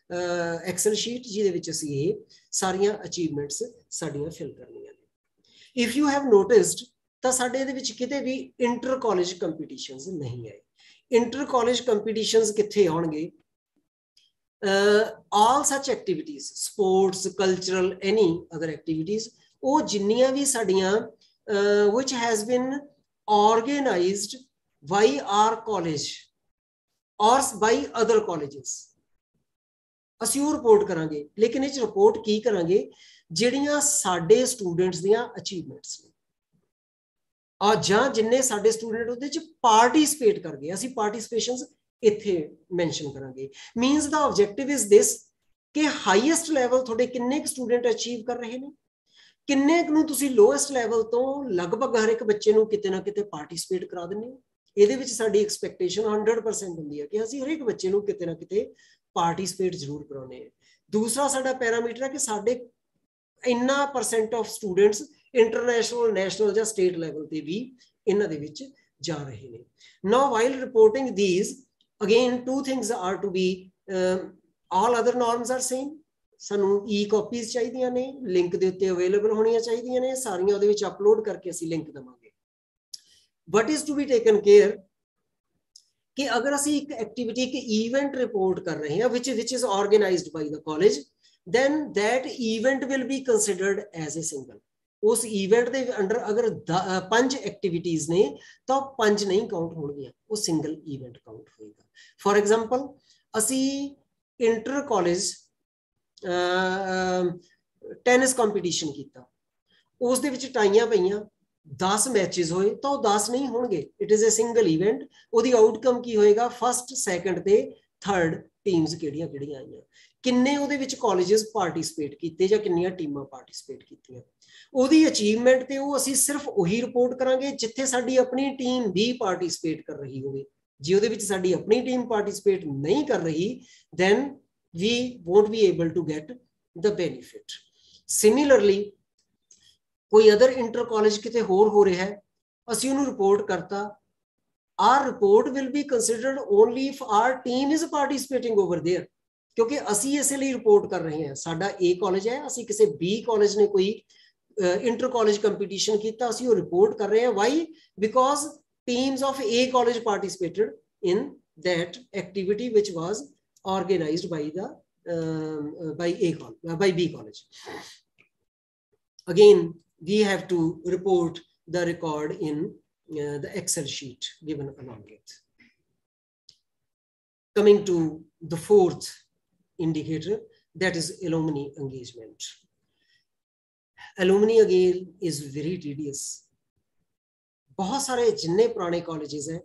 uh, excel sheet ਜਿਹਦੇ ਵਿੱਚ ਅਸੀਂ ਇਹ ਸਾਰੀਆਂ ਅਚੀਵਮੈਂਟਸ ਸਾਡੀਆਂ ਫਿਲ ਕਰਨੀਆਂ ਨੇ if you have noticed ਤਾਂ ਸਾਡੇ ਇਹਦੇ ਵਿੱਚ ਕਿਤੇ ਵੀ ਇੰਟਰ ਕਾਲਜ ਕੰਪੀਟੀਸ਼ਨਸ ਨਹੀਂ ਆਏ। ਇੰਟਰ ਕਾਲਜ ਕੰਪੀਟੀਸ਼ਨਸ ਕਿੱਥੇ ਆਉਣਗੇ? All such activities sports cultural any other activities ਉਹ ਜਿੰਨੀਆਂ ਵੀ ਸਾਡੀਆਂ which has been organized by our college or by other colleges ਅਸੀਂ ਉਹ ਰਿਪੋਰਟ ਕਰਾਂਗੇ, ਲੇਕਿਨ ਇਹ ਚ ਰਿਪੋਰਟ ਕੀ ਕਰਾਂਗੇ? ਜਿਹੜੀਆਂ ਸਾਡੇ ਸਟੂਡੈਂਟਸ ਦੀਆਂ ਅਚੀਵਮੈਂਟਸ ਨੇ। ਆ ਜਾਂ ਜਿੰਨੇ ਸਾਡੇ ਸਟੂਡੈਂਟ ਉਹਦੇ ਚ ਪਾਰਟਿਸਿਪੇਟ ਕਰ ਗਏ ਅਸੀਂ ਪਾਰਟਿਸਿਪੇਸ਼ਨਸ ਇੱਥੇ ਮੈਂਸ਼ਨ ਕਰਾਂਗੇ। Means the objective is this ਕਿ ਹਾਈਐਸਟ ਲੈਵਲ ਤੁਹਾਡੇ ਕਿੰਨੇ ਕੁ ਸਟੂਡੈਂਟ ਅਚੀਵ ਕਰ ਰਹੇ ਨੇ? ਕਿੰਨੇ ਕੁ ਨੂੰ ਤੁਸੀਂ ਲੋਐਸਟ ਲੈਵਲ ਤੋਂ ਲਗਭਗ ਹਰ ਇੱਕ ਬੱਚੇ ਨੂੰ ਕਿਤੇ ਨਾ ਕਿਤੇ ਪਾਰਟਿਸਿਪੇਟ ਕਰਾ ਦਿੰਦੇ ਹੋ? ਇਹਦੇ ਵਿੱਚ ਸਾਡੀ ਐਕਸਪੈਕਟੇਸ਼ਨ 100% ਹੁੰਦੀ ਹੈ ਕਿ ਅਸੀਂ ਹਰ ਇੱਕ ਬੱਚੇ ਨੂੰ ਕਿਤੇ ਨਾ ਕਿਤੇ ਪਾਰਟਿਸਿਪੇਟ ਜ਼ਰੂਰ ਕਰਾਉਨੇ ਆ ਦੂਸਰਾ ਸਾਡਾ ਪੈਰਾਮੀਟਰ ਹੈ ਕਿ ਸਾਡੇ ਇੰਨਾ percent of students international national ਜਾਂ ਸਟੇਟ ਲੈਵਲ ਤੇ ਵੀ ਇਹਨਾਂ ਦੇ ਵਿੱਚ ਜਾ ਰਹੇ ਨੇ now while reporting these again two things are to be all other norms are same ਸਾਨੂੰ ਈ ਕਾਪੀਜ਼ ਚਾਹੀਦੀਆਂ ਨੇ ਲਿੰਕ ਦੇ ਉੱਤੇ ਅਵੇਲੇਬਲ ਹੋਣੀਆਂ ਚਾਹੀਦੀਆਂ ਨੇ ਸਾਰੀਆਂ ਉਹਦੇ ਵਿੱਚ ਅਪਲੋਡ ਕਰਕੇ ਅਸੀਂ ਲਿੰਕ ਦਵਾਂਗੇ what is to be taken care ਕਿ ਅਗਰ ਅਸੀਂ ਇੱਕ ਐਕਟੀਵਿਟੀ ਇੱਕ ਇਵੈਂਟ ਰਿਪੋਰਟ ਕਰ ਰਹੇ ਹਾਂ which which is organized by the college then that event will be considered as a single ਉਸ ਈਵੈਂਟ ਦੇ ਅੰਡਰ ਅਗਰ ਪੰਜ ਐਕਟੀਵਿਟੀਜ਼ ਨੇ, ਤਾਂ ਪੰਜ ਨਹੀਂ ਕਾਊਂਟ ਹੋਣਗੀਆਂ। ਉਹ ਸਿੰਗਲ ਇਵੈਂਟ ਕਾਊਂਟ ਹੋਏਗਾ। ਫੋਰ ਐਗਜ਼ਾਮਪਲ ਅਸੀਂ ਇੰਟਰ ਕਾਲਜ ਟੈਨਿਸ ਕੰਪੀਟੀਸ਼ਨ ਕੀਤਾ। ਉਸ ਦੇ ਵਿੱਚ ਟਾਈਆਂ ਪਈਆਂ। 10 ਮੈਚਸ ਹੋਏ, ਤਾਂ ਉਹ 10 ਨਹੀਂ ਹੋਣਗੇ। It is a single event ਉਹਦੀ ਆਊਟਕਮ ਕੀ ਹੋਏਗਾ? ਫਸਟ ਸੈਕੰਡ ਤੇ ਥਰਡ ਟੀਮਸ ਕਿਹੜੀਆਂ ਕਿਹੜੀਆਂ ਆਈਆਂ। ਕਿੰਨੇ ਉਹਦੇ ਵਿੱਚ ਕਾਲਜਸ ਪਾਰਟਿਸਿਪੇਟ ਕੀਤੇ ਜਾਂ ਕਿੰਨੀਆਂ ਟੀਮਾਂ ਪਾਰਟਿਸਿਪੇਟ ਕੀਤੀਆਂ ਉਹਦੀ ਅਚੀਵਮੈਂਟ ਤੇ ਉਹ ਅਸੀਂ ਸਿਰਫ ਉਹੀ ਰਿਪੋਰਟ ਕਰਾਂਗੇ ਜਿੱਥੇ ਸਾਡੀ ਆਪਣੀ ਟੀਮ ਵੀ ਪਾਰਟਿਸਿਪੇਟ ਕਰ ਰਹੀ ਹੋਵੇ ਜੇ ਉਹਦੇ ਵਿੱਚ ਸਾਡੀ ਆਪਣੀ ਟੀਮ ਪਾਰਟਿਸਿਪੇਟ ਨਹੀਂ ਕਰ ਰਹੀ then we won't be able to get the benefit similarly ਕੋਈ ਅਦਰ ਇੰਟਰ ਕਾਲਜ ਕਿਤੇ ਹੋਰ ਹੋ ਰਿਹਾ ਹੈ ਅਸੀਂ ਉਹਨੂੰ ਰਿਪੋਰਟ ਕਰਤਾ our report will be considered only if our team is participating over there ਕਿਉਂਕਿ ਅਸੀਂ ਇਸੇ ਲਈ ਰਿਪੋਰਟ ਕਰ ਰਹੇ ਹਾਂ ਸਾਡਾ A ਕਾਲਜ ਹੈ ਅਸੀਂ ਕਿਸੇ B ਕਾਲਜ ਨੇ ਕੋਈ ਇੰਟਰ ਕਾਲਜ ਕੰਪੀਟੀਸ਼ਨ ਕੀਤਾ ਅਸੀਂ ਉਹ ਰਿਪੋਰਟ ਕਰ ਰਹੇ ਹਾਂ why because teams of A college participated in that activity which was organized by the um, uh, by A college, uh, by B college. Again, we have to report the record in uh, the Excel sheet given along it. Coming to the fourth indicator, that is alumni engagement. Alumni again is very tedious. ਬਹੁਤ ਸਾਰੇ ਜਿੰਨੇ ਪੁਰਾਣੇ colleges ਹੈ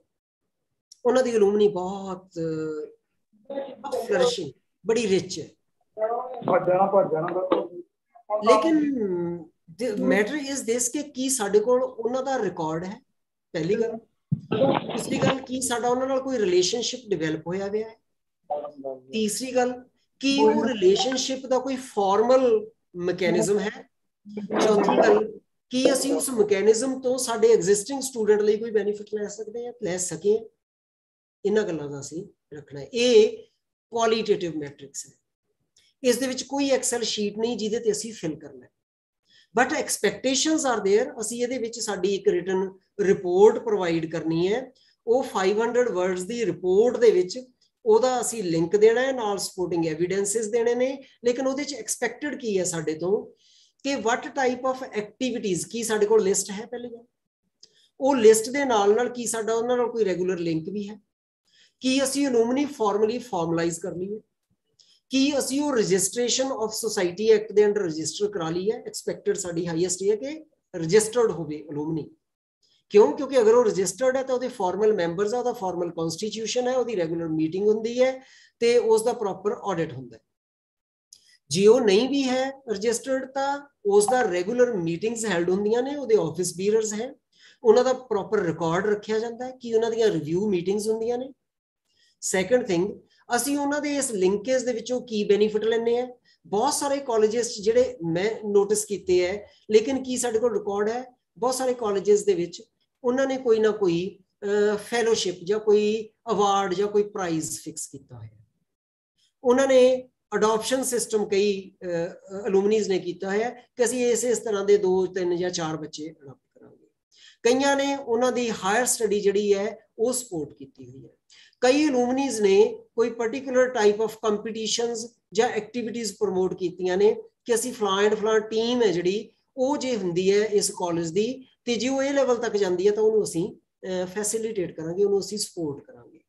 ਉਹਨਾਂ ਦੀ alumni ਬਹੁਤ ਫਲਰਿਸ਼ਿੰਗ ਬੜੀ rich ਹੈ ਲੇਕਿਨ ਮੈਟਰ ਇਜ਼ ਦਿਸ ਕਿ ਕੀ ਸਾਡੇ ਕੋਲ ਉਹਨਾਂ ਦਾ ਰਿਕਾਰਡ ਹੈ ਪਹਿਲੀ ਗੱਲ ਦੂਸਰੀ ਗੱਲ ਕੀ ਸਾਡਾ ਉਹਨਾਂ ਨਾਲ ਕੋਈ ਰਿਲੇਸ਼ਨਸ਼ਿਪ ਡਿਵੈਲਪ ਹੋਇਆ ਹੋਇਆ ਹੈ ਤੀਸਰੀ ਗੱਲ ਕੀ ਉਹ ਰਿਲੇਸ਼ਨਸ਼ਿਪ ਦਾ ਕੋਈ ਫਾਰਮਲ ਮੈਕੈਨਿਜ਼ਮ ਹੈ ਚੌਥੀ ਗੱਲ ਕੀ ਅਸੀਂ ਉਸ ਮੈਕੈਨਿਜ਼ਮ ਤੋਂ ਸਾਡੇ ਐਗਜ਼ਿਸਟਿੰਗ ਸਟੂਡੈਂਟ ਲਈ ਕੋਈ ਬੈਨੀਫਿਟ ਲੈ ਸਕਦੇ ਹਾਂ ਲੈ ਸਕੇ ਇਹਨਾਂ ਗੱਲਾਂ ਦਾ ਅਸੀਂ ਰੱਖਣਾ ਹੈ ਇਹ ਕੁਆਲੀਟੇਟਿਵ ਮੈਟ੍ਰਿਕਸ ਹੈ ਇਸ ਦੇ ਵਿੱਚ ਕੋਈ ਐਕਸਲ ਸ਼ੀਟ ਨਹੀਂ ਜਿਹਦੇ ਤੇ ਅਸੀਂ ਫਿਲ ਕਰਨਾ ਹੈ ਬਟ ਐਕਸਪੈਕਟੇਸ਼ਨਸ ਆਰ देयर ਅਸੀਂ ਇਹਦੇ ਵਿੱਚ ਸਾਡੀ ਇੱਕ ਰਿਟਨ ਰਿਪੋਰਟ ਪ੍ਰੋਵਾਈਡ ਕਰਨੀ ਹੈ ਉਹ 500 ਵਰਡਸ ਦੀ ਰਿਪੋਰਟ ਦੇ ਵਿੱਚ ਉਹਦਾ ਅਸੀਂ ਲਿੰਕ ਦੇਣਾ ਹੈ, ਨਾਲ ਸਪੋਰਟਿੰਗ ਐਵੀਡੈਂਸਸ ਦੇਣੇ ਨੇ, ਲੇਕਿਨ ਉਹਦੇ 'ਚ ਐਕਸਪੈਕਟਡ ਕੀ ਹੈ ਸਾਡੇ ਤੋਂ? ਕਿ ਵਟ ਟਾਈਪ ਆਫ ਐਕਟੀਵਿਟੀਜ਼ ਕੀ ਸਾਡੇ ਕੋਲ ਲਿਸਟ ਹੈ ਪਹਿਲੀ ਗੱਲ? ਉਹ ਲਿਸਟ ਦੇ ਨਾਲ ਨਾਲ ਕੀ ਸਾਡਾ, ਉਹਨਾਂ ਨਾਲ ਕੋਈ ਰੈਗੂਲਰ ਲਿੰਕ ਵੀ ਹੈ? ਕੀ ਅਸੀਂ ਅਨੋਮਨੀ ਫਾਰਮਲੀ ਫਾਰਮਲਾਈਜ਼ ਕਰ ਲਈਏ? ਕੀ ਅਸੀਂ ਉਹ ਰਜਿਸਟ੍ਰੇਸ਼ਨ ਆਫ ਸੁਸਾਇਟੀ ਐਕਟ ਦੇ ਅੰਡਰ ਰਜਿਸਟਰ ਕਰਾ ਲਈ ਹੈ ਐਕਸਪੈਕਟਡ ਸਾਡੀ ਹਾਈਐਸਟ ਹੈ ਕਿ ਰਜਿਸਟਰਡ ਹੋਵੇ ਅਲੂਮਨੀ ਕਿਉਂ? ਕਿਉਂਕਿ ਅਗਰ ਉਹ ਰਜਿਸਟਰਡ ਹੈ ਤਾਂ ਉਹਦੇ ਫਾਰਮਲ ਮੈਂਬਰਸ ਆ, ਉਹਦਾ ਫਾਰਮਲ ਕਨਸਟੀਟਿਊਸ਼ਨ ਹੈ, ਉਹਦੀ ਰੈਗੂਲਰ ਮੀਟਿੰਗ ਹੁੰਦੀ ਹੈ ਤੇ ਉਸ ਦਾ ਪ੍ਰੋਪਰ ਆਡਿਟ ਹੁੰਦਾ ਹੈ। ਜੇ ਉਹ ਨਹੀਂ ਵੀ ਹੈ ਰਜਿਸਟਰਡ ਤਾਂ ਉਸ ਦਾ ਰੈਗੂਲਰ ਮੀਟਿੰਗਸ ਹੈਲਡ ਹੁੰਦੀਆਂ ਨੇ, ਉਹਦੇ ਆਫਿਸ ਬੀਅਰਸ ਹੈ। ਉਹਨਾਂ ਦਾ ਪ੍ਰੋਪਰ ਰਿਕਾਰਡ ਰੱਖਿਆ ਜਾਂਦਾ ਹੈ ਕਿ ਉਹਨਾਂ ਦੀਆਂ ਰਿਵਿਊ ਮੀਟਿੰਗਸ ਹੁੰਦੀਆਂ ਨੇ। ਸੈਕੰਡ ਥਿੰਗ ਅਸੀਂ ਉਹਨਾਂ ਦੇ ਇਸ ਲਿੰਕੇਜ ਦੇ ਵਿੱਚੋਂ ਕੀ ਬੈਨੀਫਿਟ ਲੈਣੇ ਆ ਬਹੁਤ ਸਾਰੇ ਕਾਲਜਸ ਜਿਹੜੇ ਮੈਂ ਨੋਟਿਸ ਕੀਤੇ ਹੈ, ਲੇਕਿਨ ਕੀ ਸਾਡੇ ਕੋਲ ਰਿਕਾਰਡ ਹੈ? ਬਹੁਤ ਸਾਰੇ ਕਾਲਜਸ ਦੇ ਵਿੱਚ ਉਹਨਾਂ ਨੇ ਕੋਈ ਨਾ ਕੋਈ ਫੈਲੋਸ਼ਿਪ ਜਾਂ ਕੋਈ ਅਵਾਰਡ ਜਾਂ ਕੋਈ ਪ੍ਰਾਈਜ਼ ਫਿਕਸ ਕੀਤਾ ਹੋਇਆ। ਉਹਨਾਂ ਨੇ ਅਡਾਪਸ਼ਨ ਸਿਸਟਮ ਕਈ ਅਲੂਮਨੀਜ਼ ਨੇ ਕੀਤਾ ਹੋਇਆ ਕਿ ਅਸੀਂ ਇਸ ਇਸ ਤਰ੍ਹਾਂ ਦੇ ਦੋ, ਤਿੰਨ ਜਾਂ ਚਾਰ ਬੱਚੇ ਅਡਾਪਟ ਕਰਾਂਗੇ। ਕਈਆਂ ਨੇ ਉਹਨਾਂ ਦੀ ਹਾਇਰ ਸਟੱਡੀ ਜਿਹੜੀ ਹੈ, ਉਹ ਸਪੋਰਟ ਕੀਤੀ ਹੋਈ ਹੈ। ਕਈ ਅਲੂਮਨੀਜ਼ ਨੇ ਕੋਈ ਪਾਰਟਿਕੂਲਰ ਟਾਈਪ ਆਫ ਕੰਪੀਟੀਸ਼ਨਸ ਜਾਂ ਐਕਟੀਵਿਟੀਜ਼ ਪ੍ਰਮੋਟ ਕੀਤੀਆਂ ਨੇ ਕਿ ਅਸੀਂ ਫਲਾਂ ਐਂਡ ਫਲਾਂ ਟੀਮ ਹੈ ਜਿਹੜੀ, ਉਹ ਜੇ ਹੁੰਦੀ ਹੈ ਇਸ ਕਾਲਜ ਦੀ ਤੇ ਜੇ ਉਹ ਇਹ ਲੈਵਲ ਤੱਕ ਜਾਂਦੀ ਹੈ ਤਾਂ ਉਹਨੂੰ ਅਸੀਂ ਫੈਸਿਲਿਟੇਟ ਕਰਾਂਗੇ ਉਹਨੂੰ ਅਸੀਂ ਸਪੋਰਟ ਕਰਾਂਗੇ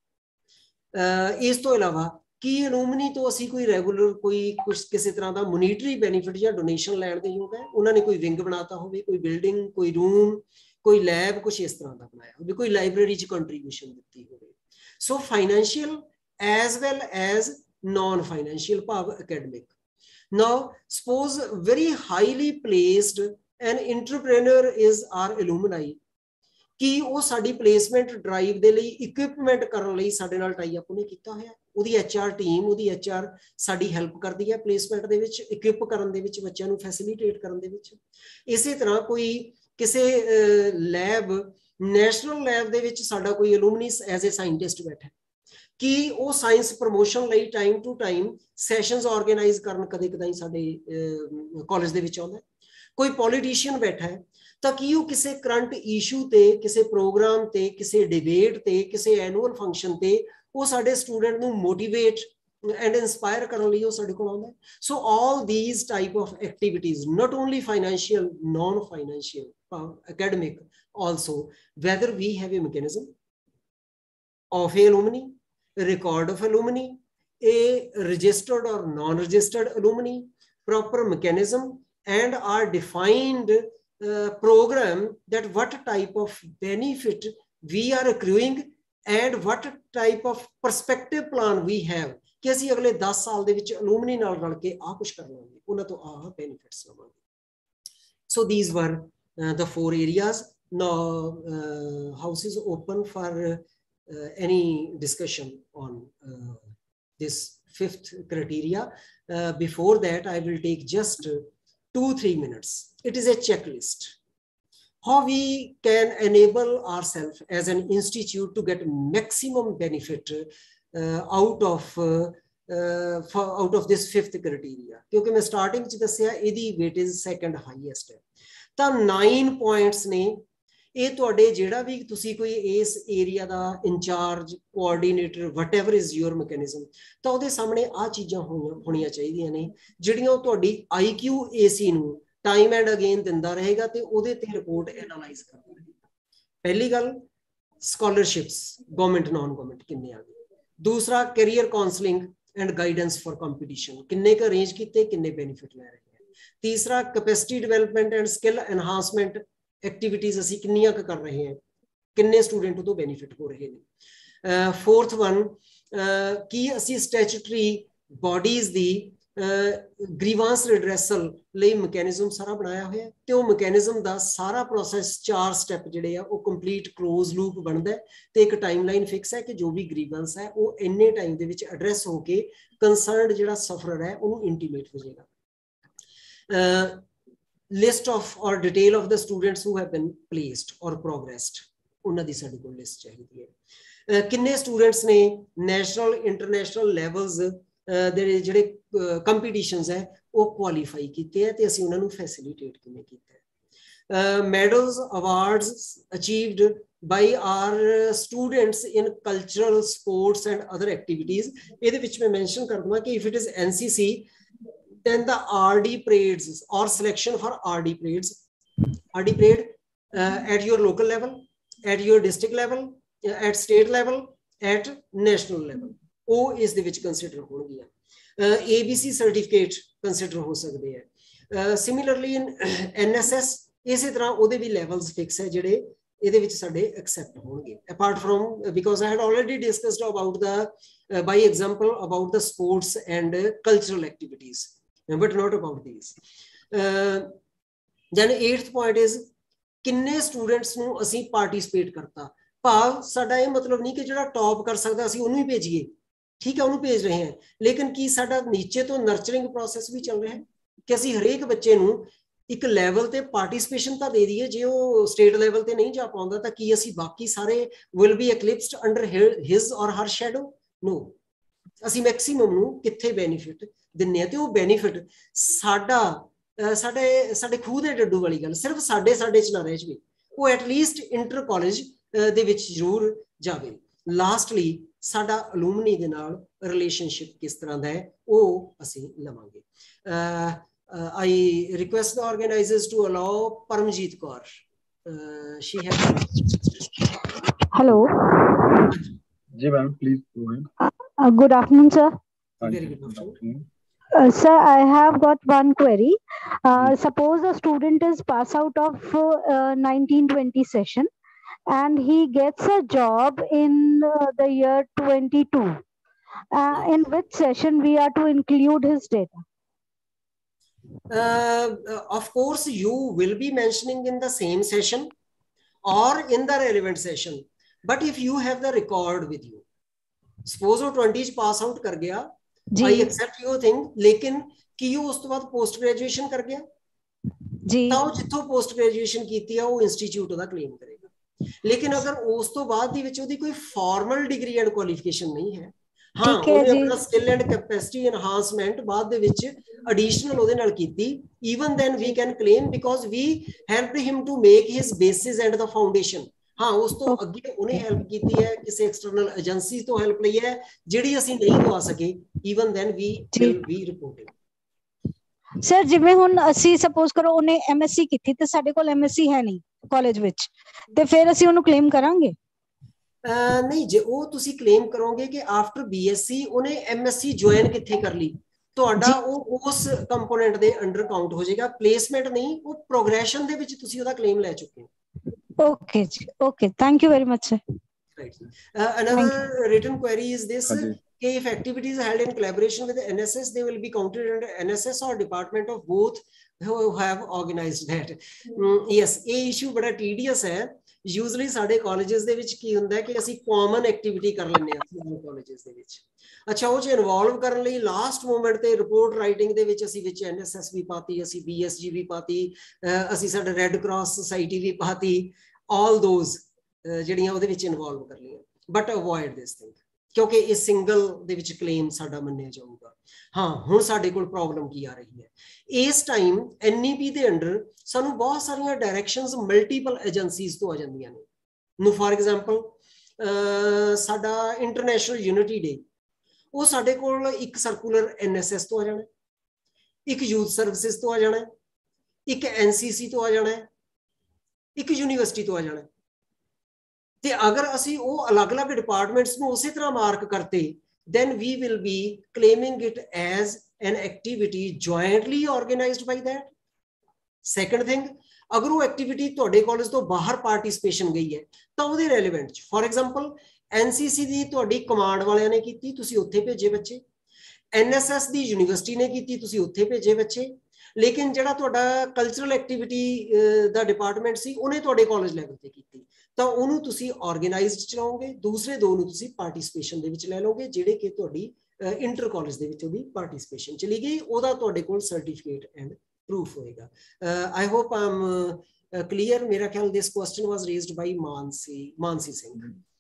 ਇਸ ਤੋਂ ਇਲਾਵਾ ਕੀ ਅਲੂਮਨੀ ਤੋਂ ਅਸੀਂ ਕੋਈ ਰੈਗੂਲਰ ਕੋਈ ਕੁਝ ਕਿਸੇ ਤਰ੍ਹਾਂ ਦਾ ਮੋਨੀਟਰੀ ਬੈਨੀਫਿਟ ਜਾਂ ਡੋਨੇਸ਼ਨ ਲੈਣ ਦੇ ਯੋਗ ਹੈ ਉਹਨਾਂ ਨੇ ਕੋਈ ਵਿੰਗ ਬਣਾਤਾ ਹੋਵੇ ਕੋਈ ਬਿਲਡਿੰਗ ਕੋਈ ਰੂਮ ਕੋਈ ਲੈਬ ਕੁਝ ਇਸ ਤਰ੍ਹਾਂ ਦਾ ਬਣਾਇਆ ਹੋਵੇ ਕੋਈ ਲਾਇਬ੍ਰੇਰੀ 'ਚ ਕੰਟਰੀਬਿਊਸ਼ਨ ਦਿੱਤੀ ਹੋਵੇ so financial as well as non financial ਭਾਵ academic now suppose very highly placed an entrepreneur is our alumni. ਕਿ ਉਹ ਸਾਡੀ ਪਲੇਸਮੈਂਟ ਡਰਾਈਵ ਦੇ ਲਈ ਇਕਵਿਪਮੈਂਟ ਕਰਨ ਲਈ ਸਾਡੇ ਨਾਲ ਟਾਈ ਅਪ ਉਹਨੇ ਕੀਤਾ ਹੋਇਆ? ਉਹਦੀ ਐਚਆਰ ਟੀਮ ਉਹਦੀ ਐਚਆਰ ਸਾਡੀ ਹੈਲਪ ਕਰਦੀ ਹੈ ਪਲੇਸਮੈਂਟ ਦੇ ਵਿੱਚ ਇਕਵਿਪ ਕਰਨ ਦੇ ਵਿੱਚ, ਬੱਚਿਆਂ ਨੂੰ ਫੈਸਿਲਿਟੇਟ ਕਰਨ ਦੇ ਵਿੱਚ। ਇਸੇ ਤਰ੍ਹਾਂ ਕੋਈ ਕਿਸੇ ਲੈਬ ਨੈਸ਼ਨਲ ਲੈਬ ਦੇ ਵਿੱਚ ਸਾਡਾ ਕੋਈ ਅਲੂਮਨੀ ਐਜ਼ ਅ ਸਾਇੰਟਿਸਟ ਬੈਠਾ ਕਿ ਉਹ ਸਾਇੰਸ ਪ੍ਰੋਮੋਸ਼ਨ ਲਈ time to time sessions organise ਕਰਨ ਕਦੇ ਕਦਾਈ ਸਾਡੇ ਕਾਲਜ ਦੇ ਵਿੱਚ ਆਉਂਦਾ ਕੋਈ ਪੋਲੀਟੀਸ਼ੀਅਨ ਬੈਠਾ ਹੈ ਤਾਂ ਕਿ ਉਹ ਕਿਸੇ ਕਰੰਟ ਇਸ਼ੂ ਤੇ ਕਿਸੇ ਪ੍ਰੋਗਰਾਮ ਤੇ ਕਿਸੇ ਡਿਬੇਟ ਤੇ ਕਿਸੇ ਐਨੂਅਲ ਫੰਕਸ਼ਨ ਤੇ ਉਹ ਸਾਡੇ ਸਟੂਡੈਂਟ ਨੂੰ ਮੋਟੀਵੇਟ ਐਂਡ ਇਨਸਪਾਇਰ ਕਰਨ ਲਈ ਉਹ ਸਾਡੇ ਕੋਲ ਆਉਂਦਾ so all these type of activities not only financial non financial academic also whether we have a mechanism of alumni record of alumni a registered or non-registered alumni proper mechanism and are defined uh, program that what type of benefit we are accruing and what type of perspective plan we have ਕਿ ਅਸੀਂ ਅਗਲੇ 10 ਸਾਲ ਦੇ ਵਿੱਚ alumni ਨਾਲ ਰਲ ਕੇ ਆ ਕੁਝ ਕਰ ਲਾਂਗੇ ਉਹਨਾਂ ਤੋਂ ਆ ਬੈਨੀਫਿਟਸ ਲਵਾਂਗੇ so these were uh, the four areas now uh, house is open for uh, any discussion on this fifth criteria before that i will take just two three minutes it is a checklist how we can enable ourselves as an institute to get maximum benefit uh, out of uh, uh, for, out of this fifth criteria ਕਿਉਂਕਿ ਮੈਂ starting ਚ ਦੱਸਿਆ ਇਹਦੀ weightage second highest ਹੈ ਤਾਂ 9 points ਨੇ ਇਹ ਤੁਹਾਡੇ ਜਿਹੜਾ ਵੀ ਤੁਸੀਂ ਕੋਈ ਇਸ area the incharge coordinator whatever is your mechanism ਤਾਂ ਉਹਦੇ ਸਾਹਮਣੇ ਆ ਚੀਜ਼ਾਂ ਹੋਣੀਆਂ ਚਾਹੀਦੀਆਂ ਨੇ, ਜਿਹੜੀਆਂ ਉਹ ਤੁਹਾਡੀ IQ AC ਨੂੰ ਟਾਈਮ ਐਂਡ ਅਗੇਨ ਦਿੰਦਾ ਰਹੇਗਾ ਤੇ ਉਹਦੇ ਤੇ ਰਿਪੋਰਟ ਐਨਾਲਾਈਜ਼ ਕਰਦਾ ਰਹੇਗਾ। ਪਹਿਲੀ ਗੱਲ ਸਕਾਲਰਸ਼ਿਪਸ ਗਵਰਨਮੈਂਟ ਨਾਨ ਗਵਰਨਮੈਂਟ ਕਿੰਨੇ ਆ ਗਏ? ਦੂਸਰਾ career counselling and guidance for competition ਕਿੰਨੇ ਕ ਅਰੇਂਜ ਕੀਤੇ, ਕਿੰਨੇ ਬੈਨੀਫਿਟ ਲੈ ਰਹੇ ਹੈ ਤੀਸਰਾ capacity development and skill enhancement activities ਅਸੀਂ ਕਿੰਨੀਆਂ ਕੁ ਕਰ ਰਹੇ ਹਾਂ, ਕਿੰਨੇ ਸਟੂਡੈਂਟ ਤੋਂ ਬੈਨੀਫਿਟ ਹੋ ਰਹੇ ਨੇ। ਫੋਰਥ ਵਨ ਕੀ ਅਸੀਂ ਸਟੈਚੂਟਰੀ ਬਾਡੀਜ਼ ਦੀ ਗ੍ਰੀਵਾਂਸ ਰਿਡਰੈਸਲ ਲਈ ਮੈਕੈਨਿਜ਼ਮ ਸਾਰਾ ਬਣਾਇਆ ਹੋਇਆ ਤੇ ਉਹ ਮੈਕੈਨਿਜ਼ਮ ਦਾ ਸਾਰਾ ਪ੍ਰੋਸੈਸ ਚਾਰ ਸਟੈਪ ਜਿਹੜੇ ਆ, ਉਹ ਕੰਪਲੀਟ ক্লোਜ਼ ਲੂਪ ਬਣਦਾ ਤੇ ਇੱਕ ਟਾਈਮਲਾਈਨ ਫਿਕਸ ਹੈ ਕਿ ਜੋ ਵੀ ਗ੍ਰੀਵਾਂਸ ਹੈ, ਉਹ ਇੰਨੇ ਟਾਈਮ ਦੇ ਵਿੱਚ ਐਡਰੈਸ ਹੋ ਕੇ ਕੰਸਰਨਡ ਜਿਹੜਾ ਸਫਰਰ ਹੈ, ਉਹਨੂੰ ਇੰਟੀਮੇਟ ਹੋ ਜਾਏਗਾ। List of or detail of the students who have been placed or progressed ਉਹਨਾਂ ਦੀ ਸਾਡੇ ਕੋਲ ਲਿਸਟ ਚਾਹੀਦੀ ਹੈ। ਕਿੰਨੇ ਸਟੂਡੈਂਟਸ ਨੇ? ਨੈਸ਼ਨਲ ਇੰਟਰਨੈਸ਼ਨਲ ਲੈਵਲਸ ਦੇ ਜਿਹੜੇ ਕੰਪੀਟੀਸ਼ਨਸ ਹੈ, ਉਹ ਕੁਆਲੀਫਾਈ ਕੀਤੇ ਹੈ ਤੇ ਅਸੀਂ ਉਹਨਾਂ ਨੂੰ ਫੈਸਿਲਿਟੇਟ ਕਿਵੇਂ ਕੀਤਾ ਹੈ। Medals awards achieved by our students in cultural sports and other activities ਇਹਦੇ ਵਿੱਚ ਮੈਂ ਮੈਂਸ਼ਨ ਕਰ ਦੂੰਗਾ ਕਿ if it is NCC then the RD parades or selection for RD parades. RD parade uh, at your local level, at your district level, uh, at state level, at national level. ਉਹ ਇਸ ਦੇ ਵਿੱਚ consider ਹੋਣਗੀਆਂ ABC certificate consider ਹੋ ਸਕਦੇ ਹੈ similarly ਇਨ NSS ਇਸੇ ਤਰ੍ਹਾਂ ਉਹਦੇ ਵੀ ਲੈਵਲਸ ਫਿਕਸ ਹੈ ਜਿਹੜੇ ਇਹਦੇ ਵਿੱਚ ਸਾਡੇ ਐਕਸੈਪਟ ਹੋਣਗੇ apart from because I had already discussed about the by example about the sports and cultural activities But not about these then 8th point is ਕਿੰਨੇ ਸਟੂਡੈਂਟਸ ਨੂੰ ਅਸੀਂ ਪਾਰਟਿਸਿਪੇਟ ਕਰਤਾ? ਭਾਵ ਸਾਡਾ ਇਹ ਮਤਲਬ ਨਹੀਂ ਕਿ ਜਿਹੜਾ ਟੌਪ ਕਰ ਸਕਦਾ, ਅਸੀਂ ਉਹਨੂੰ ਹੀ ਭੇਜੀਏ। ਠੀਕ ਹੈ, ਉਹਨੂੰ ਭੇਜ ਰਹੇ ਹਾਂ। ਲੇਕਿਨ ਕੀ ਸਾਡਾ ਨੀਚੇ ਤੋਂ ਨਰਚਰਿੰਗ ਪ੍ਰੋਸੈਸ ਵੀ ਚੱਲ ਰਿਹਾ ਹੈ? ਕਿ ਅਸੀਂ ਹਰੇਕ ਬੱਚੇ ਨੂੰ ਇੱਕ ਲੈਵਲ ਤੇ ਪਾਰਟਿਸਿਪੇਸ਼ਨ ਤਾਂ ਦੇ ਦਈਏ, ਜੇ ਉਹ ਸਟੇਟ ਲੈਵਲ ਤੇ ਨਹੀਂ ਜਾ ਪਾਉਂਦਾ, ਤਾਂ ਕੀ ਅਸੀਂ ਬਾਕੀ ਸਾਰੇ will be eclipsed under his or her shadow no ਅਸੀਂ ਮੈਕਸਿਮਮ ਨੂੰ ਕਿੱਥੇ ਬੈਨੀਫਿਟ ਦਿੰਨੇ ਆ ਤੇ ਉਹ ਬੈਨੀਫਿਟ ਸਾਡਾ ਸਾਡੇ ਸਾਡੇ ਖੂਹ ਦੇ ਡੱਡੂ ਵਾਲੀ ਗੱਲ, ਸਿਰਫ ਸਾਡੇ ਸਾਡੇ ਚ ਨਾ ਰਹਿ ਜਵੇ। ਉਹ ਐਟ ਲੀਸਟ ਇੰਟਰ ਕਾਲਜ ਦੇ ਵਿੱਚ ਜ਼ਰੂਰ ਜਾਵੇ। ਲਾਸਟਲੀ ਸਾਡਾ ਅਲੂਮਨੀ ਦੇ ਨਾਲ ਰਿਲੇਸ਼ਨਸ਼ਿਪ ਕਿਸ ਤਰ੍ਹਾਂ ਦਾ ਹੈ, ਉਹ ਅਸੀਂ ਲਵਾਂਗੇ। I request the organisers to allow Paramjit Kaur she has hello Ji ma'am, please go ahead. Uh, uh good afternoon, sir. Uh, sir, I have got one query. Uh, suppose a student is pass out of uh, 1920 session and he gets a job in uh, the year 22. Uh, in which session we are to include his data? of course, you will be mentioning in the same session or in the relevant session. But if you have the record with you, suppose ਉਹ 20 ਚ ਪਾਸ out ਕਰ ਗਿਆ I ਜੀ accept your thing ਲੇਕਿਨ ਕੀ ਉਹ ਉਸ ਤੋਂ ਬਾਅਦ ਪੋਸਟ ਗ੍ਰੈਜੂਏਸ਼ਨ ਕਰ ਗਿਆ ਜੀ ਤਾਂ ਉਹ ਜਿੱਥੋਂ ਪੋਸਟ ਗ੍ਰੈਜੂਏਸ਼ਨ ਕੀਤੀ ਆ ਉਹ ਇੰਸਟੀਚਿਊਟ ਉਹਦਾ ਕਲੇਮ ਕਰੇਗਾ ਲੇਕਿਨ ਅਗਰ ਉਸ ਤੋਂ ਬਾਅਦ ਦੀ ਵਿੱਚ ਉਹਦੀ ਕੋਈ ਫਾਰਮਲ ਡਿਗਰੀ ਐਂਡ ਕੁਆਲੀਫਿਕੇਸ਼ਨ ਨਹੀਂ ਹੈ ਹਾਂ ਉਹਨੇ। ਆਪਣਾ ਸਕਿੱਲ ਐਂਡ ਕੈਪੈਸਿਟੀ ਐਨਹਾਂਸਮੈਂਟ ਬਾਅਦ ਦੇ ਵਿੱਚ ਐਡੀਸ਼ਨਲ ਉਹਦੇ ਨਾਲ ਕੀਤੀ even then we can claim because we helped him to make his basis and the foundation ਹਾਂ ਉਸ ਤੋਂ. ਅੱਗੇ ਉਹਨੇ ਹੈਲਪ ਕੀਤੀ ਹੈ ਕਿਸੇ ਐਕਸਟਰਨਲ ਏਜੰਸੀ ਤੋਂ ਹੈਲਪ ਲਈ ਹੈ ਜਿਹੜੀ ਅਸੀਂ ਨਹੀਂ ਦਵਾ ਸਕੇ even then we be reporting sir ਜਿਵੇਂ ਹੁਣ ਅਸੀਂ ਸਪੋਜ਼ ਕਰੋ ਉਹਨੇ ਐਮਐਸਸੀ ਕੀਤੀ ਤੇ ਸਾਡੇ ਕੋਲ ਐਮਐਸਸੀ ਹੈ ਨਹੀਂ ਕਾਲਜ ਵਿੱਚ ਤੇ ਫਿਰ ਅਸੀਂ ਉਹਨੂੰ ਕਲੇਮ ਕਰਾਂਗੇ ਨਹੀਂ ਜੇ ਉਹ ਤੁਸੀਂ ਕਲੇਮ ਕਰੋਗੇ ਕਿ ਆਫਟਰ ਬੀਐਸਸੀ ਉਹਨੇ ਐਮਐਸਸੀ ਜੁਆਇਨ ਕਿੱਥੇ ਕਰ ਲਈ ਤੁਹਾਡਾ। ਉਹ ਉਸ ਕੰਪੋਨੈਂਟ ਦੇ ਅੰਡਰ ਕਾਊਂਟ ਹੋ ਜਾਏਗਾ ਪਲੇਸਮੈਂਟ ਨਹੀਂ ਉਹ ਪ੍ਰੋਗਰੈਸ਼ਨ ਦੇ ਵਿੱਚ ਤੁਸੀਂ ਉਹਦਾ ਕਲੇਮ ਲੈ ਚੁੱਕੇ ਹੋ ਓਕੇ ਜੀ okay thank you very much sir right uh, another written query is this ਹਾਂਜੀ okay, if activities held in collaboration with the nss they will be counted under nss or department of both who have organized that Mm, yes ਇਹ issue ਬੜਾ tedious ਹੈ usually ਸਾਡੇ colleges ਦੇ ਵਿੱਚ ਕੀ ਹੁੰਦਾ ਹੈ ਕਿ ਅਸੀਂ ਕਾਮਨ ਐਕਟੀਵਿਟੀ ਕਰ ਲੈਂਦੇ ਹਾਂ ਸਾਡੇ ਕਾਲਜਸ ਦੇ ਵਿੱਚ ਅੱਛਾ ਉਹ ਚ ਇਨਵੋਲਵ ਕਰਨ ਲਈ ਲਾਸਟ ਮੂਮੈਂਟ ਤੇ ਰਿਪੋਰਟ ਰਾਈਟਿੰਗ ਦੇ ਵਿੱਚ ਅਸੀਂ ਵਿੱਚ ਐਨਐਸਐਸ ਵੀ ਪਾਤੀ ਅਸੀਂ ਬੀਐਸਜੀ ਵੀ ਪਾਤੀ ਅਹ ਅਸੀਂ ਸਾਡਾ ਰੈੱਡ ਕਰਾਸ ਸੁਸਾਇਟੀ ਵੀ ਪਾਤੀ ਆਲ ਦੋਜ਼ uh, ਜਿਹੜੀਆਂ ਉਹਦੇ ਵਿੱਚ ਇਨਵੋਲਵ ਕਰ ਲਈਆਂ। ਬਟ ਅਵੋਇਡ ਦਿਸ ਥਿੰਗ ਕਿਉਂਕਿ ਇਹ ਸਿੰਗਲ ਦੇ ਵਿੱਚ ਕਲੇਮ ਸਾਡਾ ਮੰਨਿਆ ਜਾਊਗਾ। ਹਾਂ ਹੁਣ ਸਾਡੇ ਕੋਲ ਪ੍ਰੋਬਲਮ ਕੀ ਆ ਰਹੀ ਹੈ? ਇਸ ਟਾਈਮ ਐਨਈਪੀ ਦੇ ਅੰਡਰ ਸਾਨੂੰ ਬਹੁਤ ਸਾਰੀਆਂ ਡਾਇਰੈਕਸ਼ਨਸ ਮਲਟੀਪਲ ਏਜੰਸੀਜ਼ ਤੋਂ ਆ ਜਾਂਦੀਆਂ ਨੇ। ਨੂੰ ਫਾਰ ਐਗਜ਼ਾਮਪਲ ਸਾਡਾ ਇੰਟਰਨੈਸ਼ਨਲ ਯੂਨਿਟੀ ਡੇ ਉਹ ਸਾਡੇ ਕੋਲ ਇੱਕ ਸਰਕੂਲਰ ਐਨਐਸਐਸ ਤੋਂ ਆ ਜਾਣਾ ਇੱਕ ਯੂਥ ਸਰਵਿਸਿਜ਼ ਤੋਂ ਆ ਜਾਣਾ ਹੈ, ਇੱਕ ਐਨਸੀਸੀ ਤੋਂ ਆ ਜਾਣਾ ਇੱਕ ਯੂਨੀਵਰਸਿਟੀ ਤੋਂ ਆ ਜਾਣਾ। ਹੈ। ਤੇ ਅਗਰ ਅਸੀਂ ਉਹ ਅਲੱਗ-ਅਲੱਗ ਡਿਪਾਰਟਮੈਂਟਸ ਨੂੰ ਉਸੇ ਤਰ੍ਹਾਂ ਮਾਰਕ ਕਰਤੇ, then we will be claiming it as an activity jointly organized by that. Second thing, ਅਗਰ ਉਹ ਐਕਟੀਵਿਟੀ ਤੁਹਾਡੇ ਕਾਲਜ ਤੋਂ ਬਾਹਰ ਪਾਰਟਿਸਿਪੇਸ਼ਨ ਗਈ ਹੈ, ਤਾਂ ਉਹਦੇ ਰੈਲੇਵੈਂਟ ਚ। ਫੋਰ ਐਗਜ਼ਾਮਪਲ ਐਨਸੀਸੀ ਦੀ ਤੁਹਾਡੀ ਕਮਾਂਡ ਵਾਲਿਆਂ ਨੇ ਕੀਤੀ, ਤੁਸੀਂ ਉੱਥੇ ਭੇਜੇ ਬੱਚੇ। ਐਨਐਸਐਸ ਦੀ ਯੂਨੀਵਰਸਿਟੀ ਨੇ ਕੀਤੀ, ਤੁਸੀਂ ਉੱਥੇ ਭੇਜੇ ਬੱਚੇ। ਲੇਕਿਨ ਜਿਹੜਾ ਤੁਹਾਡਾ ਕਲਚਰਲ ਐਕਟੀਵਿਟੀ ਦਾ ਡਿਪਾਰਟਮੈਂਟ ਸੀ ਉਹਨੇ ਤੁਹਾਡੇ ਕਾਲਜ ਲੈਵਲ ਤੇ ਕੀਤੀ ਤਾਂ ਉਹਨੂੰ ਤੁਸੀਂ ਆਰਗੇਨਾਈਜ਼ਡ ਚਲਾਓਗੇ ਦੂਸਰੇ ਦੋ ਨੂੰ ਤੁਸੀਂ ਪਾਰਟਿਸਿਪੇਸ਼ਨ ਦੇ ਵਿੱਚ ਲੈ ਲਓਗੇ ਜਿਹੜੇ ਕਿ ਤੁਹਾਡੀ ਇੰਟਰ ਕਾਲਜ ਦੇ ਵਿੱਚ ਉਹਦੀ ਪਾਰਟਿਸਿਪੇਸ਼ਨ ਚਲੀ ਗਈ ਉਹਦਾ ਤੁਹਾਡੇ ਕੋਲ ਸਰਟੀਫਿਕੇਟ ਐਂਡ ਪ੍ਰੂਫ ਹੋਏਗਾ ਆਈ ਹੋਪ ਆਮ ਕਲੀਅਰ ਮੇਰਾ ਖਿਆਲ this question was raised by Mansi Mansi Singh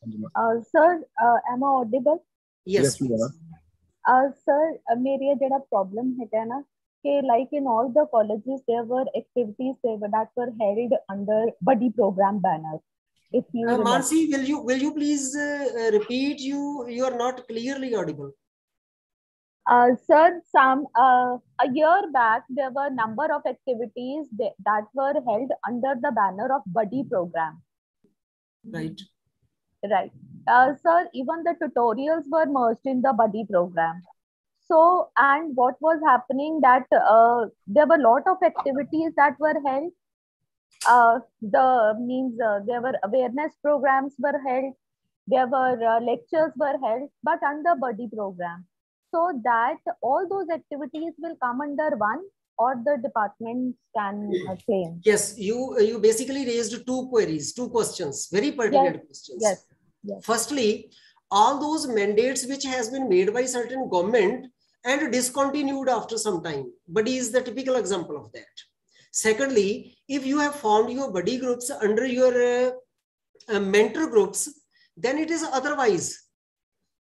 Uh, sir, uh, am I audible? Yes Yes, you are. Uh, sir, uh, ਮੇਰੀ ਇਹ ਜਿਹੜਾ problem ਹੈਗਾ ਨਾ ਕਿ like in all the colleges there were activities that were held under buddy program banner. If you remember. Mansi, will you will you please uh, uh, repeat? You you are not clearly audible. Uh, sir, some uh, a year back there were number of activities that, that were held under the banner of buddy program. Right. Right. Uh, sir, even the tutorials were merged in the buddy program. So, and what was happening that uh, there were a lot of activities that were held uh, the means uh, there were awareness programs were held, there were uh, lectures were held, but under buddy program. So that all those activities will come under one or the departments can uh, claim. Yes, you you basically raised two queries, two questions, very pertinent Yes, questions. Yes, yes. Firstly, all those mandates which has been made by certain government and discontinued after some time. Buddy is the typical example of that. Secondly, if you have formed your buddy groups under your uh, uh, mentor groups, then it is otherwise.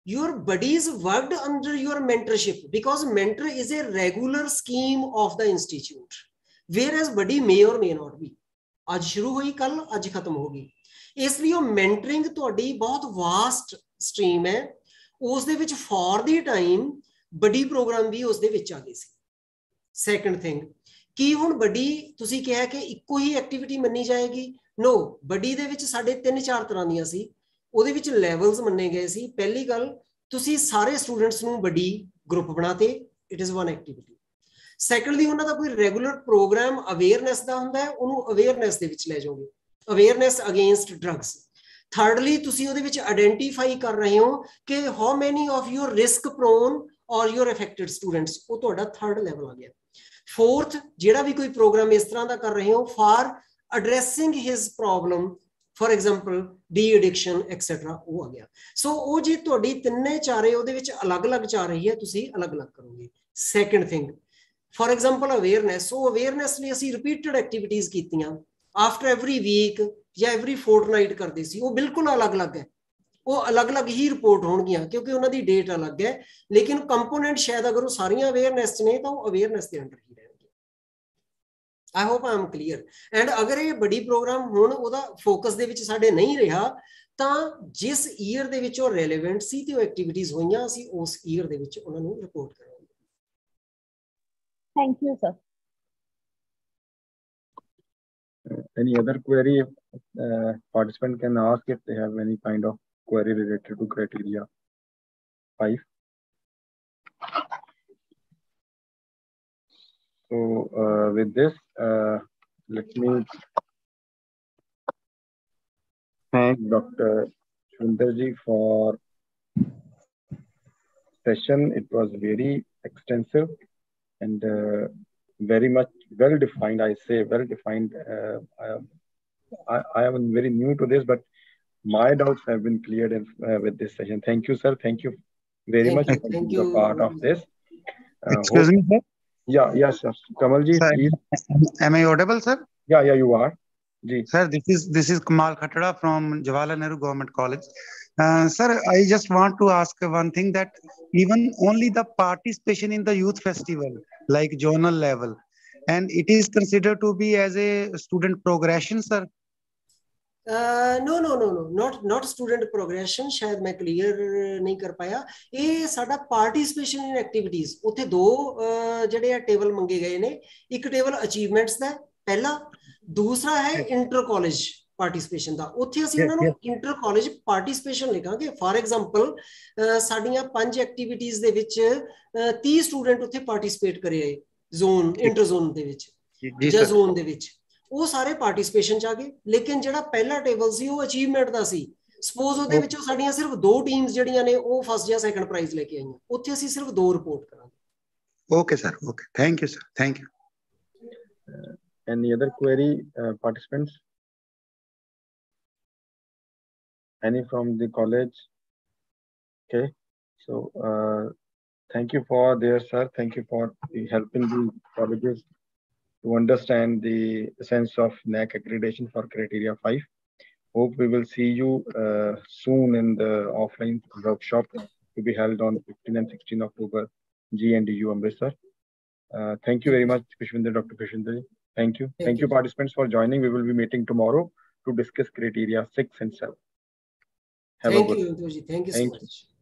Your buddies worked under your mentorship because mentor is a regular scheme of the institute, whereas buddy may or may not be. ਅੱਜ ਸ਼ੁਰੂ ਹੋਈ ਕੱਲ ਅੱਜ ਖਤਮ ਹੋ ਗਈ ਇਸ ਲਈ ਉਹ ਮੈਂਟਰਿੰਗ ਤੁਹਾਡੀ ਬਹੁਤ ਵਾਸਟ ਸਟ੍ਰੀਮ ਹੈ ਉਸ ਦੇ ਵਿੱਚ ਫॉर ਦੀ ਟਾਈਮ ਵੱਡੀ ਪ੍ਰੋਗਰਾਮ ਵੀ ਉਸ ਦੇ ਵਿੱਚ ਆ ਗਏ ਸੀ। ਸੈਕੰਡ ਥਿੰਗ ਕੀ ਹੁਣ ਵੱਡੀ, ਤੁਸੀਂ ਕਿਹਾ ਕਿ ਇੱਕੋ ਹੀ ਐਕਟੀਵਿਟੀ ਮੰਨੀ ਜਾਏਗੀ? ਨੋ ਵੱਡੀ ਦੇ ਵਿੱਚ ਸਾਡੇ ਤਿੰਨ ਚਾਰ ਤਰ੍ਹਾਂ ਦੀਆਂ ਸੀ। ਉਹਦੇ ਵਿੱਚ ਲੈਵਲਸ ਮੰਨੇ ਗਏ ਸੀ। ਪਹਿਲੀ ਗੱਲ, ਤੁਸੀਂ ਸਾਰੇ ਸਟੂਡੈਂਟਸ ਨੂੰ ਵੱਡੀ group ਬਣਾਤੇ। It is one activity secondly ਉਹਨਾਂ ਦਾ ਕੋਈ ਰੈਗੂਲਰ ਪ੍ਰੋਗਰਾਮ ਅਵੇਅਰਨੈਸ ਦਾ ਹੁੰਦਾ ਹੈ, ਉਹਨੂੰ ਅਵੇਅਰਨੈਸ ਦੇ ਵਿੱਚ ਲੈ ਜਾਓਗੇ। ਅਵੇਅਰਨੈਸ ਅਗੇਂਸਟ ਡਰੱਗਸ ਥਰਡਲੀ ਤੁਸੀਂ ਉਹਦੇ ਵਿੱਚ ਆਇਡੈਂਟੀਫਾਈ ਕਰ ਰਹੇ ਹੋ ਕਿ how many of your risk prone or your affected students ਉਹ ਤੁਹਾਡਾ ਥਰਡ ਲੈਵਲ ਆ ਗਿਆ। ਫੋਰਥ ਜਿਹੜਾ ਵੀ ਕੋਈ ਪ੍ਰੋਗਰਾਮ ਇਸ ਤਰ੍ਹਾਂ ਦਾ ਕਰ ਰਹੇ ਹੋ for addressing his problem for example de addiction etcetera ਉਹ ਆ ਗਿਆ। ਸੋ ਉਹ ਜੇ ਤੁਹਾਡੀ ਤਿੰਨੇ ਚਾਰੇ ਉਹਦੇ ਵਿੱਚ ਅਲੱਗ-ਅਲੱਗ ਚਾ ਰਹੀ ਹੈ, ਤੁਸੀਂ ਅਲੱਗ-ਅਲੱਗ ਕਰੋਗੇ। Second thing for example awareness ਉਹ ਅਵੇਅਰਨੈਸ ਲਈ ਅਸੀਂ ਰਿਪੀਟਡ ਐਕਟੀਵਿਟੀਜ਼ ਕੀਤੀਆਂ। ਆਫਟਰ ਐਵਰੀ ਵੀਕ ਜਾਂ ਐਵਰੀ ਫੋਰਟਨਾਈਟ ਕਰਦੇ ਸੀ, ਉਹ ਬਿਲਕੁਲ ਅਲੱਗ-ਅਲੱਗ ਹੈ। ਉਹ ਅਲੱਗ-ਅਲੱਗ ਹੀ ਰਿਪੋਰਟ ਹੋਣਗੀਆਂ ਕਿਉਂਕਿ ਉਹਨਾਂ ਦੀ ਡੇਟ ਅਲੱਗ ਹੈ ਲੇਕਿਨ ਕੰਪੋਨੈਂਟ ਸ਼ਾਇਦ ਅਗਰ ਉਹ ਸਾਰੀਆਂ ਅਵੇਅਰਨੈਸ ਨੇ ਤਾਂ ਉਹ ਅਵੇਅਰਨੈਸ ਦੇ ਅੰਡਰ ਹੀ ਰਹਿਣਗੇ। I hope I am clear and ਅਗਰ ਇਹ ਵੱਡੀ ਪ੍ਰੋਗਰਾਮ ਹੁਣ ਉਹਦਾ ਫੋਕਸ ਦੇ ਵਿੱਚ ਸਾਡੇ ਨਹੀਂ ਰਿਹਾ ਤਾਂ ਜਿਸ ਈਅਰ ਦੇ ਵਿੱਚ ਉਹ ਰੈਲੇਵੈਂਟ ਸੀ ਤੇ ਉਹ ਐਕਟੀਵਿਟੀਜ਼ ਹੋਈਆਂ ਅਸੀਂ ਉਸ ਈਅਰ ਦੇ ਵਿੱਚ ਉਹਨਾਂ ਨੂੰ ਰਿਪੋਰਟ ਕਰਾਂਗੇ। Thank you, sir. any other query? Uh, participant can ask if they have any kind of query related to criteria 5 so uh, with this uh, let me thank dr Shundarji for session it was very extensive and uh, very much well defined. I say well defined. Uh, I, I am very new to this, but my doubts have been cleared in, uh, with this session. Thank you, sir. Thank you very Thank much you. for Thank being a you. part of this. Uh, Excuse hope- me, sir. Yeah, yes, sir. Kamalji, Sir, please. Am I audible, sir? Yeah, yeah, you are. Ji. Sir, this is this is Kamal Khattada from Jawaharlal Nehru Government College. Uh, sir, I just want to ask one thing that even only the participation in the youth festival, like zonal level, and it is considered to be as a student progression, sir. Uh, no no no no not not student progression ਸ਼ਾਇਦ ਮੈਂ clear ਨਹੀਂ ਕਰ ਪਾਇਆ ਇਹ ਸਾਡਾ participation ਇਨ activities ਉੱਥੇ ਦੋ ਅਹ, ਜਿਹੜੇ ਆ ਟੇਬਲ ਮੰਗੇ ਗਏ ਨੇ ਇੱਕ ਟੇਬਲ ਅਚੀਵਮੈਂਟਸ ਦਾ ਹੈ, ਪਹਿਲਾ ਦੂਸਰਾ ਹੈ ਇੰਟਰ ਕਾਲਜ ਪਾਰਟਿਸਿਪੇਸ਼ਨ ਦਾ ਉੱਥੇ ਅਸੀਂ Yes, ਉਹਨਾਂ ਨੂੰ ਇੰਟਰ ਕਾਲਜ ਪਾਰਟਿਸਿਪੇਸ਼ਨ ਲਿਖਾਂਗੇ ਫਾਰ ਐਗਜ਼ਾਮਪਲ ਸਾਡੀਆਂ ਪੰਜ ਐਕਟੀਵਿਟੀਜ਼ ਦੇ ਵਿੱਚ ਅਹ, 30 ਸਟੂਡੈਂਟ ਉੱਥੇ ਪਾਰਟਿਸਿਪੇਟ ਕਰੇ ਆਏ ਜ਼ੋਨ ਇੰਟਰ ਜ਼ੋਨ ਦੇ ਵਿੱਚ Ji, ਜਾਂ sir. ਜ਼ੋਨ ਦੇ ਵਿੱਚ ਉਹ ਸਾਰੇ ਪਾਰਟਿਸਿਪੇਸ਼ਨ ਚ ਆ ਗਏ ਲੇਕਿਨ ਜਿਹੜਾ ਪਹਿਲਾ ਟੇਬਲ ਸੀ ਉਹ ਅਚੀਵਮੈਂਟ ਦਾ ਸੀ ਸਪੋਜ਼ ਉਹਦੇ Okay. ਵਿੱਚੋਂ ਸਾਡੀਆਂ ਸਿਰਫ ਦੋ ਟੀਮਸ ਜਿਹੜੀਆਂ ਨੇ ਉਹ ਫਸਟ ਜਾਂ ਸੈਕੰਡ ਪ੍ਰਾਈਜ਼ ਲੈ ਕੇ ਆਈਆਂ ਉੱਥੇ ਅਸੀਂ ਸਿਰਫ ਦੋ ਰਿਪੋਰਟ ਕਰਾਂਗੇ Okay, sir. Okay. Thank you, sir. Thank you. Any other query, uh, participants? Any from the college? Okay, so uh, thank you for there, sir. Thank you for the helping the colleges to understand the sense of NAAC accreditation for criteria 5. Hope we will see you uh, soon in the offline workshop to be held on 15 and 16 October, GNDU Amritsar. Uh, thank you very much, Khushwinder, Dr. Khushwinder. Thank you. Thank, thank you, you, participants, for joining. We will be meeting tomorrow to discuss criteria 6 and 7. Have thank you, Thank you so thank much. You.